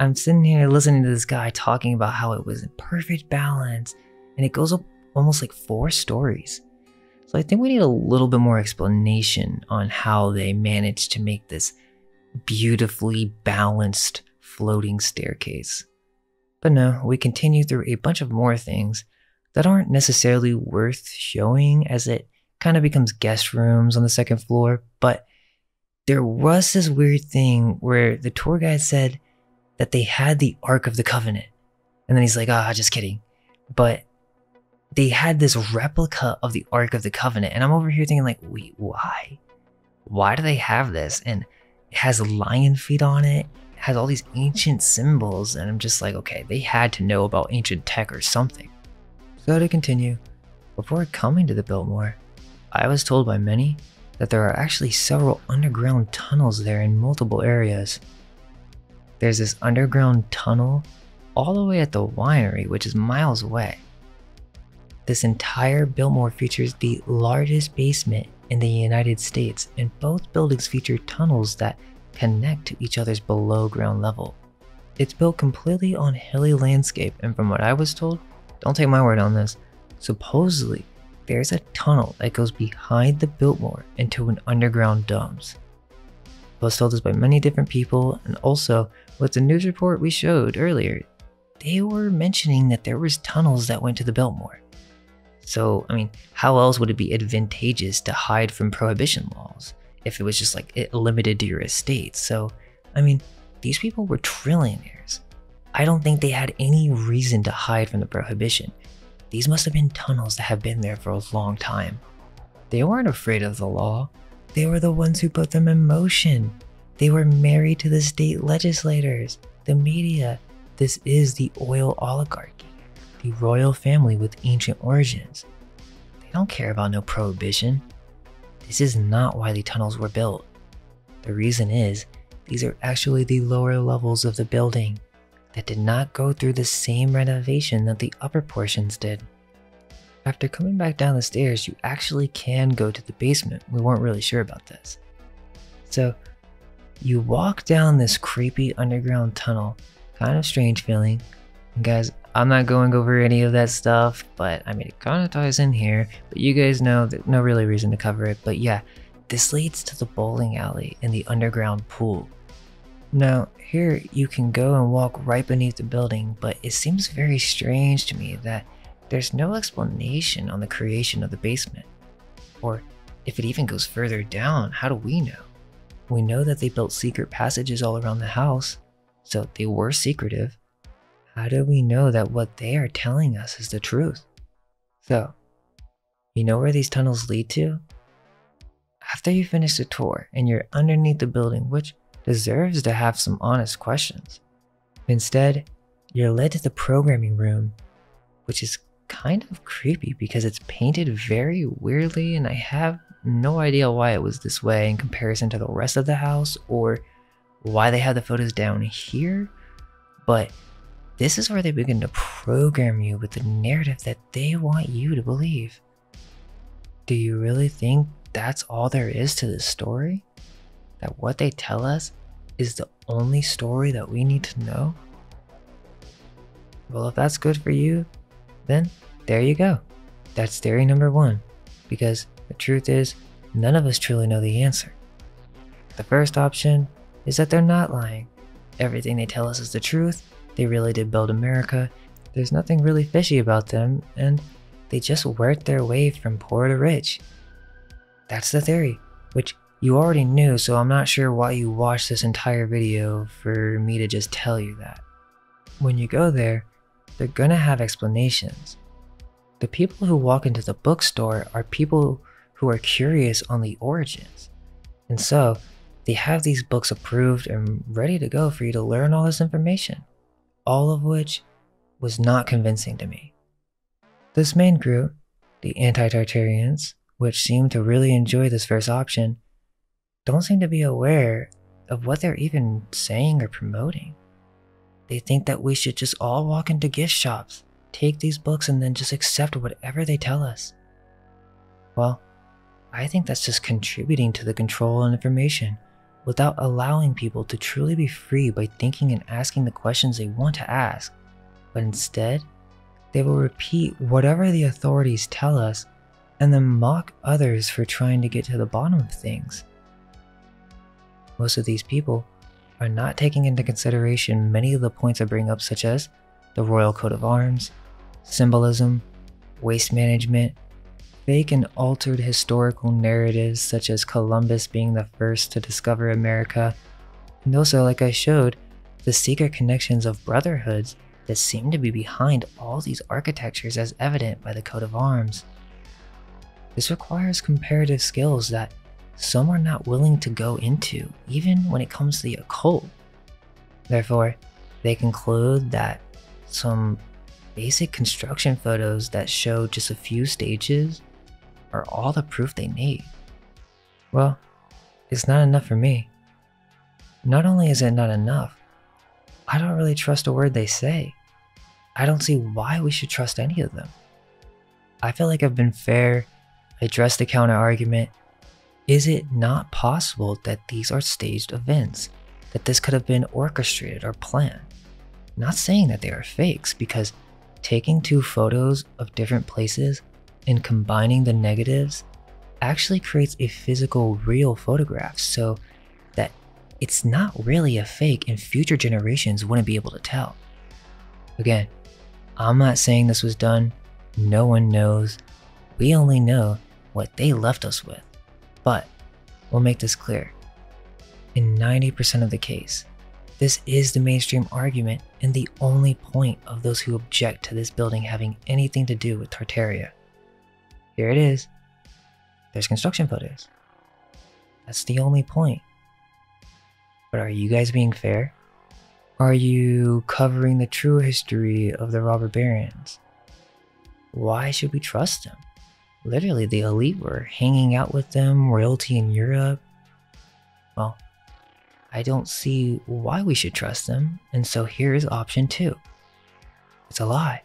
I'm sitting here listening to this guy talking about how it was in perfect balance, and it goes up almost like four stories. So I think we need a little bit more explanation on how they managed to make this beautifully balanced floating staircase. But no, we continue through a bunch of more things that aren't necessarily worth showing as it kind of becomes guest rooms on the second floor, but there was this weird thing where the tour guide said that they had the Ark of the Covenant. And then he's like, ah, just kidding. But they had this replica of the Ark of the Covenant. And I'm over here thinking, like, wait, why? Why do they have this? And has lion feet on it, has all these ancient symbols. And I'm just like, okay, they had to know about ancient tech or something. So to continue, before coming to the Biltmore, I was told by many that there are actually several underground tunnels there in multiple areas. There's this underground tunnel all the way at the winery, which is miles away. This entire Biltmore features the largest basement in the United States, and both buildings feature tunnels that connect to each other's below ground level. It's built completely on hilly landscape, and from what I was told, don't take my word on this, supposedly there's a tunnel that goes behind the Biltmore into an underground domes. I was told this by many different people, and also with the news report we showed earlier, they were mentioning that there was tunnels that went to the Biltmore. So, I mean, how else would it be advantageous to hide from prohibition laws if it was just like limited to your estate? So, I mean, these people were trillionaires. I don't think they had any reason to hide from the prohibition. These must have been tunnels that have been there for a long time. They weren't afraid of the law. They were the ones who put them in motion. They were married to the state legislators, the media. This is the oil oligarchy, the royal family with ancient origins. They don't care about no prohibition. This is not why the tunnels were built. The reason is, these are actually the lower levels of the building that did not go through the same renovation that the upper portions did. After coming back down the stairs, you actually can go to the basement. We weren't really sure about this. So, you walk down this creepy underground tunnel, kind of strange feeling. And guys, I'm not going over any of that stuff, but I mean, it kind of ties in here. But you guys know that no really reason to cover it. But yeah, this leads to the bowling alley and the underground pool. Now, here you can go and walk right beneath the building, but it seems very strange to me that there's no explanation on the creation of the basement. Or if it even goes further down, how do we know? We know that they built secret passages all around the house, so they were secretive. How do we know that what they are telling us is the truth? So, you know where these tunnels lead to? After you finish the tour and you're underneath the building, which deserves to have some honest questions. Instead, you're led to the programming room, which is kind of creepy because it's painted very weirdly, and I have no idea why it was this way in comparison to the rest of the house or why they have the photos down here. But this is where they begin to program you with the narrative that they want you to believe. Do you really think that's all there is to this story? that what they tell us is the only story that we need to know? Well, if that's good for you, then there you go. That's theory number one, because the truth is, none of us truly know the answer. The first option is that they're not lying. Everything they tell us is the truth, they really did build America, there's nothing really fishy about them, and they just worked their way from poor to rich. That's the theory, which you already knew, so I'm not sure why you watched this entire video for me to just tell you that. When you go there, they're gonna have explanations. The people who walk into the bookstore are people who are curious on the origins. And so, they have these books approved and ready to go for you to learn all this information, all of which was not convincing to me. This main group, the anti-Tartarians, which seem to really enjoy this first option, don't seem to be aware of what they're even saying or promoting. They think that we should just all walk into gift shops, take these books, and then just accept whatever they tell us. Well, I think that's just contributing to the control and information without allowing people to truly be free by thinking and asking the questions they want to ask. But instead, they will repeat whatever the authorities tell us and then mock others for trying to get to the bottom of things. Most of these people are not taking into consideration many of the points I bring up, such as the royal coat of arms, symbolism, waste management, fake and altered historical narratives such as Columbus being the first to discover America, and also, like I showed, the secret connections of brotherhoods that seem to be behind all these architectures as evident by the coat of arms. This requires comparative skills that some are not willing to go into, even when it comes to the occult. Therefore, they conclude that some basic construction photos that show just a few stages are all the proof they need. Well, it's not enough for me. Not only is it not enough, I don't really trust a word they say. I don't see why we should trust any of them. I feel like I've been fair, addressed the counter argument. Is it not possible that these are staged events? That this could have been orchestrated or planned? Not saying that they are fakes, because taking two photos of different places and combining the negatives actually creates a physical, real photograph so that it's not really a fake and future generations wouldn't be able to tell. Again, I'm not saying this was done, no one knows. We only know what they left us with. But we'll make this clear. In 90% of the case, this is the mainstream argument and the only point of those who object to this building having anything to do with Tartaria. Here it is. There's construction photos. That's the only point. But are you guys being fair? Are you covering the true history of the robber barons? Why should we trust them? Literally, the elite were hanging out with them, royalty in Europe. Well, I don't see why we should trust them, and so here's option two. It's a lie.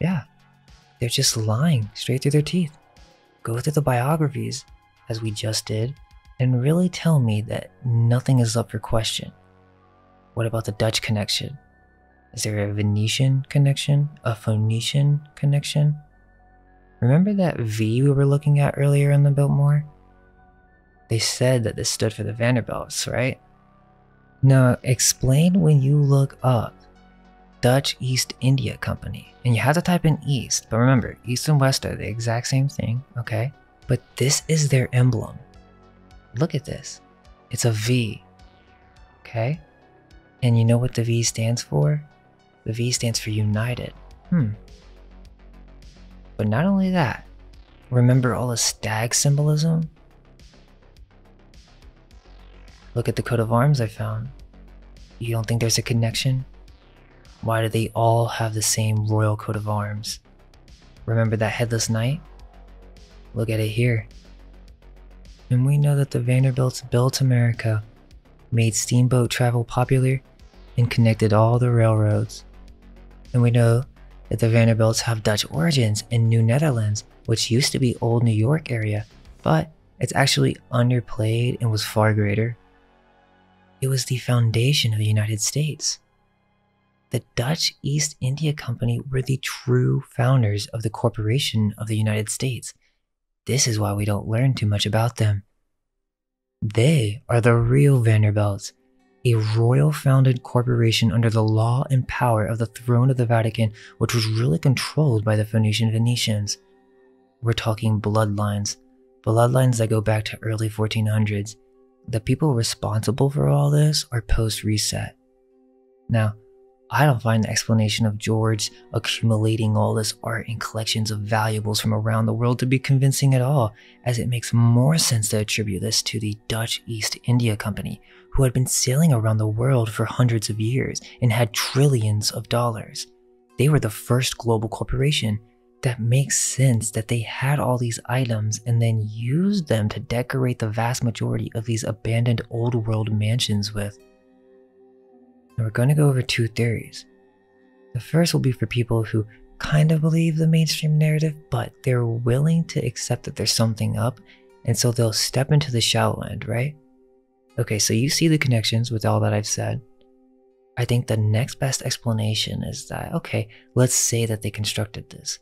Yeah, they're just lying straight through their teeth. Go through the biographies, as we just did, and really tell me that nothing is up for question. What about the Dutch connection? Is there a Venetian connection? A Phoenician connection? Remember that V we were looking at earlier in the Biltmore? They said that this stood for the Vanderbilts, right? Now, explain when you look up Dutch East India Company. And you have to type in East, but remember, East and West are the exact same thing, okay? But this is their emblem. Look at this. It's a V, okay? And you know what the V stands for? The V stands for United. Hmm. But not only that, remember all the stag symbolism? Look at the coat of arms I found. You don't think there's a connection? Why do they all have the same royal coat of arms? Remember that headless knight? Look at it here. And we know that the Vanderbilts built America, made steamboat travel popular, and connected all the railroads. And we know that the Vanderbilts have Dutch origins in New Netherlands, which used to be old New York area, but it's actually underplayed and was far greater. It was the foundation of the United States the Dutch East India Company were the true founders of the Corporation of the United States. This is why we don't learn too much about them. They are the real Vanderbilts, a royal founded corporation under the law and power of the throne of the Vatican, which was really controlled by the Phoenician Venetians. We're talking bloodlines, bloodlines that go back to early 1400s. The people responsible for all this are post reset. Now, I don't find the explanation of George accumulating all this art and collections of valuables from around the world to be convincing at all, as it makes more sense to attribute this to the Dutch East India Company, who had been sailing around the world for hundreds of years and had trillions of dollars. They were the first global corporation. That makes sense that they had all these items and then used them to decorate the vast majority of these abandoned old world mansions with. And we're going to go over two theories. The first will be for people who kind of believe the mainstream narrative, but they're willing to accept that there's something up, and so they'll step into the shallow end, right? Okay, so you see the connections with all that I've said. I think the next best explanation is that, okay, let's say that they constructed this.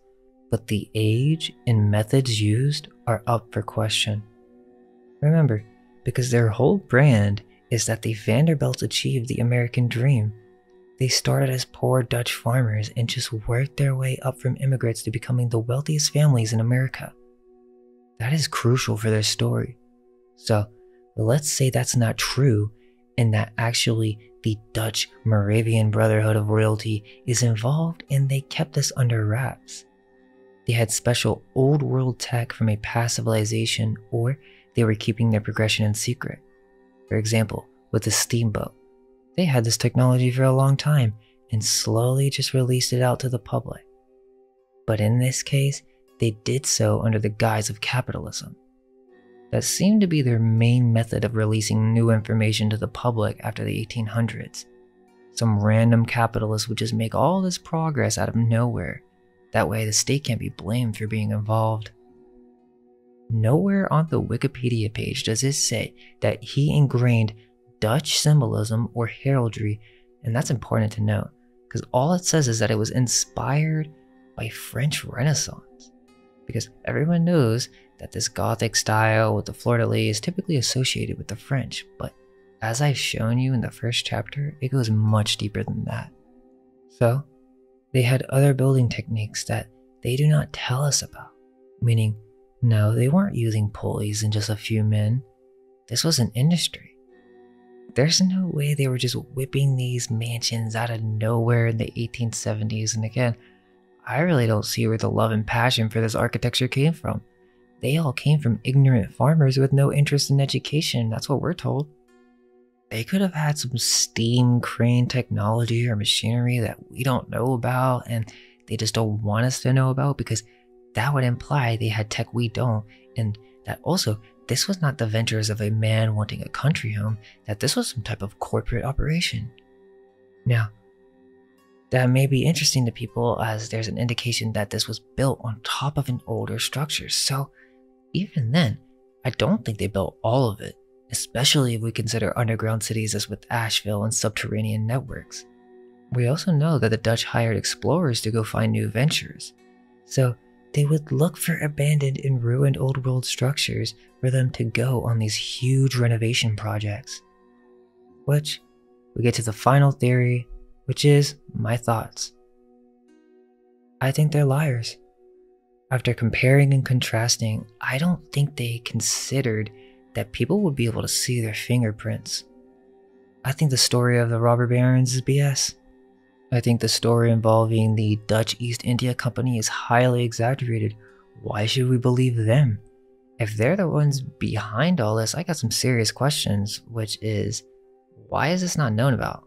but the age and methods used are up for question. Remember, because their whole brand is that the Vanderbilts achieved the American dream. They started as poor Dutch farmers and just worked their way up from immigrants to becoming the wealthiest families in America. That is crucial for their story. So, let's say that's not true and that actually the Dutch Moravian Brotherhood of Royalty is involved and they kept this under wraps. They had special old world tech from a past civilization or they were keeping their progression in secret. For example, with the steamboat, they had this technology for a long time and slowly just released it out to the public. But in this case, they did so under the guise of capitalism. That seemed to be their main method of releasing new information to the public after the 1800s. Some random capitalist would just make all this progress out of nowhere. That way, the state can't be blamed for being involved. Nowhere on the Wikipedia page does it say that he ingrained Dutch symbolism or heraldry, and that's important to note because all it says is that it was inspired by French Renaissance. Because everyone knows that this Gothic style with the fleur de lis is typically associated with the French, but as I've shown you in the first chapter, it goes much deeper than that. So, they had other building techniques that they do not tell us about, meaning no, they weren't using pulleys and just a few men. This was an industry. There's no way they were just whipping these mansions out of nowhere in the 1870s. And again, I really don't see where the love and passion for this architecture came from. They all came from ignorant farmers with no interest in education. That's what we're told. They could have had some steam crane technology or machinery that we don't know about and they just don't want us to know about because that would imply they had tech we don't, and that also this was not the ventures of a man wanting a country home, that this was some type of corporate operation. Now, that may be interesting to people as there's an indication that this was built on top of an older structure. So, even then, I don't think they built all of it, especially if we consider underground cities as with Asheville and subterranean networks. We also know that the Dutch hired explorers to go find new ventures. So, they would look for abandoned and ruined old world structures for them to go on these huge renovation projects. Which, we get to the final theory, which is my thoughts. I think they're liars. After comparing and contrasting, I don't think they considered that people would be able to see their fingerprints. I think the story of the robber barons is BS. I think the story involving the Dutch East India Company is highly exaggerated. Why should we believe them? If they're the ones behind all this, I got some serious questions, which is why is this not known about?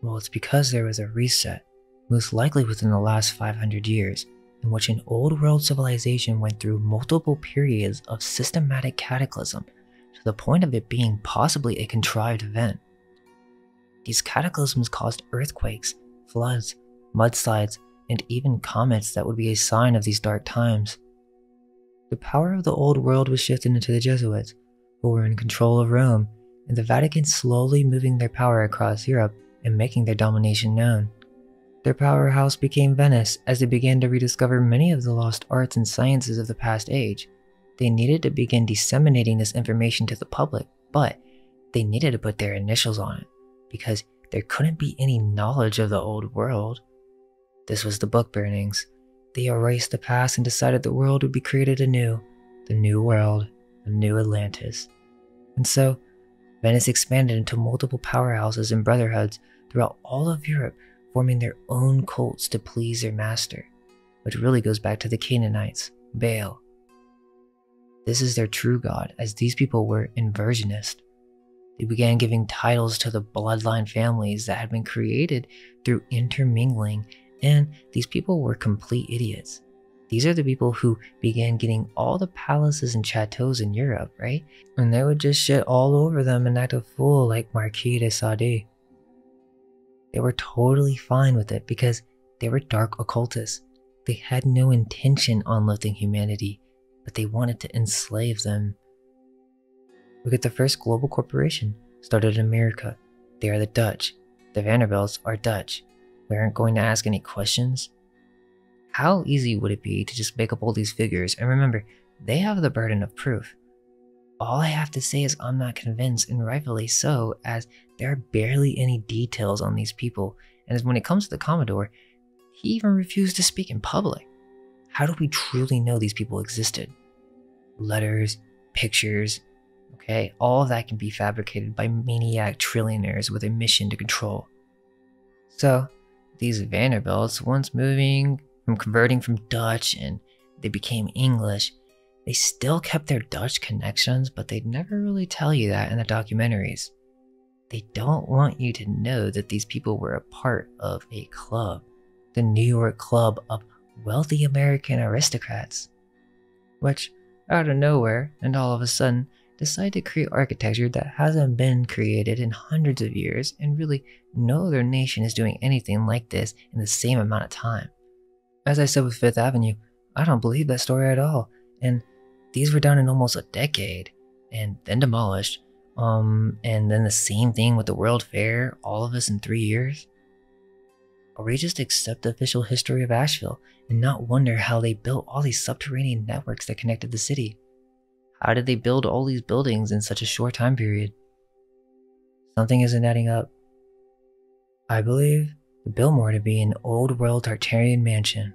Well, it's because there was a reset, most likely within the last 500 years, in which an old world civilization went through multiple periods of systematic cataclysm to the point of it being possibly a contrived event. These cataclysms caused earthquakes, floods, mudslides, and even comets that would be a sign of these dark times. The power of the old world was shifted into the Jesuits, who were in control of Rome, and the Vatican slowly moving their power across Europe and making their domination known. Their powerhouse became Venice as they began to rediscover many of the lost arts and sciences of the past age. They needed to begin disseminating this information to the public, but they needed to put their initials on it because there couldn't be any knowledge of the old world. This was the book burnings. They erased the past and decided the world would be created anew the new world, the new Atlantis. And so, Venice expanded into multiple powerhouses and brotherhoods throughout all of Europe, forming their own cults to please their master, which really goes back to the Canaanites, Baal. This is their true god, as these people were inversionist. They began giving titles to the bloodline families that had been created through intermingling, and these people were complete idiots. These are the people who began getting all the palaces and chateaus in Europe, right? And they would just shit all over them and act a fool like Marquis de Sade. They were totally fine with it because they were dark occultists. They had no intention on lifting humanity, but they wanted to enslave them Look at the first global corporation, started in America. They are the Dutch. The Vanderbilts are Dutch. We aren't going to ask any questions. How easy would it be to just make up all these figures? And remember, they have the burden of proof. All I have to say is I'm not convinced, and rightfully so, as there are barely any details on these people. And as when it comes to the Commodore, he even refused to speak in public. How do we truly know these people existed? Letters, pictures, okay, all of that can be fabricated by maniac trillionaires with a mission to control. So, these Vanderbilts, once moving from converting from Dutch and they became English, they still kept their Dutch connections, but they'd never really tell you that in the documentaries. They don't want you to know that these people were a part of a club, the New York Club of Wealthy American Aristocrats, which, out of nowhere and all of a sudden, decide to create architecture that hasn't been created in hundreds of years, and really no other nation is doing anything like this in the same amount of time. As I said with Fifth Avenue, I don't believe that story at all, and these were done in almost a decade and then demolished. Um, and then the same thing with the World Fair, all of us in three years. Or we just accept the official history of Asheville and not wonder how they built all these subterranean networks that connected the city. How did they build all these buildings in such a short time period? Something isn't adding up. I believe the Biltmore to be an old world Tartarian mansion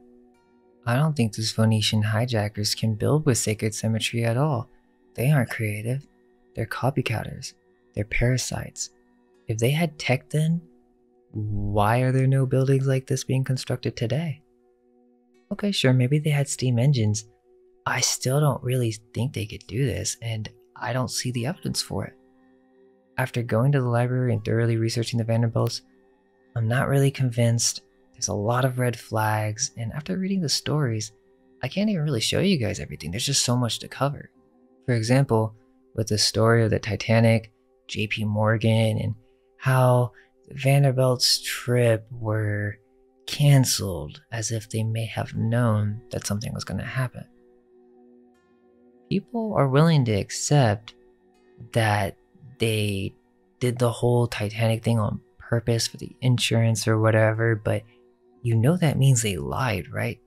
I don't think these Phoenician hijackers can build with sacred symmetry at all. They aren't creative. They're copycatters. They're parasites. If they had tech then, why are there no buildings like this being constructed today? Okay, sure, maybe they had steam engines. I still don't really think they could do this, and I don't see the evidence for it. After going to the library and thoroughly researching the Vanderbilts, I'm not really convinced there's a lot of red flags, and after reading the stories, I can't even really show you guys everything. There's just so much to cover. For example, with the story of the Titanic, JP Morgan, and how Vanderbilt's trip were canceled as if they may have known that something was going to happen. People are willing to accept that they did the whole Titanic thing on purpose for the insurance or whatever, but you know that means they lied, right?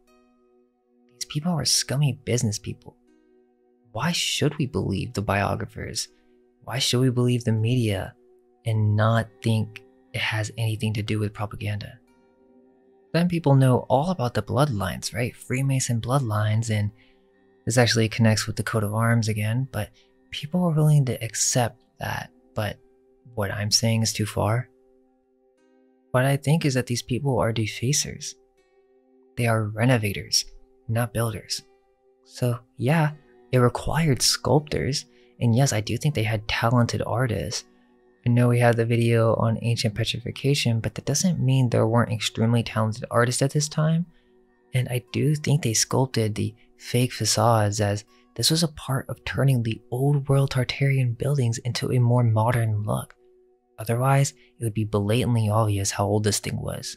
These people are scummy business people. Why should we believe the biographers? Why should we believe the media and not think it has anything to do with propaganda? Then people know all about the bloodlines, right? Freemason bloodlines, and this actually connects with the coat of arms again, but people are willing to accept that. But what I'm saying is too far. What I think is that these people are defacers. They are renovators, not builders. So, yeah, it required sculptors, and yes, I do think they had talented artists. I know we had the video on ancient petrification, but that doesn't mean there weren't extremely talented artists at this time. And I do think they sculpted the fake facades as this was a part of turning the old world Tartarian buildings into a more modern look. Otherwise, it would be blatantly obvious how old this thing was.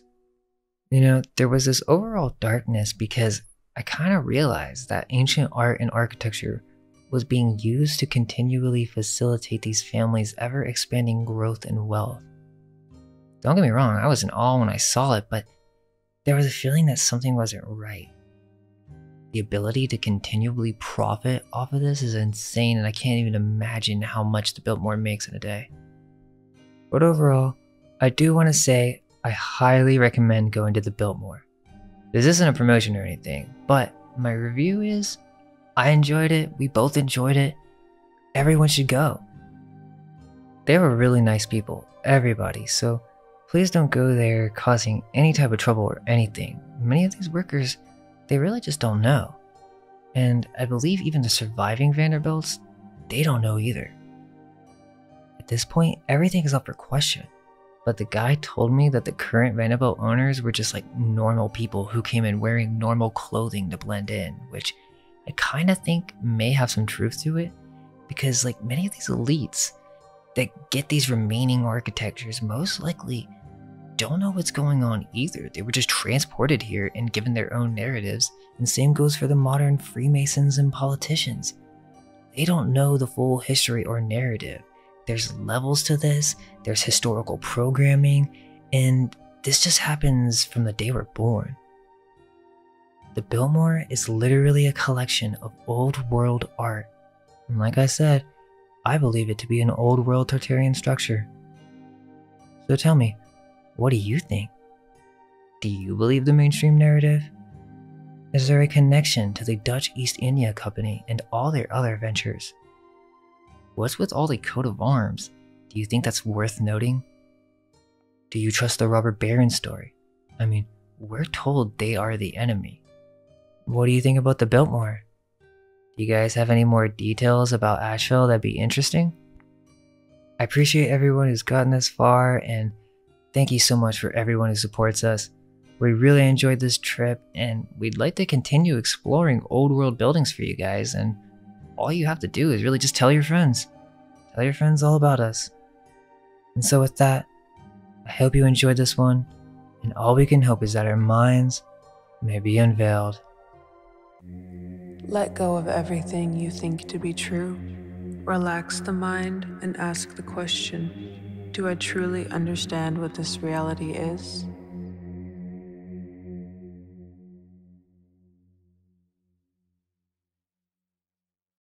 You know, there was this overall darkness because I kind of realized that ancient art and architecture was being used to continually facilitate these families' ever expanding growth and wealth. Don't get me wrong, I was in awe when I saw it, but there was a feeling that something wasn't right. The ability to continually profit off of this is insane, and I can't even imagine how much the Biltmore makes in a day. But overall, I do want to say I highly recommend going to the Biltmore. This isn't a promotion or anything, but my review is I enjoyed it, we both enjoyed it. Everyone should go. They were really nice people, everybody, so please don't go there causing any type of trouble or anything. Many of these workers, they really just don't know. And I believe even the surviving Vanderbilts, they don't know either. At this point, everything is up for question. But the guy told me that the current Vanderbilt owners were just like normal people who came in wearing normal clothing to blend in, which I kind of think may have some truth to it. Because, like many of these elites that get these remaining architectures, most likely don't know what's going on either. They were just transported here and given their own narratives. And same goes for the modern Freemasons and politicians. They don't know the full history or narrative. There's levels to this, there's historical programming, and this just happens from the day we're born. The Biltmore is literally a collection of old world art. And like I said, I believe it to be an old world Tartarian structure. So tell me, what do you think? Do you believe the mainstream narrative? Is there a connection to the Dutch East India Company and all their other ventures? What's with all the coat of arms? Do you think that's worth noting? Do you trust the robber baron story? I mean, we're told they are the enemy. What do you think about the Biltmore? Do you guys have any more details about Asheville that'd be interesting? I appreciate everyone who's gotten this far, and thank you so much for everyone who supports us. We really enjoyed this trip, and we'd like to continue exploring old world buildings for you guys. And all you have to do is really just tell your friends. Tell your friends all about us. And so, with that, I hope you enjoyed this one, and all we can hope is that our minds may be unveiled. Let go of everything you think to be true. Relax the mind and ask the question Do I truly understand what this reality is?